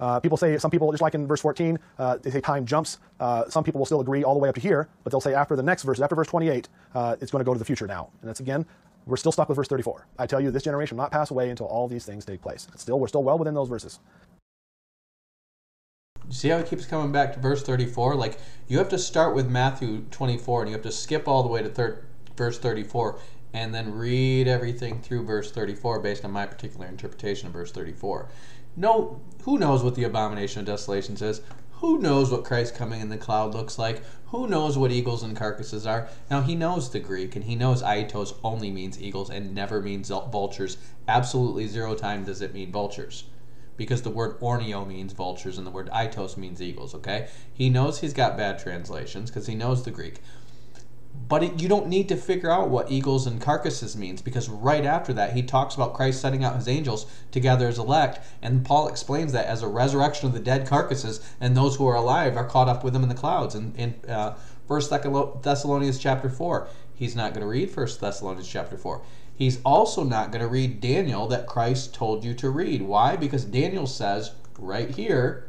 Uh, people say, some people, just like in verse 14, uh, they say time jumps. Uh, some people will still agree all the way up to here, but they'll say after the next verse, after verse 28, uh, it's going to go to the future now. And that's again, we're still stuck with verse 34. I tell you, this generation will not pass away until all these things take place. Still, we're still well within those verses. See how it keeps coming back to verse 34? Like, you have to start with Matthew 24 and you have to skip all the way to thir- verse 34 and then read everything through verse 34 based on my particular interpretation of verse 34. No, who knows what the abomination of desolation says? Who knows what Christ coming in the cloud looks like? Who knows what eagles and carcasses are? Now, he knows the Greek, and he knows aitos only means eagles and never means vultures. Absolutely zero time does it mean vultures because the word orneo means vultures and the word aitos means eagles, okay? He knows he's got bad translations because he knows the Greek. But it, you don't need to figure out what eagles and carcasses means because right after that he talks about Christ sending out his angels to gather his elect, and Paul explains that as a resurrection of the dead carcasses, and those who are alive are caught up with him in the clouds. In, in uh, First Thessalonians chapter four, he's not going to read First Thessalonians chapter four. He's also not going to read Daniel that Christ told you to read. Why? Because Daniel says right here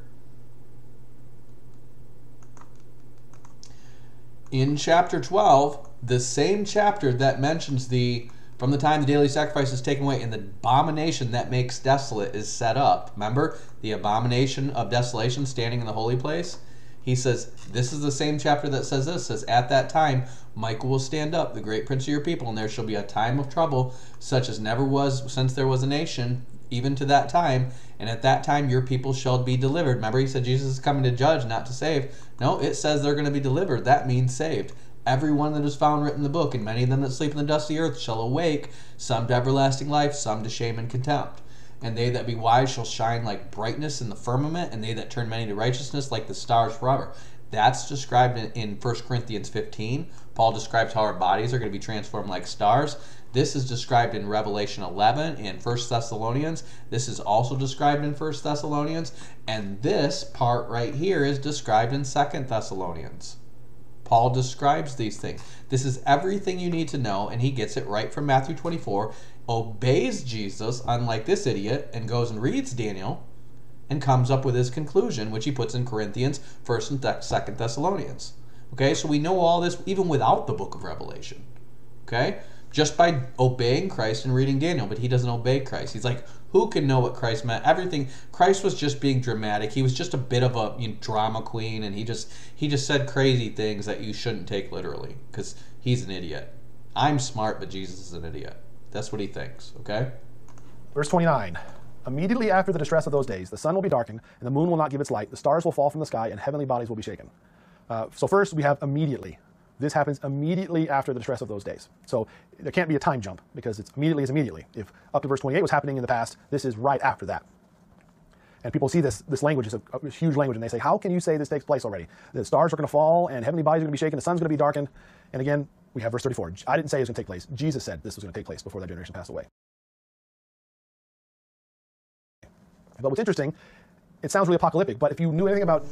in chapter 12, the same chapter that mentions the from the time the daily sacrifice is taken away and the abomination that makes desolate is set up. Remember the abomination of desolation standing in the holy place? He says, This is the same chapter that says this says, At that time, Michael will stand up, the great prince of your people, and there shall be a time of trouble, such as never was since there was a nation, even to that time, and at that time your people shall be delivered. Remember, he said Jesus is coming to judge, not to save. No, it says they're going to be delivered. That means saved. Every one that is found written in the book, and many of them that sleep in the dust of the earth shall awake, some to everlasting life, some to shame and contempt. And they that be wise shall shine like brightness in the firmament, and they that turn many to righteousness like the stars forever. That's described in, in 1 Corinthians 15. Paul describes how our bodies are going to be transformed like stars. This is described in Revelation 11 and 1 Thessalonians. This is also described in 1 Thessalonians. And this part right here is described in 2 Thessalonians. Paul describes these things. This is everything you need to know, and he gets it right from Matthew 24, obeys Jesus, unlike this idiot, and goes and reads Daniel and comes up with his conclusion, which he puts in Corinthians, 1st and 2nd Thessalonians. Okay, so we know all this even without the book of Revelation. Okay? Just by obeying Christ and reading Daniel, but he doesn't obey Christ. He's like, who can know what Christ meant? Everything Christ was just being dramatic. He was just a bit of a you know, drama queen, and he just he just said crazy things that you shouldn't take literally because he's an idiot. I'm smart, but Jesus is an idiot. That's what he thinks. Okay. Verse 29. Immediately after the distress of those days, the sun will be darkened, and the moon will not give its light, the stars will fall from the sky, and heavenly bodies will be shaken. Uh, so, first, we have immediately. This happens immediately after the distress of those days. So, there can't be a time jump because it's immediately is immediately. If up to verse 28 was happening in the past, this is right after that. And people see this, this language is a, a huge language, and they say, How can you say this takes place already? The stars are going to fall, and heavenly bodies are going to be shaken, the sun's going to be darkened. And again, we have verse 34. I didn't say it was going to take place. Jesus said this was going to take place before that generation passed away. But what's interesting, it sounds really apocalyptic, but if you knew anything about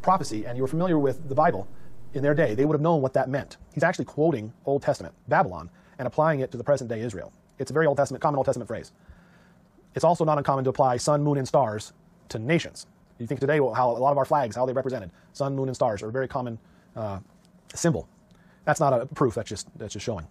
prophecy and you were familiar with the Bible in their day, they would have known what that meant. He's actually quoting Old Testament, Babylon, and applying it to the present day Israel. It's a very Old Testament, common Old Testament phrase. It's also not uncommon to apply sun, moon, and stars to nations. You think today how a lot of our flags, how they're represented sun, moon, and stars are a very common uh, symbol. That's not a proof. That's just that's just showing.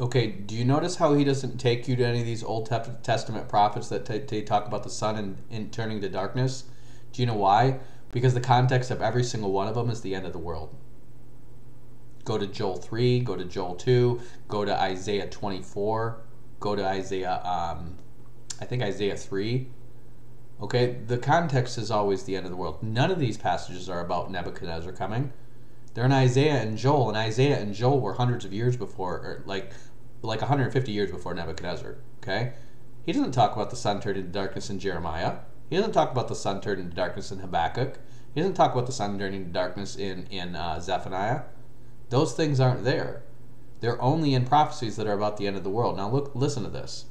Okay, do you notice how he doesn't take you to any of these Old Testament prophets that t- they talk about the sun and, and turning to darkness? Do you know why? Because the context of every single one of them is the end of the world. Go to Joel 3, go to Joel 2, go to Isaiah 24, go to Isaiah, um, I think Isaiah 3. Okay, the context is always the end of the world. None of these passages are about Nebuchadnezzar coming. They're in Isaiah and Joel, and Isaiah and Joel were hundreds of years before, or like like 150 years before Nebuchadnezzar. Okay, he doesn't talk about the sun turned into darkness in Jeremiah. He doesn't talk about the sun turned into darkness in Habakkuk. He doesn't talk about the sun turning into darkness in in uh, Zephaniah. Those things aren't there. They're only in prophecies that are about the end of the world. Now look, listen to this.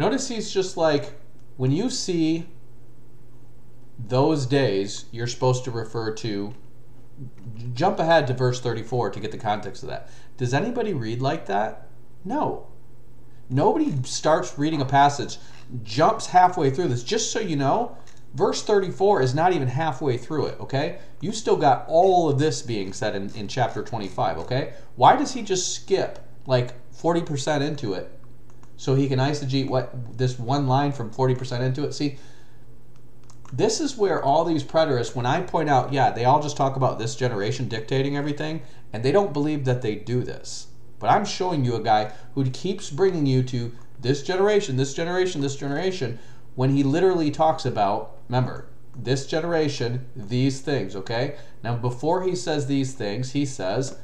Notice he's just like when you see those days, you're supposed to refer to. Jump ahead to verse 34 to get the context of that. Does anybody read like that? No. Nobody starts reading a passage, jumps halfway through this. Just so you know, verse 34 is not even halfway through it, okay? You still got all of this being said in, in chapter 25, okay? Why does he just skip like 40% into it so he can eisegete what this one line from 40% into it. See, this is where all these preterists, when I point out, yeah, they all just talk about this generation dictating everything, and they don't believe that they do this. But I'm showing you a guy who keeps bringing you to this generation, this generation, this generation, when he literally talks about, remember, this generation, these things, okay? Now, before he says these things, he says,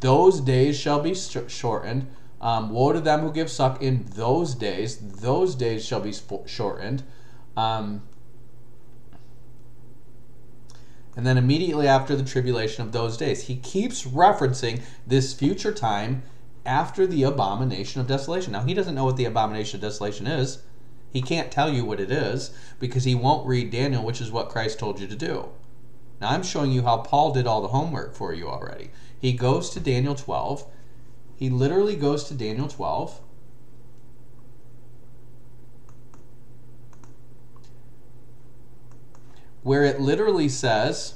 those days shall be shortened, um, Woe to them who give suck in those days. Those days shall be shortened. Um, and then immediately after the tribulation of those days. He keeps referencing this future time after the abomination of desolation. Now, he doesn't know what the abomination of desolation is. He can't tell you what it is because he won't read Daniel, which is what Christ told you to do. Now, I'm showing you how Paul did all the homework for you already. He goes to Daniel 12 he literally goes to Daniel 12. Where it literally says,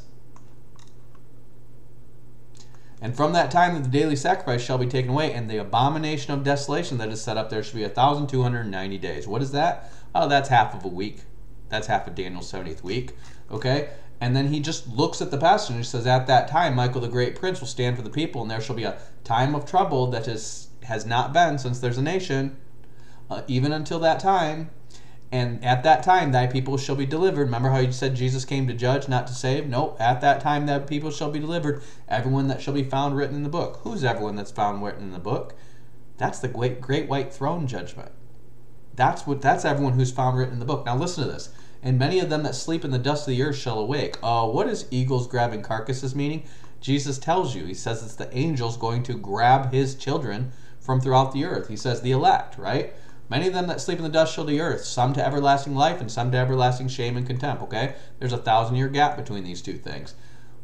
And from that time that the daily sacrifice shall be taken away, and the abomination of desolation that is set up there shall be 1,290 days. What is that? Oh, that's half of a week. That's half of Daniel's 70th week. Okay? And then he just looks at the passage and says, At that time, Michael the great prince will stand for the people, and there shall be a time of trouble that is, has not been since there's a nation, uh, even until that time. And at that time, thy people shall be delivered. Remember how you said Jesus came to judge, not to save? No, at that time, thy people shall be delivered. Everyone that shall be found written in the book. Who's everyone that's found written in the book? That's the great, great white throne judgment. That's what. That's everyone who's found written in the book. Now listen to this. And many of them that sleep in the dust of the earth shall awake. Uh, what is eagles grabbing carcasses meaning? Jesus tells you. He says it's the angels going to grab his children from throughout the earth. He says the elect, right? Many of them that sleep in the dust shall the earth, some to everlasting life and some to everlasting shame and contempt. Okay? There's a thousand year gap between these two things.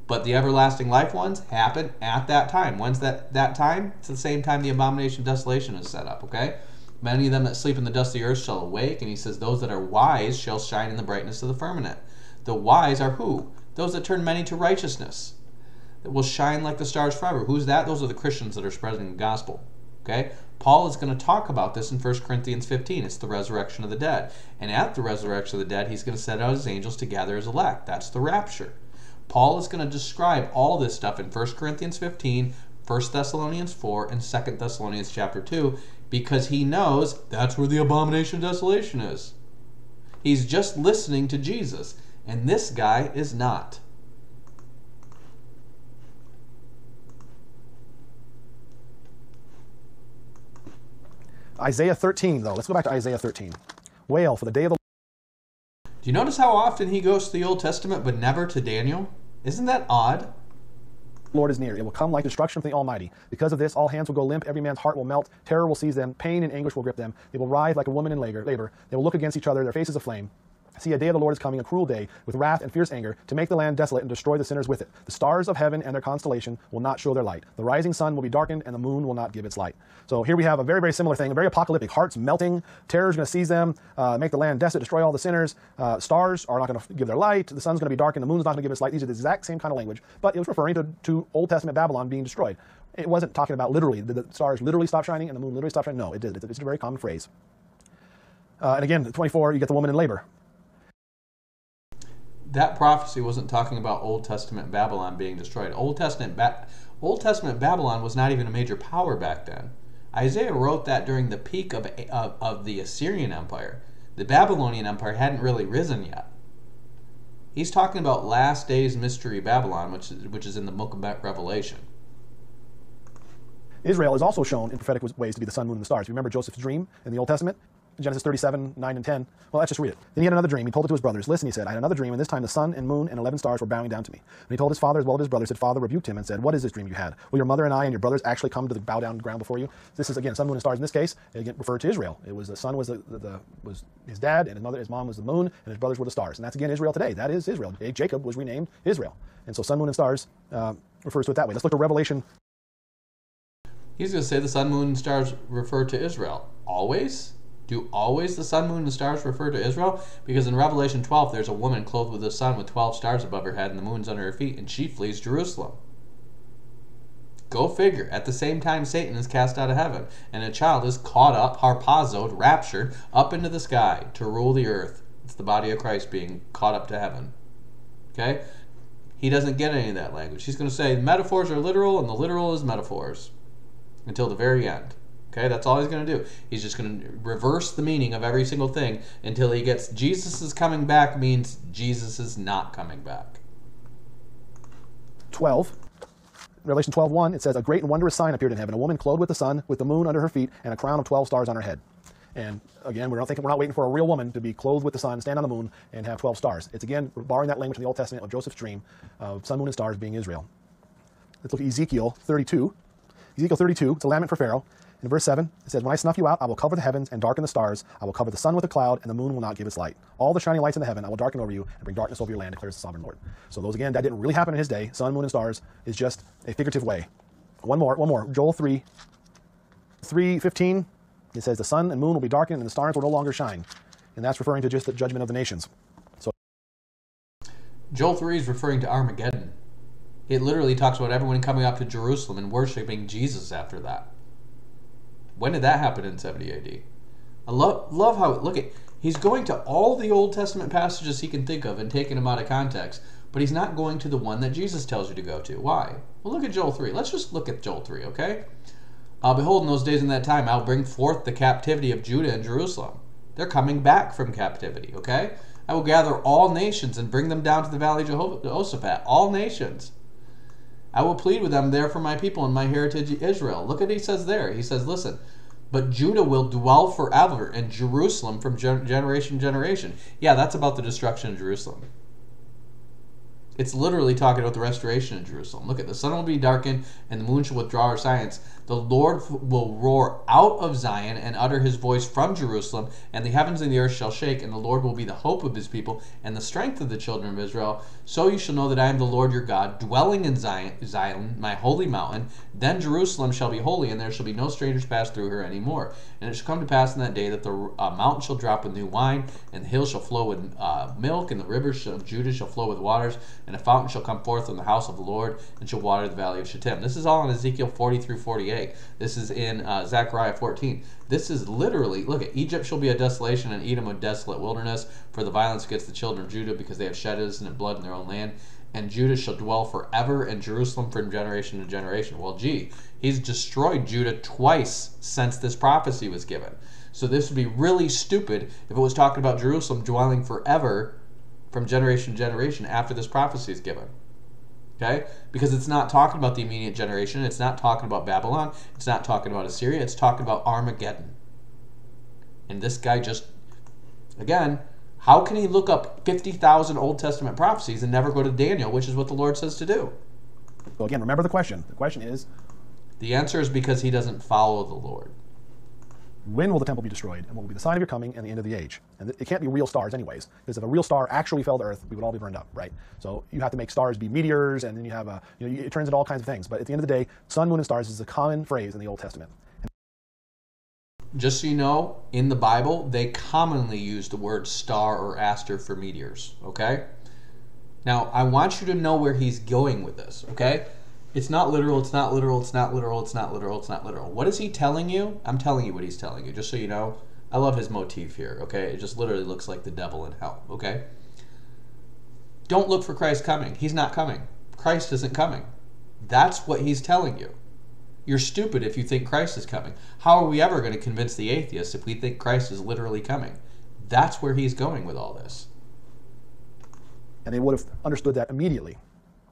But the everlasting life ones happen at that time. When's that, that time? It's the same time the abomination of desolation is set up, okay? Many of them that sleep in the dust of the earth shall awake, and he says, Those that are wise shall shine in the brightness of the firmament. The wise are who? Those that turn many to righteousness, that will shine like the stars forever. Who's that? Those are the Christians that are spreading the gospel. Okay? Paul is going to talk about this in 1 Corinthians 15. It's the resurrection of the dead. And at the resurrection of the dead, he's going to set out his angels to gather his elect. That's the rapture. Paul is going to describe all this stuff in 1 Corinthians 15, 1 Thessalonians 4, and 2 Thessalonians chapter 2 because he knows that's where the abomination of desolation is. He's just listening to Jesus, and this guy is not. Isaiah 13, though. Let's go back to Isaiah 13. Wail for the day of the Do you notice how often he goes to the Old Testament but never to Daniel? Isn't that odd? Lord is near. It will come like destruction from the Almighty. Because of this, all hands will go limp, every man's heart will melt, terror will seize them, pain and anguish will grip them. They will writhe like a woman in labor. They will look against each other, their faces aflame. See, a day of the Lord is coming, a cruel day, with wrath and fierce anger, to make the land desolate and destroy the sinners with it. The stars of heaven and their constellation will not show their light. The rising sun will be darkened, and the moon will not give its light. So here we have a very, very similar thing, a very apocalyptic. Hearts melting, terror is going to seize them, uh, make the land desolate, destroy all the sinners. Uh, stars are not going to give their light. The sun's going to be darkened, the moon's not going to give its light. These are the exact same kind of language, but it was referring to, to Old Testament Babylon being destroyed. It wasn't talking about literally, the, stars literally stop shining and the moon literally stop shining. No, it did. It's, it's a very common phrase. Uh, and again, 24, you get the woman in labor. That prophecy wasn't talking about Old Testament Babylon being destroyed. Old Testament ba- Old Testament Babylon was not even a major power back then. Isaiah wrote that during the peak of, of, of the Assyrian Empire. The Babylonian Empire hadn't really risen yet. He's talking about last days mystery Babylon, which is, which is in the book of Revelation. Israel is also shown in prophetic ways to be the sun, moon, and the stars. Remember Joseph's dream in the Old Testament? Genesis 37, 9 and 10. Well, let's just read it. Then he had another dream. He told it to his brothers. Listen, he said, I had another dream, and this time the sun and moon and 11 stars were bowing down to me. And he told his father as well as his brothers. Said, Father rebuked him and said, What is this dream you had? Will your mother and I and your brothers actually come to the bow down ground before you? This is, again, sun, moon, and stars. In this case, again, referred to Israel. It was the sun was, the, the, the, was his dad, and his mother, his mom was the moon, and his brothers were the stars. And that's, again, Israel today. That is Israel. Jacob was renamed Israel. And so sun, moon, and stars uh, refers to it that way. Let's look at Revelation. He's going to say the sun, moon, and stars refer to Israel. Always? Do always the sun, moon, and stars refer to Israel? Because in Revelation 12, there's a woman clothed with the sun with 12 stars above her head and the moon's under her feet, and she flees Jerusalem. Go figure. At the same time, Satan is cast out of heaven, and a child is caught up, harpazoed, raptured, up into the sky to rule the earth. It's the body of Christ being caught up to heaven. Okay? He doesn't get any of that language. He's going to say metaphors are literal, and the literal is metaphors until the very end. Okay, that's all he's going to do. He's just going to reverse the meaning of every single thing until he gets Jesus is coming back means Jesus is not coming back. 12. Revelation 12, 1, it says, A great and wondrous sign appeared in heaven, a woman clothed with the sun, with the moon under her feet, and a crown of 12 stars on her head. And again, we're not thinking we're not waiting for a real woman to be clothed with the sun, stand on the moon, and have 12 stars. It's again borrowing that language from the Old Testament of Joseph's dream of sun, moon, and stars being Israel. Let's look at Ezekiel 32. Ezekiel 32, it's a lament for Pharaoh. In verse 7, it says, When I snuff you out, I will cover the heavens and darken the stars. I will cover the sun with a cloud, and the moon will not give its light. All the shining lights in the heaven I will darken over you and bring darkness over your land, declares the sovereign Lord. So those again, that didn't really happen in his day. Sun, moon, and stars is just a figurative way. One more, one more. Joel 3, 3, 15, it says, The sun and moon will be darkened, and the stars will no longer shine. And that's referring to just the judgment of the nations. So Joel 3 is referring to Armageddon. It literally talks about everyone coming up to Jerusalem and worshiping Jesus after that. When did that happen in 70 AD? I love love how look at he's going to all the Old Testament passages he can think of and taking them out of context. but he's not going to the one that Jesus tells you to go to. Why? Well, look at Joel 3. Let's just look at Joel 3, okay? Uh, behold, in those days and that time, I'll bring forth the captivity of Judah and Jerusalem. They're coming back from captivity, okay? I will gather all nations and bring them down to the valley of Jehoshaphat. All nations. I will plead with them there for my people and my heritage Israel. Look at he says there. He says, listen, but Judah will dwell forever and Jerusalem from gen- generation to generation. Yeah, that's about the destruction of Jerusalem. It's literally talking about the restoration of Jerusalem. Look at the sun will be darkened and the moon shall withdraw her signs. The Lord will roar out of Zion and utter his voice from Jerusalem, and the heavens and the earth shall shake, and the Lord will be the hope of his people and the strength of the children of Israel. So you shall know that I am the Lord your God, dwelling in Zion, Zion my holy mountain. Then Jerusalem shall be holy, and there shall be no strangers pass through her any more. And it shall come to pass in that day that the uh, mountain shall drop with new wine, and the hills shall flow with uh, milk, and the rivers of Judah shall flow with waters, and a fountain shall come forth from the house of the Lord, and shall water the valley of Shittim. This is all in Ezekiel 40 through 48. This is in uh, Zechariah 14. This is literally, look at Egypt shall be a desolation, and Edom a desolate wilderness for the violence against the children of Judah, because they have shed innocent blood in their own land and Judah shall dwell forever, and Jerusalem from generation to generation. Well, gee, he's destroyed Judah twice since this prophecy was given. So this would be really stupid if it was talking about Jerusalem dwelling forever from generation to generation after this prophecy is given. Okay? Because it's not talking about the immediate generation, it's not talking about Babylon, it's not talking about Assyria, it's talking about Armageddon. And this guy just, again, how can he look up 50,000 Old Testament prophecies and never go to Daniel, which is what the Lord says to do? So again, remember the question. The question is The answer is because he doesn't follow the Lord. When will the temple be destroyed and what will be the sign of your coming and the end of the age? And it can't be real stars anyways, because if a real star actually fell to earth, we would all be burned up, right? So you have to make stars be meteors, and then you have a, you know, it turns into all kinds of things. But at the end of the day, sun, moon, and stars is a common phrase in the Old Testament. Just so you know, in the Bible, they commonly use the word star or aster for meteors, okay? Now, I want you to know where he's going with this, okay? It's not literal, it's not literal, it's not literal, it's not literal, it's not literal. What is he telling you? I'm telling you what he's telling you, just so you know. I love his motif here, okay? It just literally looks like the devil in hell, okay? Don't look for Christ coming. He's not coming. Christ isn't coming. That's what he's telling you. You're stupid if you think Christ is coming. How are we ever going to convince the atheists if we think Christ is literally coming? That's where he's going with all this. and they would have understood that immediately.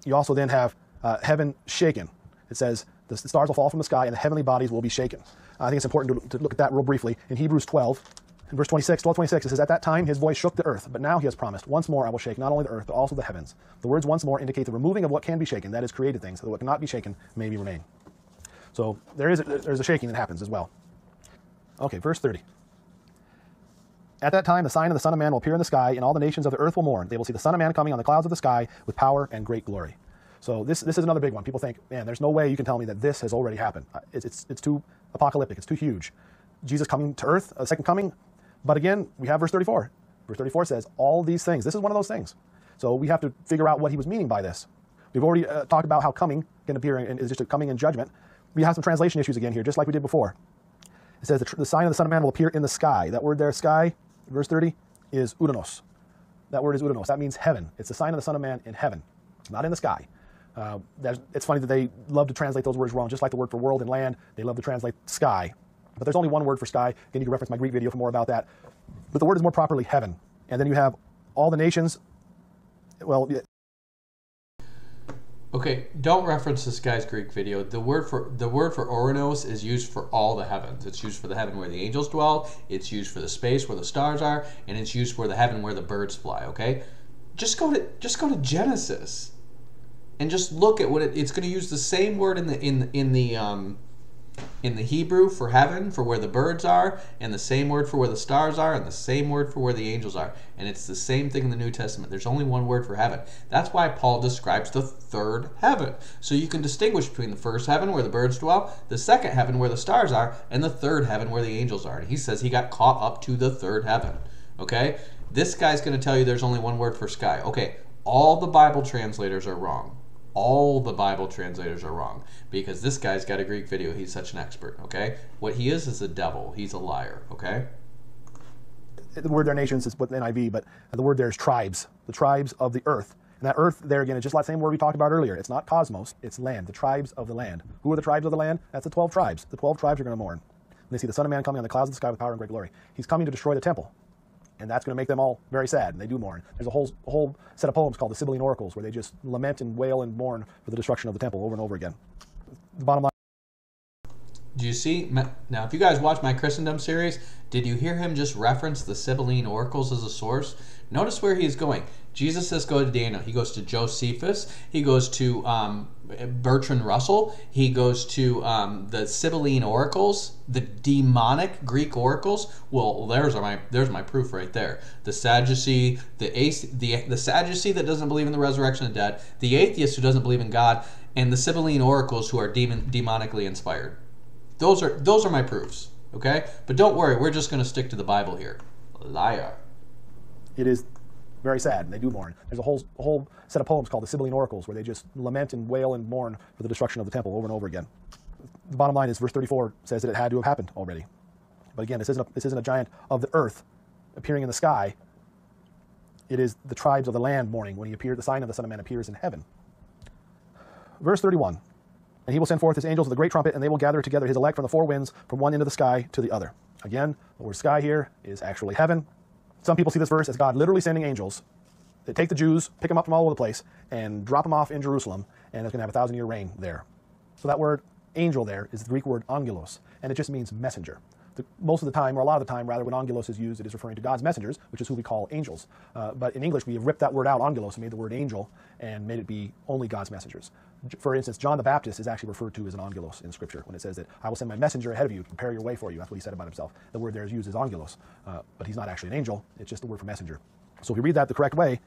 You also then have uh, heaven shaken. It says the stars will fall from the sky and the heavenly bodies will be shaken. I think it's important to, to look at that real briefly. In Hebrews 12, in verse 26, 12, 26, it says, At that time his voice shook the earth, but now he has promised, Once more I will shake not only the earth, but also the heavens. The words once more indicate the removing of what can be shaken, that is, created things, so that what cannot be shaken may be remain. So there is a, there's a shaking that happens as well. Okay, verse 30. At that time, the sign of the Son of Man will appear in the sky, and all the nations of the earth will mourn. They will see the Son of Man coming on the clouds of the sky with power and great glory. So this, this is another big one. People think, man, there's no way you can tell me that this has already happened. It's, it's, it's too apocalyptic. It's too huge. Jesus coming to earth, a second coming. But again, we have verse 34. Verse 34 says, all these things. This is one of those things. So we have to figure out what he was meaning by this. We've already uh, talked about how coming can appear and is just a coming in judgment. We have some translation issues again here, just like we did before. It says the, the sign of the Son of Man will appear in the sky. That word there, sky, verse 30, is ouranos. That word is ouranos. That means heaven. It's the sign of the Son of Man in heaven, not in the sky. Uh, it's funny that they love to translate those words wrong, just like the word for world and land. They love to translate sky. But there's only one word for sky. Again, you can reference my Greek video for more about that. But the word is more properly heaven. And then you have all the nations. Well, Okay, don't reference this guy's Greek video. The word for the word for Oranos is used for all the heavens. It's used for the heaven where the angels dwell. It's used for the space where the stars are, and it's used for the heaven where the birds fly. Okay, just go to just go to Genesis, and just look at what it, it's going to use the same word in the in in the um, in the Hebrew for heaven for where the birds are, and the same word for where the stars are, and the same word for where the angels are. And it's the same thing in the New Testament. There's only one word for heaven. That's why Paul describes the third heaven. So you can distinguish between the first heaven where the birds dwell, the second heaven where the stars are, and the third heaven where the angels are. And he says he got caught up to the third heaven. Okay? This guy's going to tell you there's only one word for sky. Okay, all the Bible translators are wrong all the Bible translators are wrong because this guy's got a Greek video. He's such an expert, okay? What he is is a devil. He's a liar, okay? the word there nations is the NIV, but the word there is tribes, the tribes of the earth. And that earth there again is just like the same word we talked about earlier. It's not cosmos, it's land, the tribes of the land. Who are the tribes of the land? That's the 12 tribes. The 12 tribes are going to mourn. When they see the Son of Man coming on the clouds of the sky with power and great glory. He's coming to destroy the temple. And that's going to make them all very sad, and they do mourn. There's a whole, whole set of poems called the Sibylline Oracles where they just lament and wail and mourn for the destruction of the temple over and over again. The bottom line. Do you see? Now, if you guys watch my Christendom series, did you hear him just reference the Sibylline oracles as a source? Notice where he's going. Jesus says go to Daniel. He goes to Josephus. He goes to um, Bertrand Russell. He goes to um, the Sibylline oracles, the demonic Greek oracles. Well, there's my there's my proof right there. The Sadducee, the the the Sadducee that doesn't believe in the resurrection of the dead, the atheist who doesn't believe in God, and the Sibylline oracles who are demon demonically inspired. Those are those are my proofs. Okay, but don't worry, we're just going to stick to the Bible here. Liar. It is very sad. And they do mourn. There's a whole whole set of poems called the Sibylline Oracles where they just lament and wail and mourn for the destruction of the temple over and over again. The bottom line is verse 34 says that it had to have happened already. But again, this isn't a, this isn't a giant of the earth appearing in the sky. It is the tribes of the land mourning when he appeared. The sign of the Son of Man appears in heaven. Verse 31. And he will send forth his angels with a great trumpet, and they will gather together his elect from the four winds, from one end of the sky to the other. Again, the word sky here is actually heaven. Some people see this verse as God literally sending angels that take the Jews, pick them up from all over the place, and drop them off in Jerusalem, and it's going to have a thousand year reign there. So that word angel there is the Greek word angelos, and it just means messenger the, most of the time, or a lot of the time, rather, when angelos is used, it is referring to God's messengers, which is who we call angels. Uh, but in English, we have ripped that word out, angelos, and made the word angel and made it be only God's messengers. For instance, John the Baptist is actually referred to as an angelos in Scripture when it says that I will send my messenger ahead of you to prepare your way for you. That's what he said about himself. The word there is used as angelos, uh, but he's not actually an angel. It's just the word for messenger. So if you read that the correct way,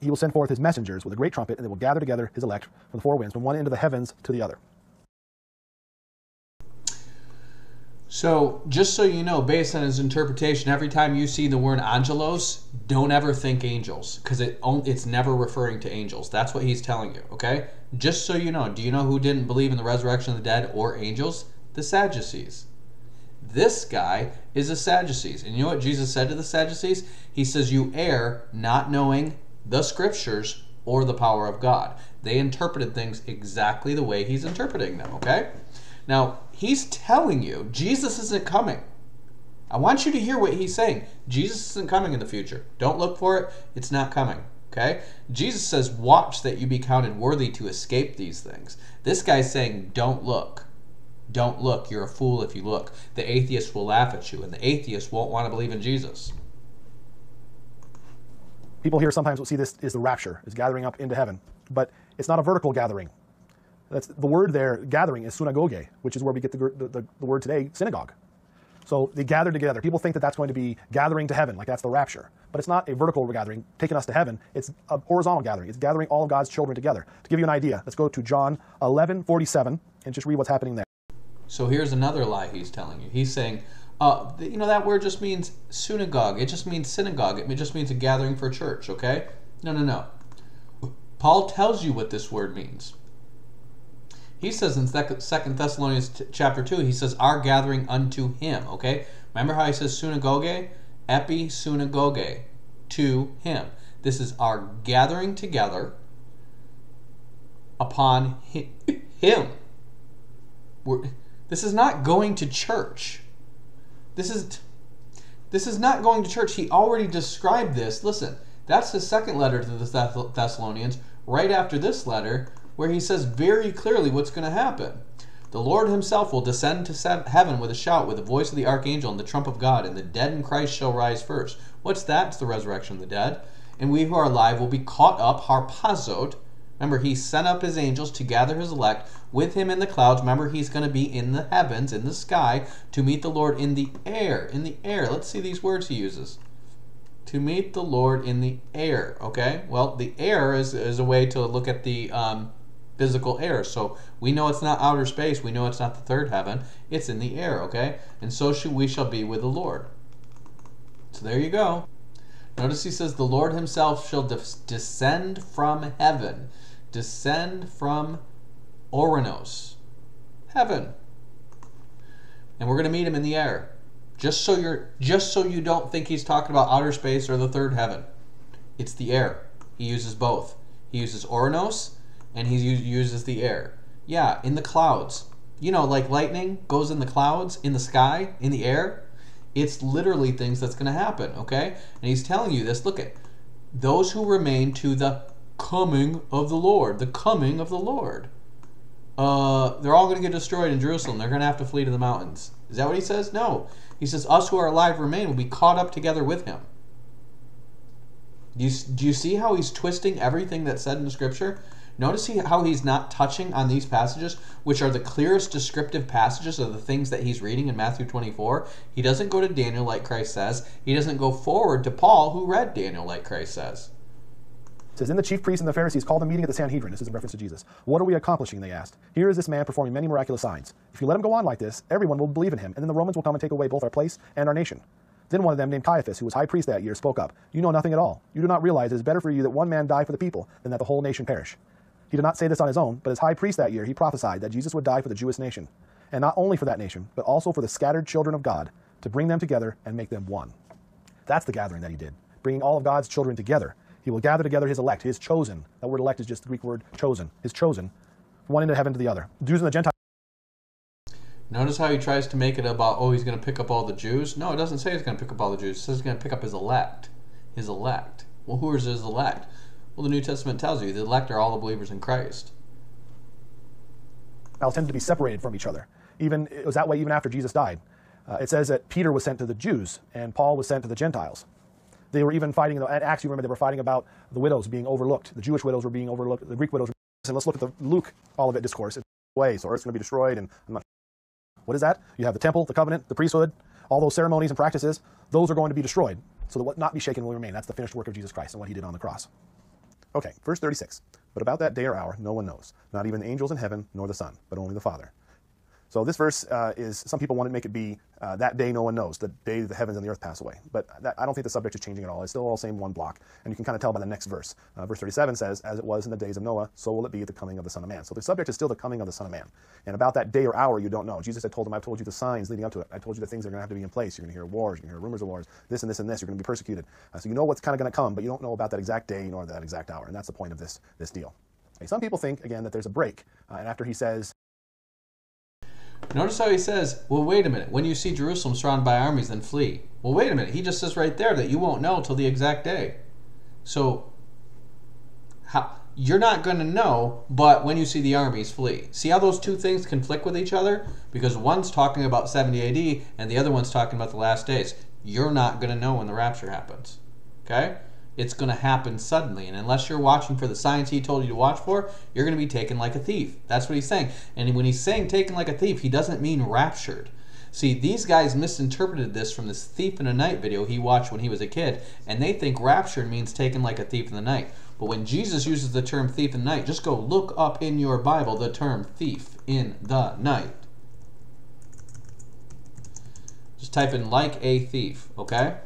he will send forth his messengers with a great trumpet, and they will gather together his elect from the four winds, from one end of the heavens to the other. So, just so you know, based on his interpretation, every time you see the word angelos, don't ever think angels because it it's never referring to angels. That's what he's telling you, okay? Just so you know, do you know who didn't believe in the resurrection of the dead or angels? The Sadducees. This guy is a Sadducees. And you know what Jesus said to the Sadducees? He says, You err not knowing the scriptures or the power of God. They interpreted things exactly the way he's interpreting them, okay? Now, he's telling you Jesus isn't coming. I want you to hear what he's saying. Jesus isn't coming in the future. Don't look for it, it's not coming. Okay? Jesus says, Watch that you be counted worthy to escape these things. This guy's saying, Don't look. Don't look. You're a fool if you look. The atheist will laugh at you, and the atheist won't want to believe in Jesus. People here sometimes will see this as the rapture, is gathering up into heaven. But it's not a vertical gathering. That's the word there, gathering, is synagoge, which is where we get the, the, the, word today, synagogue. So they gather together. People think that that's going to be gathering to heaven, like that's the rapture. But it's not a vertical gathering, taking us to heaven. It's a horizontal gathering. It's gathering all of God's children together. To give you an idea, let's go to John 11, 47, and just read what's happening there. So here's another lie he's telling you. He's saying, uh, you know, that word just means synagogue. It just means synagogue. It just means a gathering for church, okay? No, no, no. Paul tells you what this word means. He says in Second Thessalonians chapter 2, he says, our gathering unto him. Okay? Remember how he says synagogue? episunagoge. To him. This is our gathering together upon him. We're, this is not going to church. This is this is not going to church. He already described this. Listen, that's his second letter to the Thessalonians. Right after this letter, where he says very clearly what's going to happen. The Lord himself will descend to heaven with a shout, with the voice of the archangel and the trump of God, and the dead in Christ shall rise first. What's that? It's the resurrection of the dead. And we who are alive will be caught up, harpazo. Remember, he sent up his angels to gather his elect with him in the clouds. Remember, he's going to be in the heavens, in the sky, to meet the Lord in the air. In the air. Let's see these words he uses to meet the Lord in the air. Okay? Well, the air is, is a way to look at the um, physical air. So we know it's not outer space. We know it's not the third heaven. It's in the air, okay? And so we shall be with the Lord. So there you go. Notice he says, The Lord himself shall de- descend from heaven. Descend from Oranos, heaven. And we're going to meet him in the air. Just so you're just so you don't think he's talking about outer space or the third heaven. It's the air. He uses both. He uses Oranos, and he uses the air. Yeah, in the clouds. You know, like lightning goes in the clouds, in the sky, in the air. It's literally things that's going to happen, okay? And he's telling you this. Look at those who remain to the coming of the Lord, the coming of the Lord. Uh, they're all going to get destroyed in Jerusalem. They're going to have to flee to the mountains. Is that what he says? No. He says, Us who are alive remain will be caught up together with him. Do you, do you see how he's twisting everything that's said in the scripture? Notice how he's not touching on these passages, which are the clearest descriptive passages of the things that he's reading in Matthew 24. He doesn't go to Daniel like Christ says. He doesn't go forward to Paul, who read Daniel like Christ says. It says, Then the chief priests and the Pharisees called a meeting at the Sanhedrin. This is in reference to Jesus. What are we accomplishing? They asked. Here is this man performing many miraculous signs. If you let him go on like this, everyone will believe in him, and then the Romans will come and take away both our place and our nation. Then one of them, named Caiaphas, who was high priest that year, spoke up. You know nothing at all. You do not realize it is better for you that one man die for the people than that the whole nation perish. He did not say this on his own, but as high priest that year, he prophesied that Jesus would die for the Jewish nation, and not only for that nation, but also for the scattered children of God, to bring them together and make them one. That's the gathering that he did, bringing all of God's children together. He will gather together his elect, his chosen. That word elect is just the Greek word chosen, his chosen, one end of heaven to the other. Jews and the Gentiles. Notice how he tries to make it about, oh, he's going to pick up all the Jews. No, it doesn't say he's going to pick up all the Jews. It says he's going to pick up his elect. His elect. Well, who is his elect? Well, the New Testament tells you the elect are all the believers in Christ. tended to be separated from each other. Even it was that way even after Jesus died. Uh, it says that Peter was sent to the Jews and Paul was sent to the Gentiles. They were even fighting at Acts. You remember they were fighting about the widows being overlooked. The Jewish widows were being overlooked. The Greek widows. Were, and let's look at the Luke Olivet discourse. It's way so Earth's going to be destroyed, and I'm not. What is that? You have the temple, the covenant, the priesthood, all those ceremonies and practices. Those are going to be destroyed. So that what not be shaken will remain. That's the finished work of Jesus Christ and what He did on the cross. Okay, verse 36. But about that day or hour, no one knows, not even the angels in heaven, nor the Son, but only the Father. So this verse uh, is, some people want to make it be uh, that day no one knows, the day the heavens and the earth pass away. But that, I don't think the subject is changing at all. It's still all the same one block. And you can kind of tell by the next verse. Uh, verse 37 says, As it was in the days of Noah, so will it be at the coming of the Son of Man. So the subject is still the coming of the Son of Man. And about that day or hour, you don't know. Jesus had told them, I've told you the signs leading up to it. I told you the things that are going to have to be in place. You're going to hear wars, you're going to hear rumors of wars, this and this and this. You're going to be persecuted. Uh, so you know what's kind of going to come, but you don't know about that exact day nor that exact hour. And that's the point of this, this deal. Some people think, again, that there's a break. Uh, and after he says, Notice how he says, well, wait a minute. When you see Jerusalem surrounded by armies, then flee. Well, wait a minute. He just says right there that you won't know till the exact day. So, how, you're not going to know, but when you see the armies, flee. See how those two things conflict with each other? Because one's talking about 70 AD and the other one's talking about the last days. You're not going to know when the rapture happens. Okay? It's going to happen suddenly. And unless you're watching for the signs he told you to watch for, you're going to be taken like a thief. That's what he's saying. And when he's saying taken like a thief, he doesn't mean raptured. See, these guys misinterpreted this from this Thief in the Night video he watched when he was a kid, and they think raptured means taken like a thief in the night. But when Jesus uses the term thief in the night, just go look up in your Bible the term thief in the night. Just type in like a thief, okay?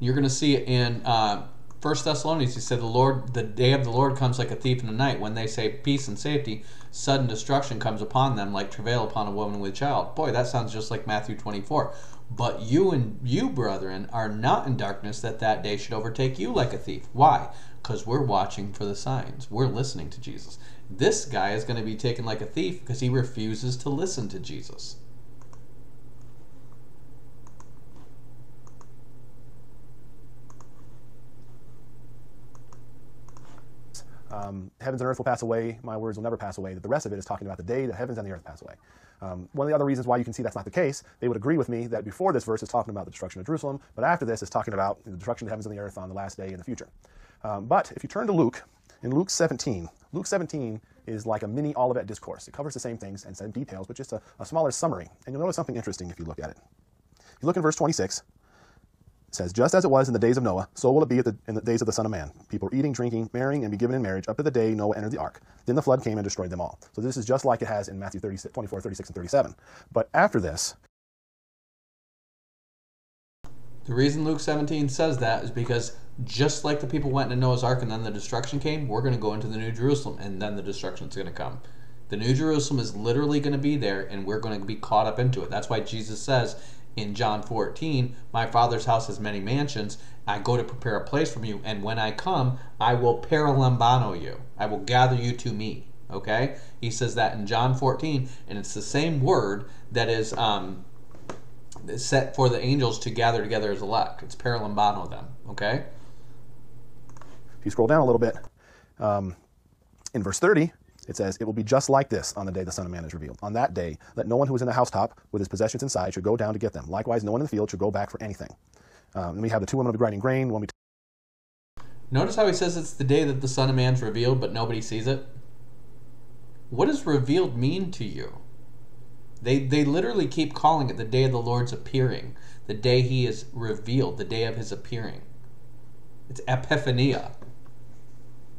You're going to see it in uh, First Thessalonians. He said, "The Lord, the day of the Lord comes like a thief in the night. When they say peace and safety, sudden destruction comes upon them, like travail upon a woman with child." Boy, that sounds just like Matthew 24. But you and you, brethren, are not in darkness, that that day should overtake you like a thief. Why? Because we're watching for the signs. We're listening to Jesus. This guy is going to be taken like a thief because he refuses to listen to Jesus. Um, heavens and earth will pass away, my words will never pass away. That the rest of it is talking about the day the heavens and the earth pass away. Um, one of the other reasons why you can see that's not the case, they would agree with me that before this verse is talking about the destruction of Jerusalem, but after this is talking about the destruction of the heavens and the earth on the last day in the future. Um, but if you turn to Luke, in Luke 17, Luke 17 is like a mini Olivet discourse. It covers the same things and same details, but just a, a smaller summary. And you'll notice something interesting if you look at it. You look in verse 26, it says, Just as it was in the days of Noah, so will it be the, in the days of the Son of Man. People eating, drinking, marrying, and be given in marriage up to the day Noah entered the ark. Then the flood came and destroyed them all. So this is just like it has in Matthew 30, 24, 36, and 37. But after this, the reason Luke 17 says that is because just like the people went into Noah's ark and then the destruction came, we're going to go into the New Jerusalem and then the destruction is going to come. The New Jerusalem is literally going to be there, and we're going to be caught up into it. That's why Jesus says in John 14, My Father's house has many mansions. I go to prepare a place for you, and when I come, I will paralambano you. I will gather you to me. Okay? He says that in John 14, and it's the same word that is um, set for the angels to gather together as elect. It's paralambano them. Okay? If you scroll down a little bit, um, in verse 30, it says, It will be just like this on the day the Son of Man is revealed. On that day, let no one who is in the housetop with his possessions inside should go down to get them. Likewise, no one in the field should go back for anything. Um, and we have the two women grinding grain. One be Notice how he says it's the day that the Son of Man's revealed, but nobody sees it? What does revealed mean to you? They, they literally keep calling it the day of the Lord's appearing, the day he is revealed, the day of his appearing. It's epiphaneia.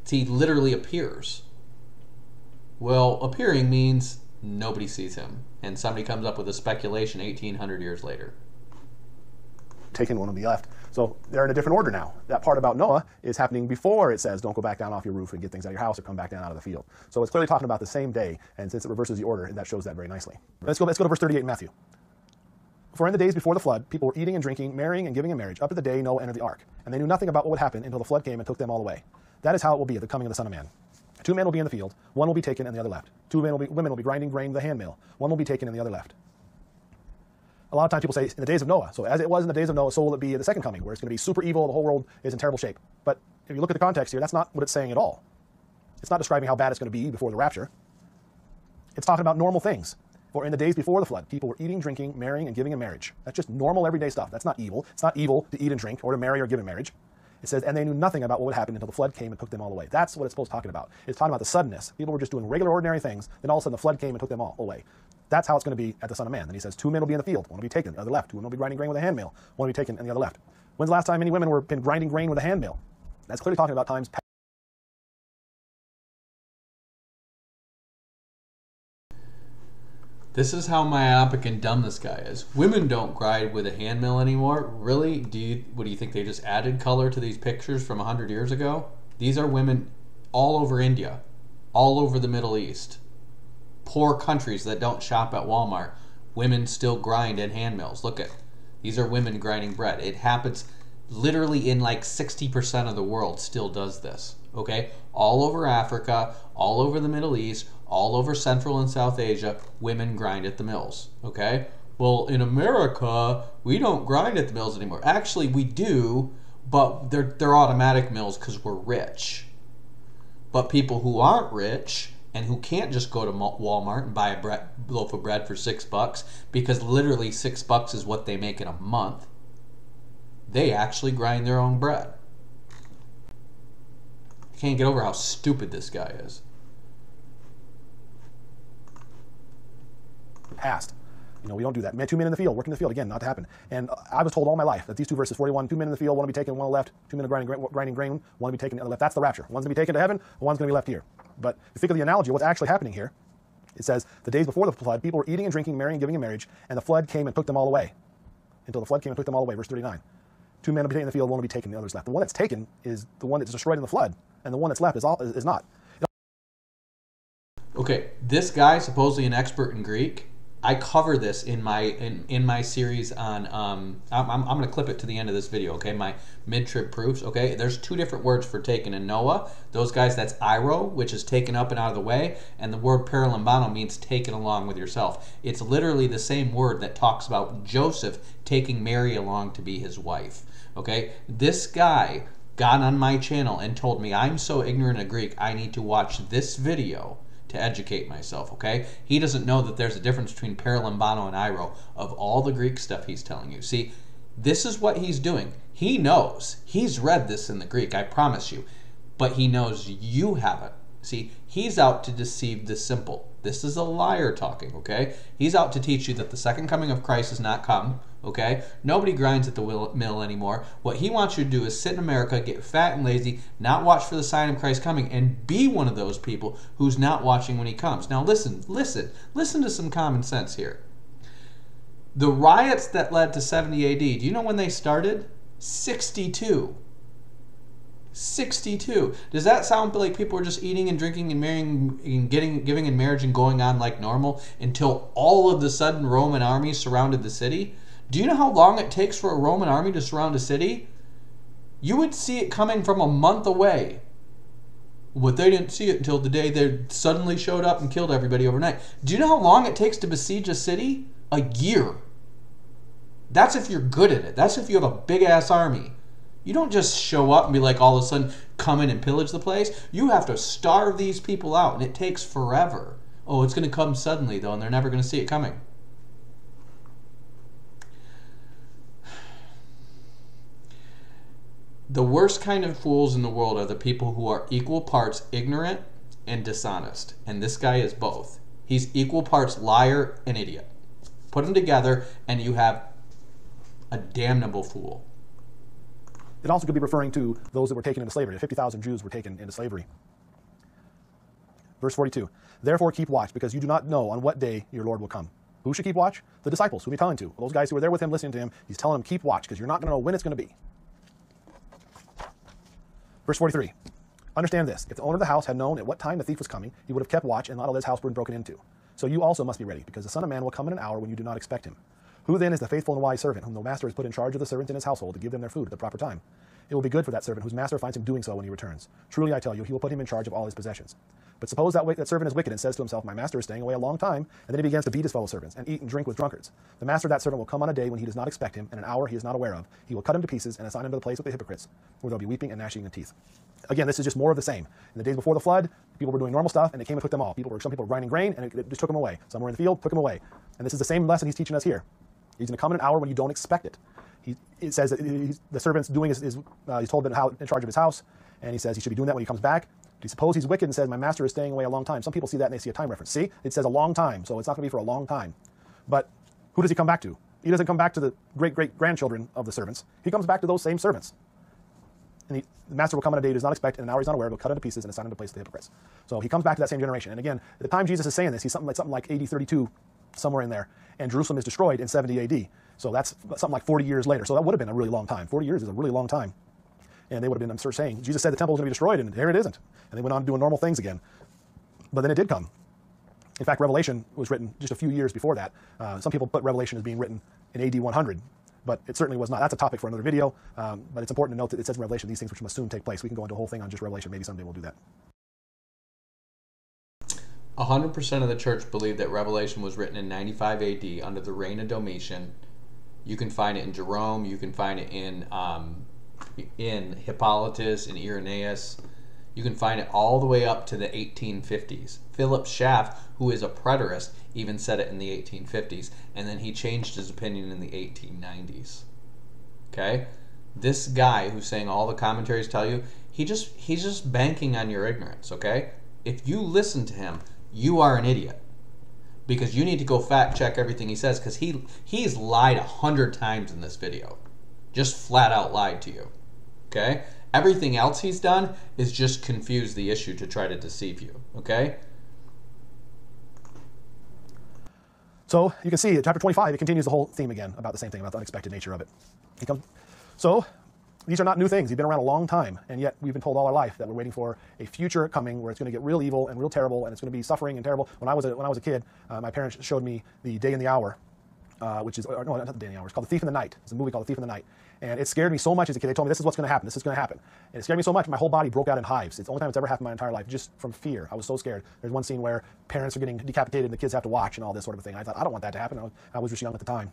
He literally appears. Well, appearing means nobody sees him, and somebody comes up with a speculation 1800 years later. taken, one will be left. So they're in a different order now. That part about Noah is happening before it says, don't go back down off your roof and get things out of your house or come back down out of the field. So it's clearly talking about the same day, and since it reverses the order, that shows that very nicely. Let's go, let's go to verse 38 in Matthew. For in the days before the flood, people were eating and drinking, marrying and giving in marriage, up to the day Noah entered the ark. And they knew nothing about what would happen until the flood came and took them all away. That is how it will be at the coming of the Son of Man. Two men will be in the field, one will be taken and the other left. Two men will be, women will be grinding grain the a handmill, one will be taken and the other left. A lot of times people say in the days of Noah. So as it was in the days of Noah, so will it be at the second coming, where it's going to be super evil, the whole world is in terrible shape. But if you look at the context here, that's not what it's saying at all. It's not describing how bad it's going to be before the rapture. It's talking about normal things. For in the days before the flood, people were eating, drinking, marrying, and giving in marriage. That's just normal everyday stuff. That's not evil. It's not evil to eat and drink or to marry or give in marriage. It says, and they knew nothing about what would happen until the flood came and took them all away. That's what it's supposed to be talking about. It's talking about the suddenness. People were just doing regular, ordinary things. Then all of a sudden the flood came and took them all away. That's how it's going to be at the Son of Man. Then he says, two men will be in the field. One will be taken, the other left. Two women will be grinding grain with a handmill. One will be taken, and the other left. When's the last time any women were been grinding grain with a handmill? That's clearly talking about times past. This is how myopic and dumb this guy is. Women don't grind with a handmill anymore. Really? Do you what do you think they just added color to these pictures from 100 years ago? These are women all over India, all over the Middle East. Poor countries that don't shop at Walmart. Women still grind in handmills. Look at these are women grinding bread. It happens literally in like 60% of the world still does this. Okay? All over Africa, all over the Middle East, all over Central and South Asia, women grind at the mills. Okay? Well, in America, we don't grind at the mills anymore. Actually, we do, but they're, they're automatic mills because we're rich. But people who aren't rich and who can't just go to Walmart and buy a loaf of bread for six bucks because literally six bucks is what they make in a month, they actually grind their own bread. I can't get over how stupid this guy is. Past. You know, we don't do that. Two men in the field, working in the field, again, not to happen. And I was told all my life that these two verses, 41, two men in the field, one will be taken, one left, two men grinding, grinding grain, one will be taken, the other left. That's the rapture. One's going to be taken to heaven, one's going to be left here. But if you think of the analogy, what's actually happening here, it says, the days before the flood, people were eating and drinking, marrying and giving in marriage, and the flood came and took them all away. Until the flood came and took them all away, verse 39. Two men will be taken in the field, one will be taken, the other's left. The one that's taken is the one that's destroyed in the flood, and the one that's left is, all, is not. Okay, this guy supposedly an expert in Greek. I cover this in my in, in my series on. Um, I'm, I'm, I'm going to clip it to the end of this video. Okay, my mid trib proofs. Okay, there's two different words for taken in Noah. Those guys, that's airo, which is taken up and out of the way, and the word paralambano means taken along with yourself. It's literally the same word that talks about Joseph taking Mary along to be his wife. Okay, this guy got on my channel and told me I'm so ignorant of Greek, I need to watch this video to educate myself, okay? He doesn't know that there's a difference between paralambano and airo of all the Greek stuff he's telling you. See, this is what he's doing. He knows. He's read this in the Greek, I promise you. But he knows you haven't. See, he's out to deceive the simple. This is a liar talking, okay? He's out to teach you that the second coming of Christ has not come, okay? Nobody grinds at the mill anymore. What he wants you to do is sit in America, get fat and lazy, not watch for the sign of Christ coming, and be one of those people who's not watching when he comes. Now, listen, listen, listen to some common sense here. The riots that led to 70 AD, do you know when they started? 62. 62. Does that sound like people were just eating and drinking and marrying and getting giving in marriage and going on like normal until all of the sudden Roman armies surrounded the city? Do you know how long it takes for a Roman army to surround a city? You would see it coming from a month away. But they didn't see it until the day they suddenly showed up and killed everybody overnight. Do you know how long it takes to besiege a city? A year. That's if you're good at it. That's if you have a big ass army. You don't just show up and be like all of a sudden come in and pillage the place. You have to starve these people out, and it takes forever. Oh, it's going to come suddenly, though, and they're never going to see it coming. The worst kind of fools in the world are the people who are equal parts ignorant and dishonest. And this guy is both. He's equal parts liar and idiot. Put them together, and you have a damnable fool. It also could be referring to those that were taken into slavery. 50,000 Jews were taken into slavery. Verse 42 Therefore keep watch, because you do not know on what day your Lord will come. Who should keep watch? The disciples. Who are he telling to? Those guys who were there with him, listening to him. He's telling them, keep watch, because you're not going to know when it's going to be. Verse 43 Understand this if the owner of the house had known at what time the thief was coming, he would have kept watch and not let his house be broken into. So you also must be ready, because the Son of Man will come in an hour when you do not expect him. Who then is the faithful and wise servant, whom the master has put in charge of the servants in his household to give them their food at the proper time? It will be good for that servant whose master finds him doing so when he returns. Truly, I tell you, he will put him in charge of all his possessions. But suppose that, that servant is wicked and says to himself, My master is staying away a long time, and then he begins to beat his fellow servants and eat and drink with drunkards. The master of that servant will come on a day when he does not expect him, and an hour he is not aware of. He will cut him to pieces and assign him to the place with the hypocrites, where there will be weeping and gnashing of teeth. Again, this is just more of the same. In the days before the flood, people were doing normal stuff, and it came and took them all. People were, some people were grinding grain, and it, it just took them away. Some were in the field, took them away. And this is the same lesson he's teaching us here. He's going to come in an hour when you don't expect it. He, it says that the servant's doing his, his uh, he's told that how in charge of his house, and he says he should be doing that when he comes back. You suppose he's wicked and says, My master is staying away a long time? Some people see that and they see a time reference. See, it says a long time, so it's not going to be for a long time. But who does he come back to? He doesn't come back to the great great grandchildren of the servants. He comes back to those same servants. And he, the master will come on a day he does not expect, and an hour he's not aware, will cut into pieces and assign him to place the hypocrites. So he comes back to that same generation. And again, the time Jesus is saying this, he's something like something like AD 32, somewhere in there, and Jerusalem is destroyed in 70 AD. So that's something like 40 years later. So that would have been a really long time. 40 years is a really long time. And they would have been, I'm sure, saying, Jesus said the temple was going to be destroyed, and here it isn't. And they went on doing normal things again. But then it did come. In fact, Revelation was written just a few years before that. Uh, some people put Revelation as being written in AD 100, but it certainly was not. That's a topic for another video. Um, but it's important to note that it says in Revelation these things which must soon take place. We can go into a whole thing on just Revelation. Maybe someday we'll do that. 100% of the church believed that Revelation was written in 95 AD under the reign of Domitian. You can find it in Jerome. You can find it in um, in Hippolytus and Irenaeus. You can find it all the way up to the 1850s. Philip Schaff, who is a preterist, even said it in the 1850s, and then he changed his opinion in the 1890s. Okay? This guy who's saying all the commentaries tell you, he just he's just banking on your ignorance, okay? If you listen to him, you are an idiot. Because you need to go fact check everything he says because he he's lied a hundred times in this video. Just flat out lied to you. Okay? Everything else he's done is just confuse the issue to try to deceive you. Okay? So you can see chapter 25, it continues the whole theme again about the same thing, about the unexpected nature of it. He comes, so these are not new things. He's been around a long time, and yet we've been told all our life that we're waiting for a future coming where it's going to get real evil and real terrible, and it's going to be suffering and terrible. When I was a, when I was a kid, uh, my parents showed me the Day and the Hour, uh, which is or, no, not the Day and the Hour. It's called The Thief in the Night. It's a movie called The Thief in the Night, and it scared me so much as a kid. They told me this is what's going to happen. This is going to happen, and it scared me so much my whole body broke out in hives. It's the only time it's ever happened in my entire life, just from fear. I was so scared. There's one scene where parents are getting decapitated and the kids have to watch and all this sort of thing. I thought I don't want that to happen. I was, I was just young at the time.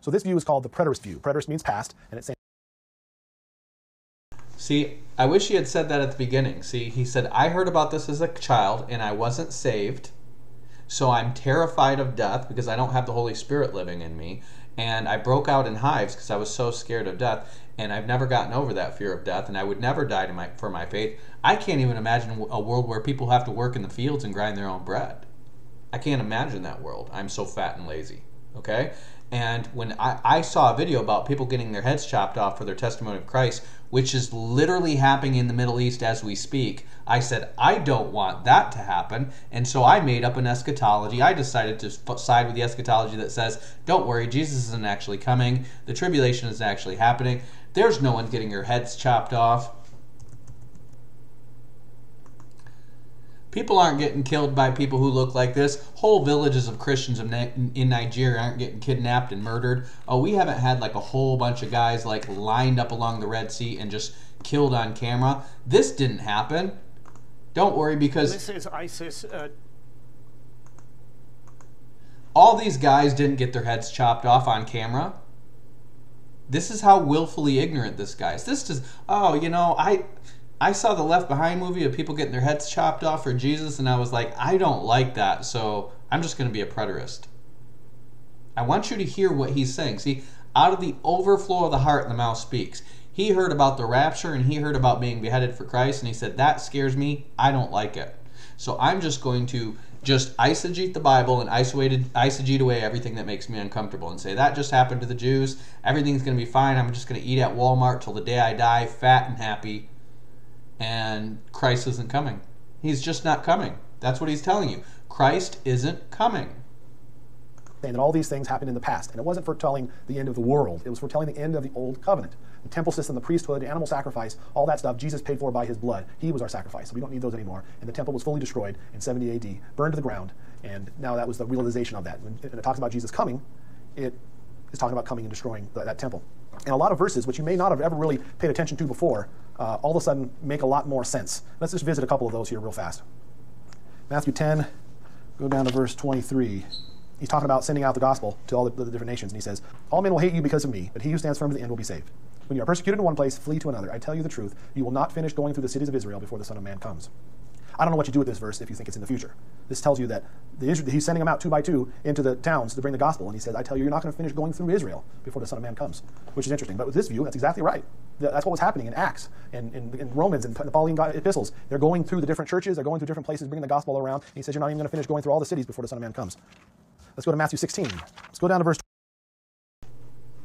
So this view is called the preterist view. Preterist means past, and it's saying See, I wish he had said that at the beginning. See, he said, I heard about this as a child and I wasn't saved. So I'm terrified of death because I don't have the Holy Spirit living in me. And I broke out in hives because I was so scared of death. And I've never gotten over that fear of death. And I would never die my, for my faith. I can't even imagine a world where people have to work in the fields and grind their own bread. I can't imagine that world. I'm so fat and lazy. Okay? And when I, I saw a video about people getting their heads chopped off for their testimony of Christ, which is literally happening in the Middle East as we speak, I said, I don't want that to happen. And so I made up an eschatology. I decided to side with the eschatology that says, don't worry, Jesus isn't actually coming. The tribulation is actually happening. There's no one getting your heads chopped off. People aren't getting killed by people who look like this. Whole villages of Christians in in Nigeria aren't getting kidnapped and murdered. Oh, we haven't had like a whole bunch of guys like lined up along the Red Sea and just killed on camera. This didn't happen. Don't worry because This is ISIS. Uh, all these guys didn't get their heads chopped off on camera. This is how willfully ignorant this guy is. This is oh, you know, I I saw the Left Behind movie of people getting their heads chopped off for Jesus, and I was like, I don't like that, so I'm just going to be a preterist. I want you to hear what he's saying. See, out of the overflow of the heart, the mouth speaks. He heard about the rapture and he heard about being beheaded for Christ, and he said, That scares me. I don't like it. So I'm just going to just eisegete the Bible and isolated eisegete away everything that makes me uncomfortable and say that just happened to the Jews. Everything's going to be fine. I'm just going to eat at Walmart till the day I die, fat and happy. And Christ isn't coming. He's just not coming. That's what he's telling you. Christ isn't coming. saying that all these things happened in the past. And it wasn't foretelling the end of the world, it was foretelling the end of the old covenant. The temple system, the priesthood, the animal sacrifice, all that stuff, Jesus paid for by his blood. He was our sacrifice. So we don't need those anymore. And the temple was fully destroyed in 70 AD, burned to the ground. And now that was the realization of that. When it talks about Jesus coming, it is talking about coming and destroying that, that temple. And a lot of verses, which you may not have ever really paid attention to before, uh, all of a sudden make a lot more sense. Let's just visit a couple of those here real fast. Matthew 10, go down to verse 23 he's talking about sending out the gospel to all the, the, different nations. And he says, All men will hate you because of me, but he who stands firm to the end will be saved. When you are persecuted in one place, flee to another. I tell you the truth, you will not finish going through the cities of Israel before the Son of Man comes. I don't know what you do with this verse if you think it's in the future. This tells you that the, he's sending them out two by two into the towns to bring the gospel. And he says, I tell you, you're not going to finish going through Israel before the Son of Man comes, which is interesting. But with this view, that's exactly right. That's what was happening in Acts and in, in, Romans and the Pauline epistles. They're going through the different churches, they're going through different places, bringing the gospel around. And he says, You're not even going to finish going through all the cities before the Son of Man comes. Let's go to Matthew 16. Let's go down to verse.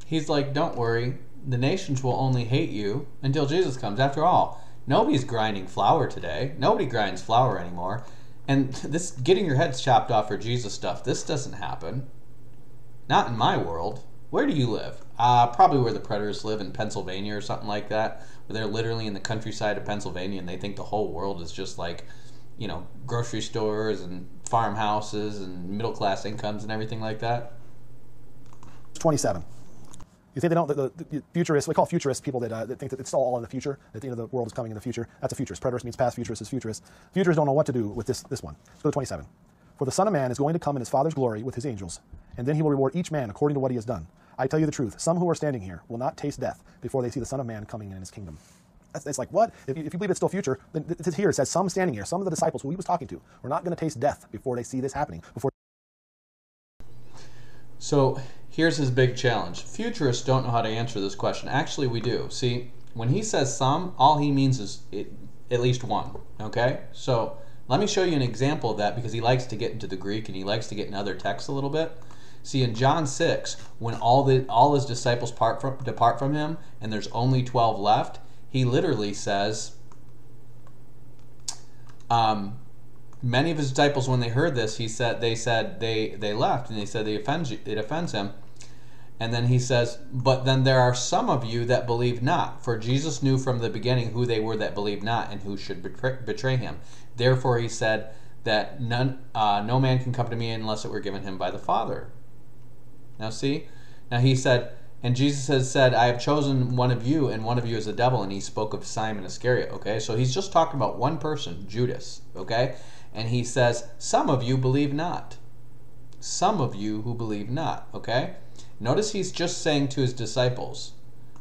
He's like, don't worry, the nations will only hate you until Jesus comes. After all, nobody's grinding flour today. Nobody grinds flour anymore. And this getting your heads chopped off for Jesus stuff, this doesn't happen. Not in my world. Where do you live? Uh, probably where the predators live in Pennsylvania or something like that, where they're literally in the countryside of Pennsylvania and they think the whole world is just like, you know, grocery stores and farmhouses and middle class incomes and everything like that? 27. You think they don't, the, the, the futurists, we call futurists people that, uh, that think that it's all in the future, that the end of the world is coming in the future. That's a futurist. Preterist means past, futurist is futurist. Futurists don't know what to do with this, this one. Let's go to 27. For the Son of Man is going to come in his Father's glory with his angels, and then he will reward each man according to what he has done. I tell you the truth, some who are standing here will not taste death before they see the Son of Man coming in his kingdom. That's, it's like, what? If you, if you believe it's still future, then it's here. It says some standing here, some of the disciples who he was talking to, were not going to taste death before they see this happening. Before. So here's his big challenge. Futurists don't know how to answer this question. Actually, we do. See, when he says some, all he means is it, at least one. Okay? So let me show you an example of that because he likes to get into the Greek and he likes to get in other texts a little bit. See, in John 6, when all, the, all his disciples part from, depart from him and there's only 12 left, he literally says, um, many of his disciples, when they heard this, he said they said they they left, and they said they offends it offends him. And then he says, But then there are some of you that believe not, for Jesus knew from the beginning who they were that believed not and who should betray, betray him. Therefore he said that none, uh, no man can come to me unless it were given him by the Father. Now see, now he said, and Jesus has said, I have chosen one of you, and one of you is a devil. And he spoke of Simon Iscariot. Okay, so he's just talking about one person, Judas. Okay, and he says, Some of you believe not. Some of you who believe not. Okay, notice he's just saying to his disciples,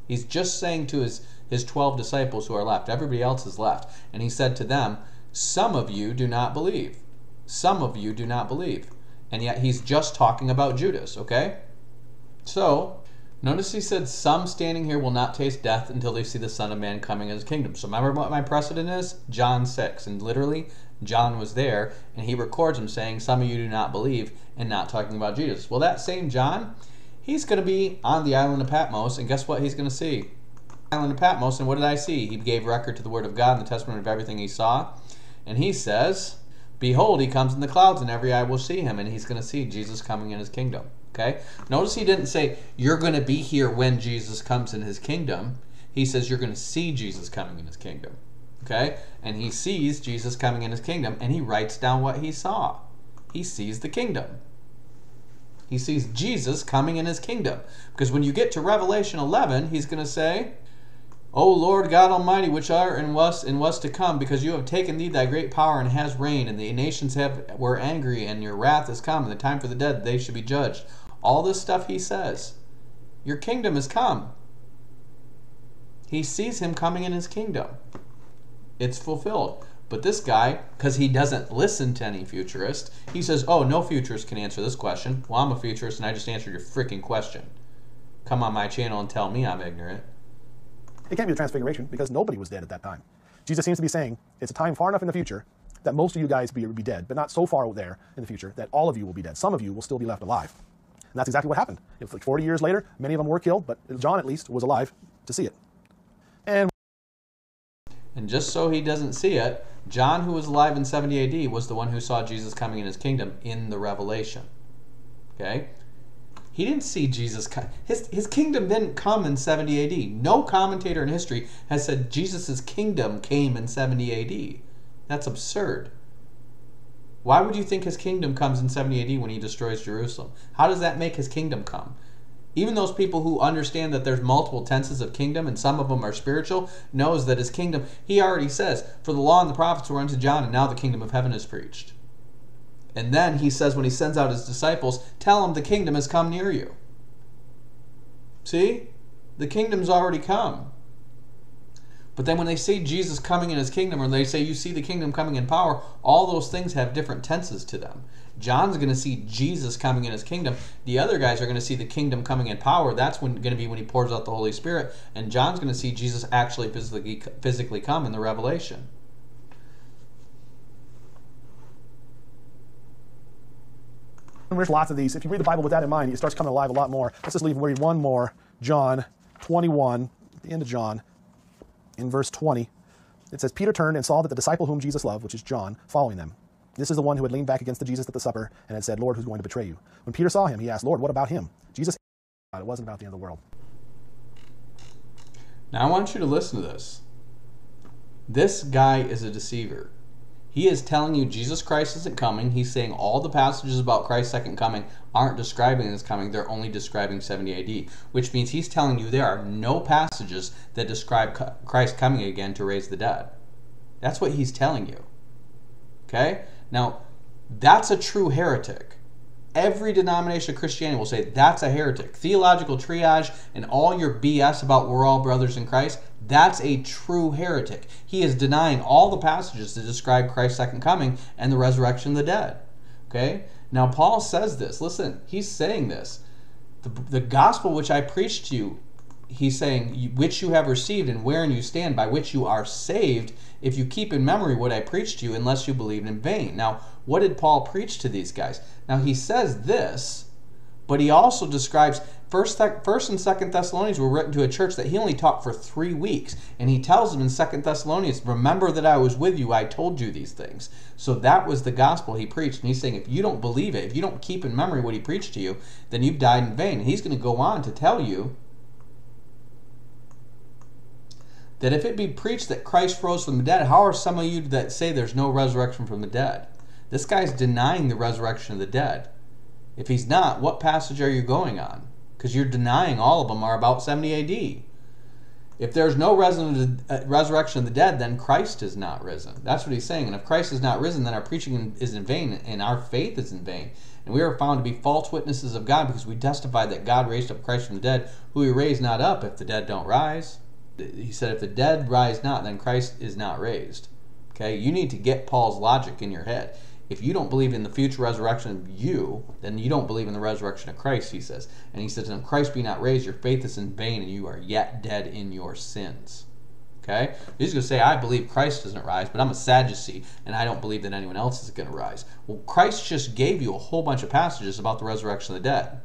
he's just saying to his, his 12 disciples who are left, everybody else is left. And he said to them, Some of you do not believe. Some of you do not believe. And yet he's just talking about Judas. Okay, so Notice he said, Some standing here will not taste death until they see the Son of Man coming in his kingdom. So remember what my precedent is? John 6. And literally, John was there, and he records him saying, Some of you do not believe, and not talking about Jesus. Well, that same John, he's going to be on the island of Patmos, and guess what he's going to see? Island of Patmos, and what did I see? He gave record to the word of God and the testimony of everything he saw. And he says, Behold, he comes in the clouds, and every eye will see him, and he's going to see Jesus coming in his kingdom. Okay? Notice he didn't say, You're going to be here when Jesus comes in his kingdom. He says, You're going to see Jesus coming in his kingdom. Okay? And he sees Jesus coming in his kingdom and he writes down what he saw. He sees the kingdom. He sees Jesus coming in his kingdom. Because when you get to Revelation 11, he's going to say, O Lord God Almighty, which are and was and was to come, because you have taken thee thy great power and has reigned, and the nations have were angry, and your wrath is come, and the time for the dead they should be judged. All this stuff he says. Your kingdom has come. He sees him coming in his kingdom. It's fulfilled. But this guy, because he doesn't listen to any futurist, he says, Oh, no futurist can answer this question. Well, I'm a futurist and I just answered your freaking question. Come on my channel and tell me I'm ignorant. It can't be the transfiguration because nobody was dead at that time. Jesus seems to be saying it's a time far enough in the future that most of you guys be, be dead, but not so far there in the future that all of you will be dead. Some of you will still be left alive. And that's exactly what happened. If like 40 years later, many of them were killed, but John at least was alive to see it. And And just so he doesn't see it, John, who was alive in 70 AD, was the one who saw Jesus coming in his kingdom in the Revelation. Okay? He didn't see Jesus. co- His, his kingdom didn't come in 70 AD. No commentator in history has said Jesus' kingdom came in 70 AD. That's absurd. Why would you think his kingdom comes in 70 AD when he destroys Jerusalem? How does that make his kingdom come? Even those people who understand that there's multiple tenses of kingdom and some of them are spiritual knows that his kingdom, he already says, for the law and the prophets were unto John and now the kingdom of heaven is preached. And then he says when he sends out his disciples, tell them the kingdom has come near you. See? The kingdom's already come. But then when they see Jesus coming in his kingdom, or they say you see the kingdom coming in power, all those things have different tenses to them. John's going to see Jesus coming in his kingdom. The other guys are going to see the kingdom coming in power. That's when going to be when he pours out the Holy Spirit. And John's going to see Jesus actually physically physically come in the Revelation. there's lots of these. If you read the Bible with that in mind, it starts coming alive a lot more. Let's just leave read one more. John 21, the end of John, in verse 20. It says, Peter turned and saw that the disciple whom Jesus loved, which is John, following them. This is the one who had leaned back against the Jesus at the supper and had said, Lord, who's going to betray you? When Peter saw him, he asked, Lord, what about him? Jesus it wasn't about the end of the world. Now I want you to listen to this. This guy is a deceiver. He is telling you Jesus Christ isn't coming. He's saying all the passages about Christ's second coming aren't describing his coming, they're only describing 70 AD, which means he's telling you there are no passages that describe Christ coming again to raise the dead. That's what he's telling you. Okay? Now, that's a true heretic. Every denomination of Christianity will say that's a heretic. Theological triage and all your BS about we're all brothers in Christ, that's a true heretic. He is denying all the passages that describe Christ's second coming and the resurrection of the dead. Okay? Now, Paul says this. Listen, he's saying this. The, the gospel which I preached to you, he's saying, which you have received and wherein you stand, by which you are saved, if you keep in memory what I preached to you, unless you believed in vain. Now, what did Paul preach to these guys? Now, he says this, but he also describes First, First and Second Thessalonians were written to a church that he only taught for three weeks, and he tells them in Second Thessalonians, "Remember that I was with you. I told you these things." So that was the gospel he preached, and he's saying, if you don't believe it, if you don't keep in memory what he preached to you, then you've died in vain. And he's going to go on to tell you that if it be preached that Christ rose from the dead, how are some of you that say there's no resurrection from the dead? This guy's denying the resurrection of the dead. If he's not, what passage are you going on? Because you're denying all of them are about 70 AD. If there's no uh, resurrection of the dead, then Christ is not risen. That's what he's saying. And if Christ is not risen, then our preaching is in vain and our faith is in vain. And we are found to be false witnesses of God because we testify that God raised up Christ from the dead, who he raised not up if the dead don't rise. He said, if the dead rise not, then Christ is not raised. Okay? You need to get Paul's logic in your head. If you don't believe in the future resurrection of you, then you don't believe in the resurrection of Christ, he says. And he says, if Christ be not raised, your faith is in vain and you are yet dead in your sins. Okay? He's going to say, I believe Christ doesn't rise, but I'm a Sadducee and I don't believe that anyone else is going to rise. Well, Christ just gave you a whole bunch of passages about the resurrection of the dead.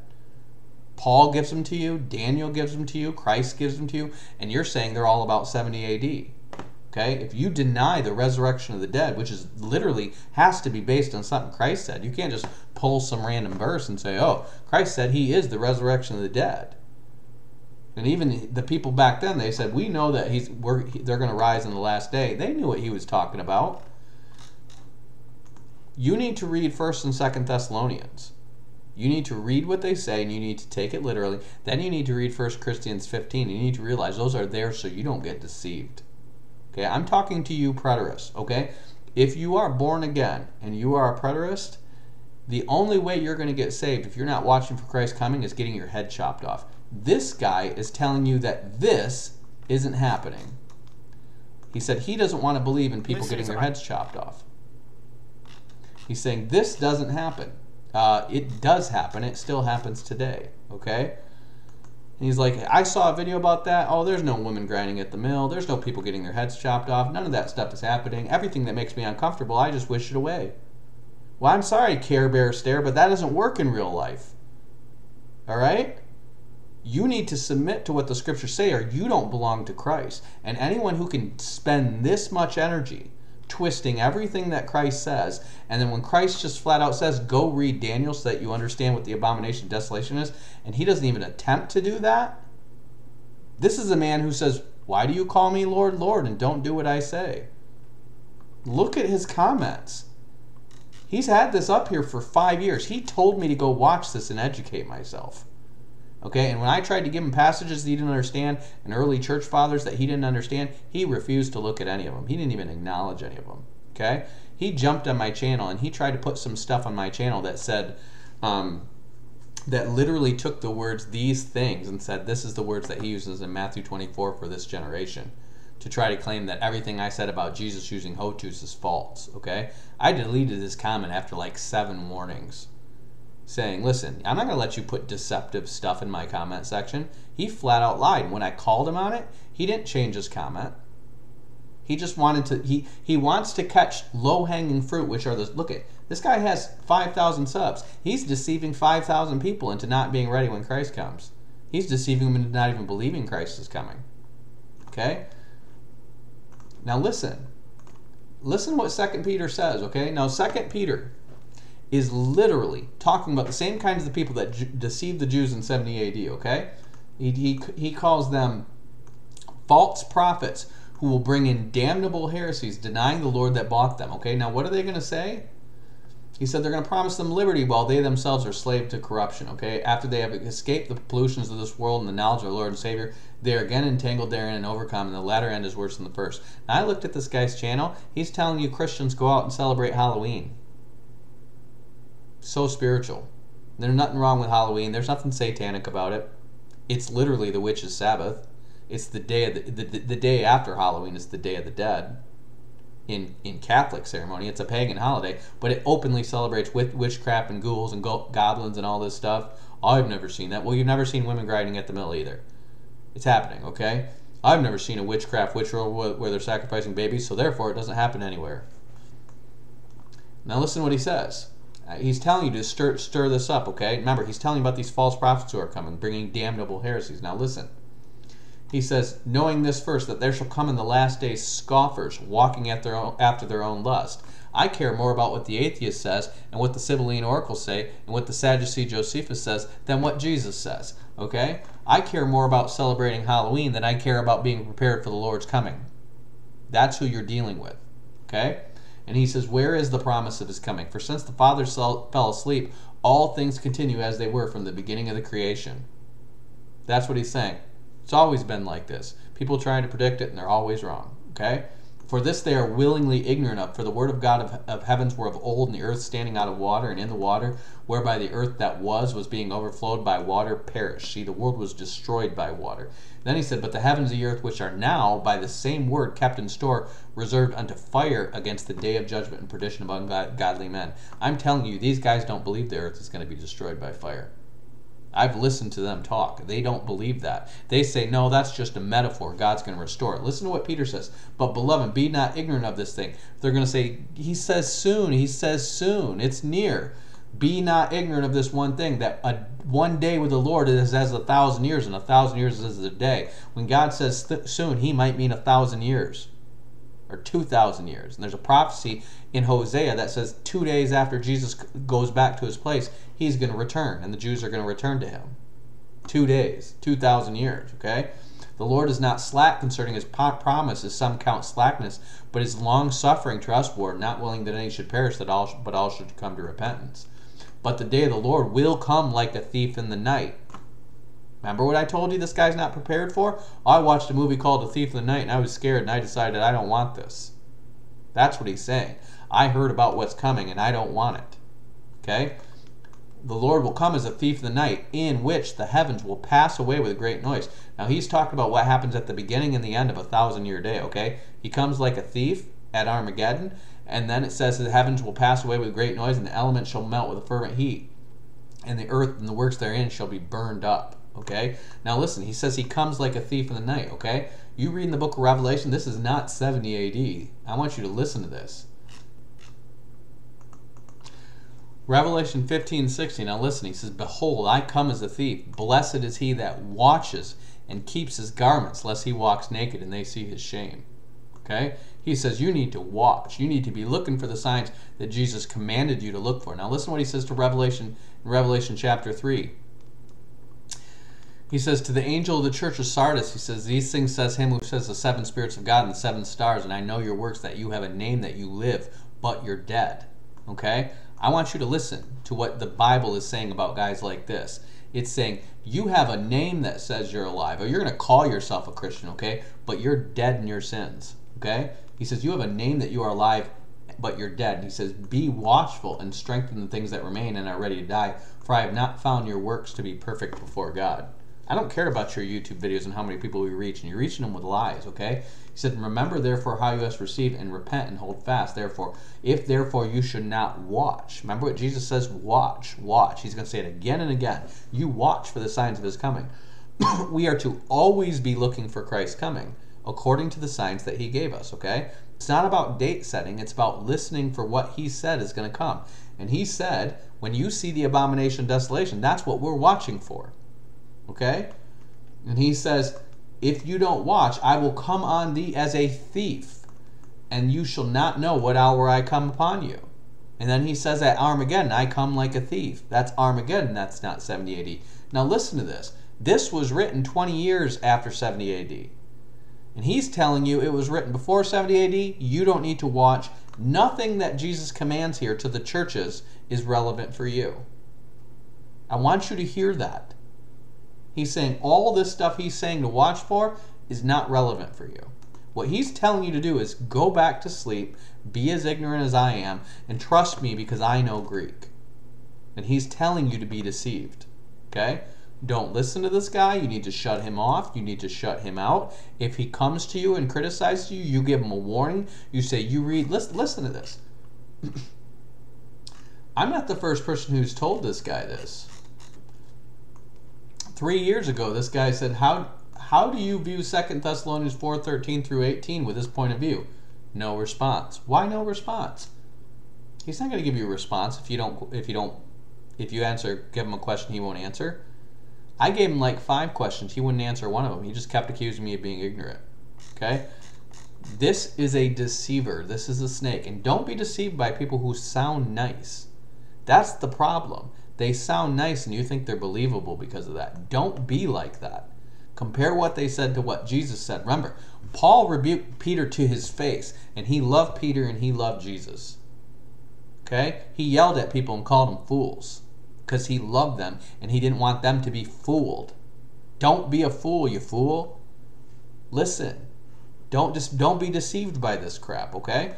Paul gives them to you, Daniel gives them to you, Christ gives them to you, and you're saying they're all about 70 AD. Okay? If you deny the resurrection of the dead, which is literally has to be based on something Christ said, you can't just pull some random verse and say, oh, Christ said he is the resurrection of the dead. And even the people back then, they said, "We know that he's we're, they're going to rise in the last day." They knew what he was talking about. You need to read First and Second Thessalonians. You need to read what they say, and you need to take it literally. Then you need to read First Corinthians 15. You need to realize those are there so you don't get deceived. Okay, I'm talking to you preterists. Okay, if you are born again and you are a preterist, the only way you're going to get saved if you're not watching for Christ coming is getting your head chopped off. This guy is telling you that this isn't happening. He said he doesn't want to believe in people getting their heads chopped off. He's saying this doesn't happen. Uh, it does happen. It still happens today. Okay? And he's like, I saw a video about that. Oh, there's no women grinding at the mill. There's no people getting their heads chopped off. None of that stuff is happening. Everything that makes me uncomfortable, I just wish it away. Well, I'm sorry, Care Bear Stare, but that doesn't work in real life. All right? You need to submit to what the scriptures say, or you don't belong to Christ. And anyone who can spend this much energy twisting everything that Christ says, and then when Christ just flat out says, go read Daniel so that you understand what the abomination desolation is, and he doesn't even attempt to do that, this is a man who says, Why do you call me Lord, Lord, and don't do what I say? Look at his comments. He's had this up here for five years. He told me to go watch this and educate myself. Okay, and when I tried to give him passages that he didn't understand and early church fathers that he didn't understand, he refused to look at any of them. He didn't even acknowledge any of them. Okay, he jumped on my channel and he tried to put some stuff on my channel that said, um, that literally took the words these things and said this is the words that he uses in Matthew 24 for this generation to try to claim that everything I said about Jesus using houtos is false. Okay, I deleted his comment after like seven warnings saying, listen, I'm not going to let you put deceptive stuff in my comment section. He flat out lied. When I called him on it, he didn't change his comment. He just wanted to, he, he wants to catch low hanging fruit, which are the, look at, this guy has 5,000 subs. He's deceiving 5,000 people into not being ready when Christ comes. He's deceiving them into not even believing Christ is coming. Okay? Now listen. Listen what Second Peter says, okay? Now Second Peter is literally talking about the same kinds of people that deceived the Jews in 70 AD, okay? He, he, he calls them false prophets who will bring in damnable heresies, denying the Lord that bought them, okay? Now, what are they going to say? He said they're going to promise them liberty while they themselves are slave to corruption, okay? After they have escaped the pollutions of this world and the knowledge of our Lord and Savior, they are again entangled therein and overcome, and the latter end is worse than the first. Now, I looked at this guy's channel. He's telling you Christians go out and celebrate Halloween so spiritual. There's nothing wrong with Halloween. There's nothing satanic about it. It's literally the witch's Sabbath. It's the day of the, the, the, day after Halloween. It's the Day of the Dead. In in Catholic ceremony, it's a pagan holiday, but it openly celebrates with witchcraft and ghouls and go- goblins and all this stuff. I've never seen that. Well, you've never seen women grinding at the mill either. It's happening, okay? I've never seen a witchcraft ritual where they're sacrificing babies, so therefore it doesn't happen anywhere. Now listen to what he says. Uh, he's telling you to stir, stir this up, okay? Remember, he's telling you about these false prophets who are coming, bringing damnable heresies. Now listen. He says, knowing this first, that there shall come in the last days scoffers, walking at their own, after their own lust. I care more about what the atheist says and what the Sibylline oracles say and what the Sadducee Josephus says than what Jesus says. Okay? I care more about celebrating Halloween than I care about being prepared for the Lord's coming. That's who you're dealing with. Okay? And he says, Where is the promise of his coming? For since the Father fell asleep, all things continue as they were from the beginning of the creation. That's what he's saying. It's always been like this. People trying to predict it, and they're always wrong. Okay? For this they are willingly ignorant of. For the word of God of, of heavens were of old, and the earth standing out of water, and in the water, whereby the earth that was was being overflowed by water, perished. See, the world was destroyed by water. Then he said, But the heavens and the earth, which are now by the same word kept in store, reserved unto fire against the day of judgment and perdition of ungodly men. I'm telling you, these guys don't believe the earth is going to be destroyed by fire. I've listened to them talk. They don't believe that. They say, no, that's just a metaphor. God's going to restore it. Listen to what Peter says. But, beloved, be not ignorant of this thing. They're going to say, he says soon. He says soon. It's near. Be not ignorant of this one thing that a, one day with the Lord is as a thousand years, and a thousand years is as a day. When God says th- soon, he might mean a thousand years or 2,000 years. And there's a prophecy in Hosea that says two days after Jesus goes back to his place, he's going to return, and the Jews are going to return to him. Two days, 2,000 years, okay? The Lord is not slack concerning his promise, as some count slackness, but is long suffering to usward, not willing that any should perish, that all, but all should come to repentance. But the day of the Lord will come like a thief in the night. Remember what I told you this guy's not prepared for? I watched a movie called A Thief in the Night and I was scared and I decided I don't want this. That's what he's saying. I heard about what's coming and I don't want it. Okay? The Lord will come as a thief in the night, in which the heavens will pass away with a great noise. Now, he's talking about what happens at the beginning and the end of a thousand year day, okay? He comes like a thief at Armageddon, and then it says the heavens will pass away with great noise, and the elements shall melt with a fervent heat, and the earth and the works therein shall be burned up, okay? Now, listen, he says he comes like a thief in the night, okay? You read in the book of Revelation, this is not 70 AD. I want you to listen to this. Revelation 15, 16. Now listen, he says, Behold, I come as a thief. Blessed is he that watches and keeps his garments, lest he walks naked and they see his shame. Okay? He says you need to watch. You need to be looking for the signs that Jesus commanded you to look for. Now listen what he says to Revelation in Revelation chapter 3. He says to the angel of the church of Sardis, he says, These things says him who says the seven spirits of God and the seven stars, and I know your works, that you have a name that you live, but you're dead. Okay? I want you to listen to what the Bible is saying about guys like this. It's saying you have a name that says you're alive, or you're going to call yourself a Christian, okay? But you're dead in your sins, okay? He says you have a name that you are alive, but you're dead. He says, Be watchful and strengthen the things that remain and are ready to die, for I have not found your works to be perfect before God. I don't care about your YouTube videos and how many people we reach, and you're reaching them with lies, okay? He said, Remember therefore how you have received, and repent and hold fast. Therefore, if therefore you should not watch. Remember what Jesus says? Watch, watch. He's going to say it again and again. You watch for the signs of his coming. we are to always be looking for Christ's coming, according to the signs that he gave us, okay? It's not about date setting, it's about listening for what he said is going to come. And he said, when you see the abomination desolation, that's what we're watching for. Okay? And he says, If you don't watch, I will come on thee as a thief, and you shall not know what hour I come upon you. And then he says at Armageddon, I come like a thief. That's Armageddon, that's not 70 AD. Now listen to this. This was written 20 years after 70 AD. And he's telling you it was written before 70 AD. You don't need to watch. Nothing that Jesus commands here to the churches is relevant for you. I want you to hear that. He's saying all this stuff he's saying to watch for is not relevant for you. What he's telling you to do is go back to sleep, be as ignorant as I am, and trust me because I know Greek. And he's telling you to be deceived. Okay? Don't listen to this guy. You need to shut him off. You need to shut him out. If he comes to you and criticizes you, you give him a warning. You say, You read, listen, listen to this. I'm not the first person who's told this guy this. Three years ago, this guy said, How how do you view Second Thessalonians 4 13 through 18 with this point of view? No response. Why no response? He's not going to give you a response if you don't if you don't if you answer give him a question he won't answer. I gave him like five questions. He wouldn't answer one of them. He just kept accusing me of being ignorant. Okay? This is a deceiver. This is a snake. And don't be deceived by people who sound nice. That's the problem. They sound nice and you think they're believable because of that. Don't be like that. Compare what they said to what Jesus said. Remember, Paul rebuked Peter to his face, and he loved Peter and he loved Jesus. Okay? He yelled at people and called them fools because he loved them and he didn't want them to be fooled. Don't be a fool, you fool. Listen. Don't just don't be deceived by this crap, okay?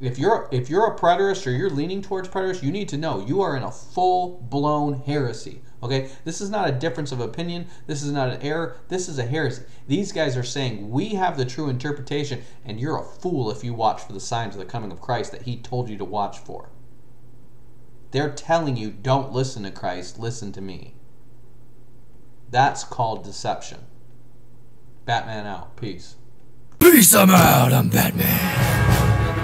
If you're if you're a preterist or you're leaning towards preterist, you need to know you are in a full-blown heresy. Okay? This is not a difference of opinion. This is not an error. This is a heresy. These guys are saying we have the true interpretation and you're a fool if you watch for the signs of the coming of Christ that he told you to watch for. They're telling you, don't listen to Christ, listen to me. That's called deception. Batman out. Peace. Peace, I'm out. I'm Batman.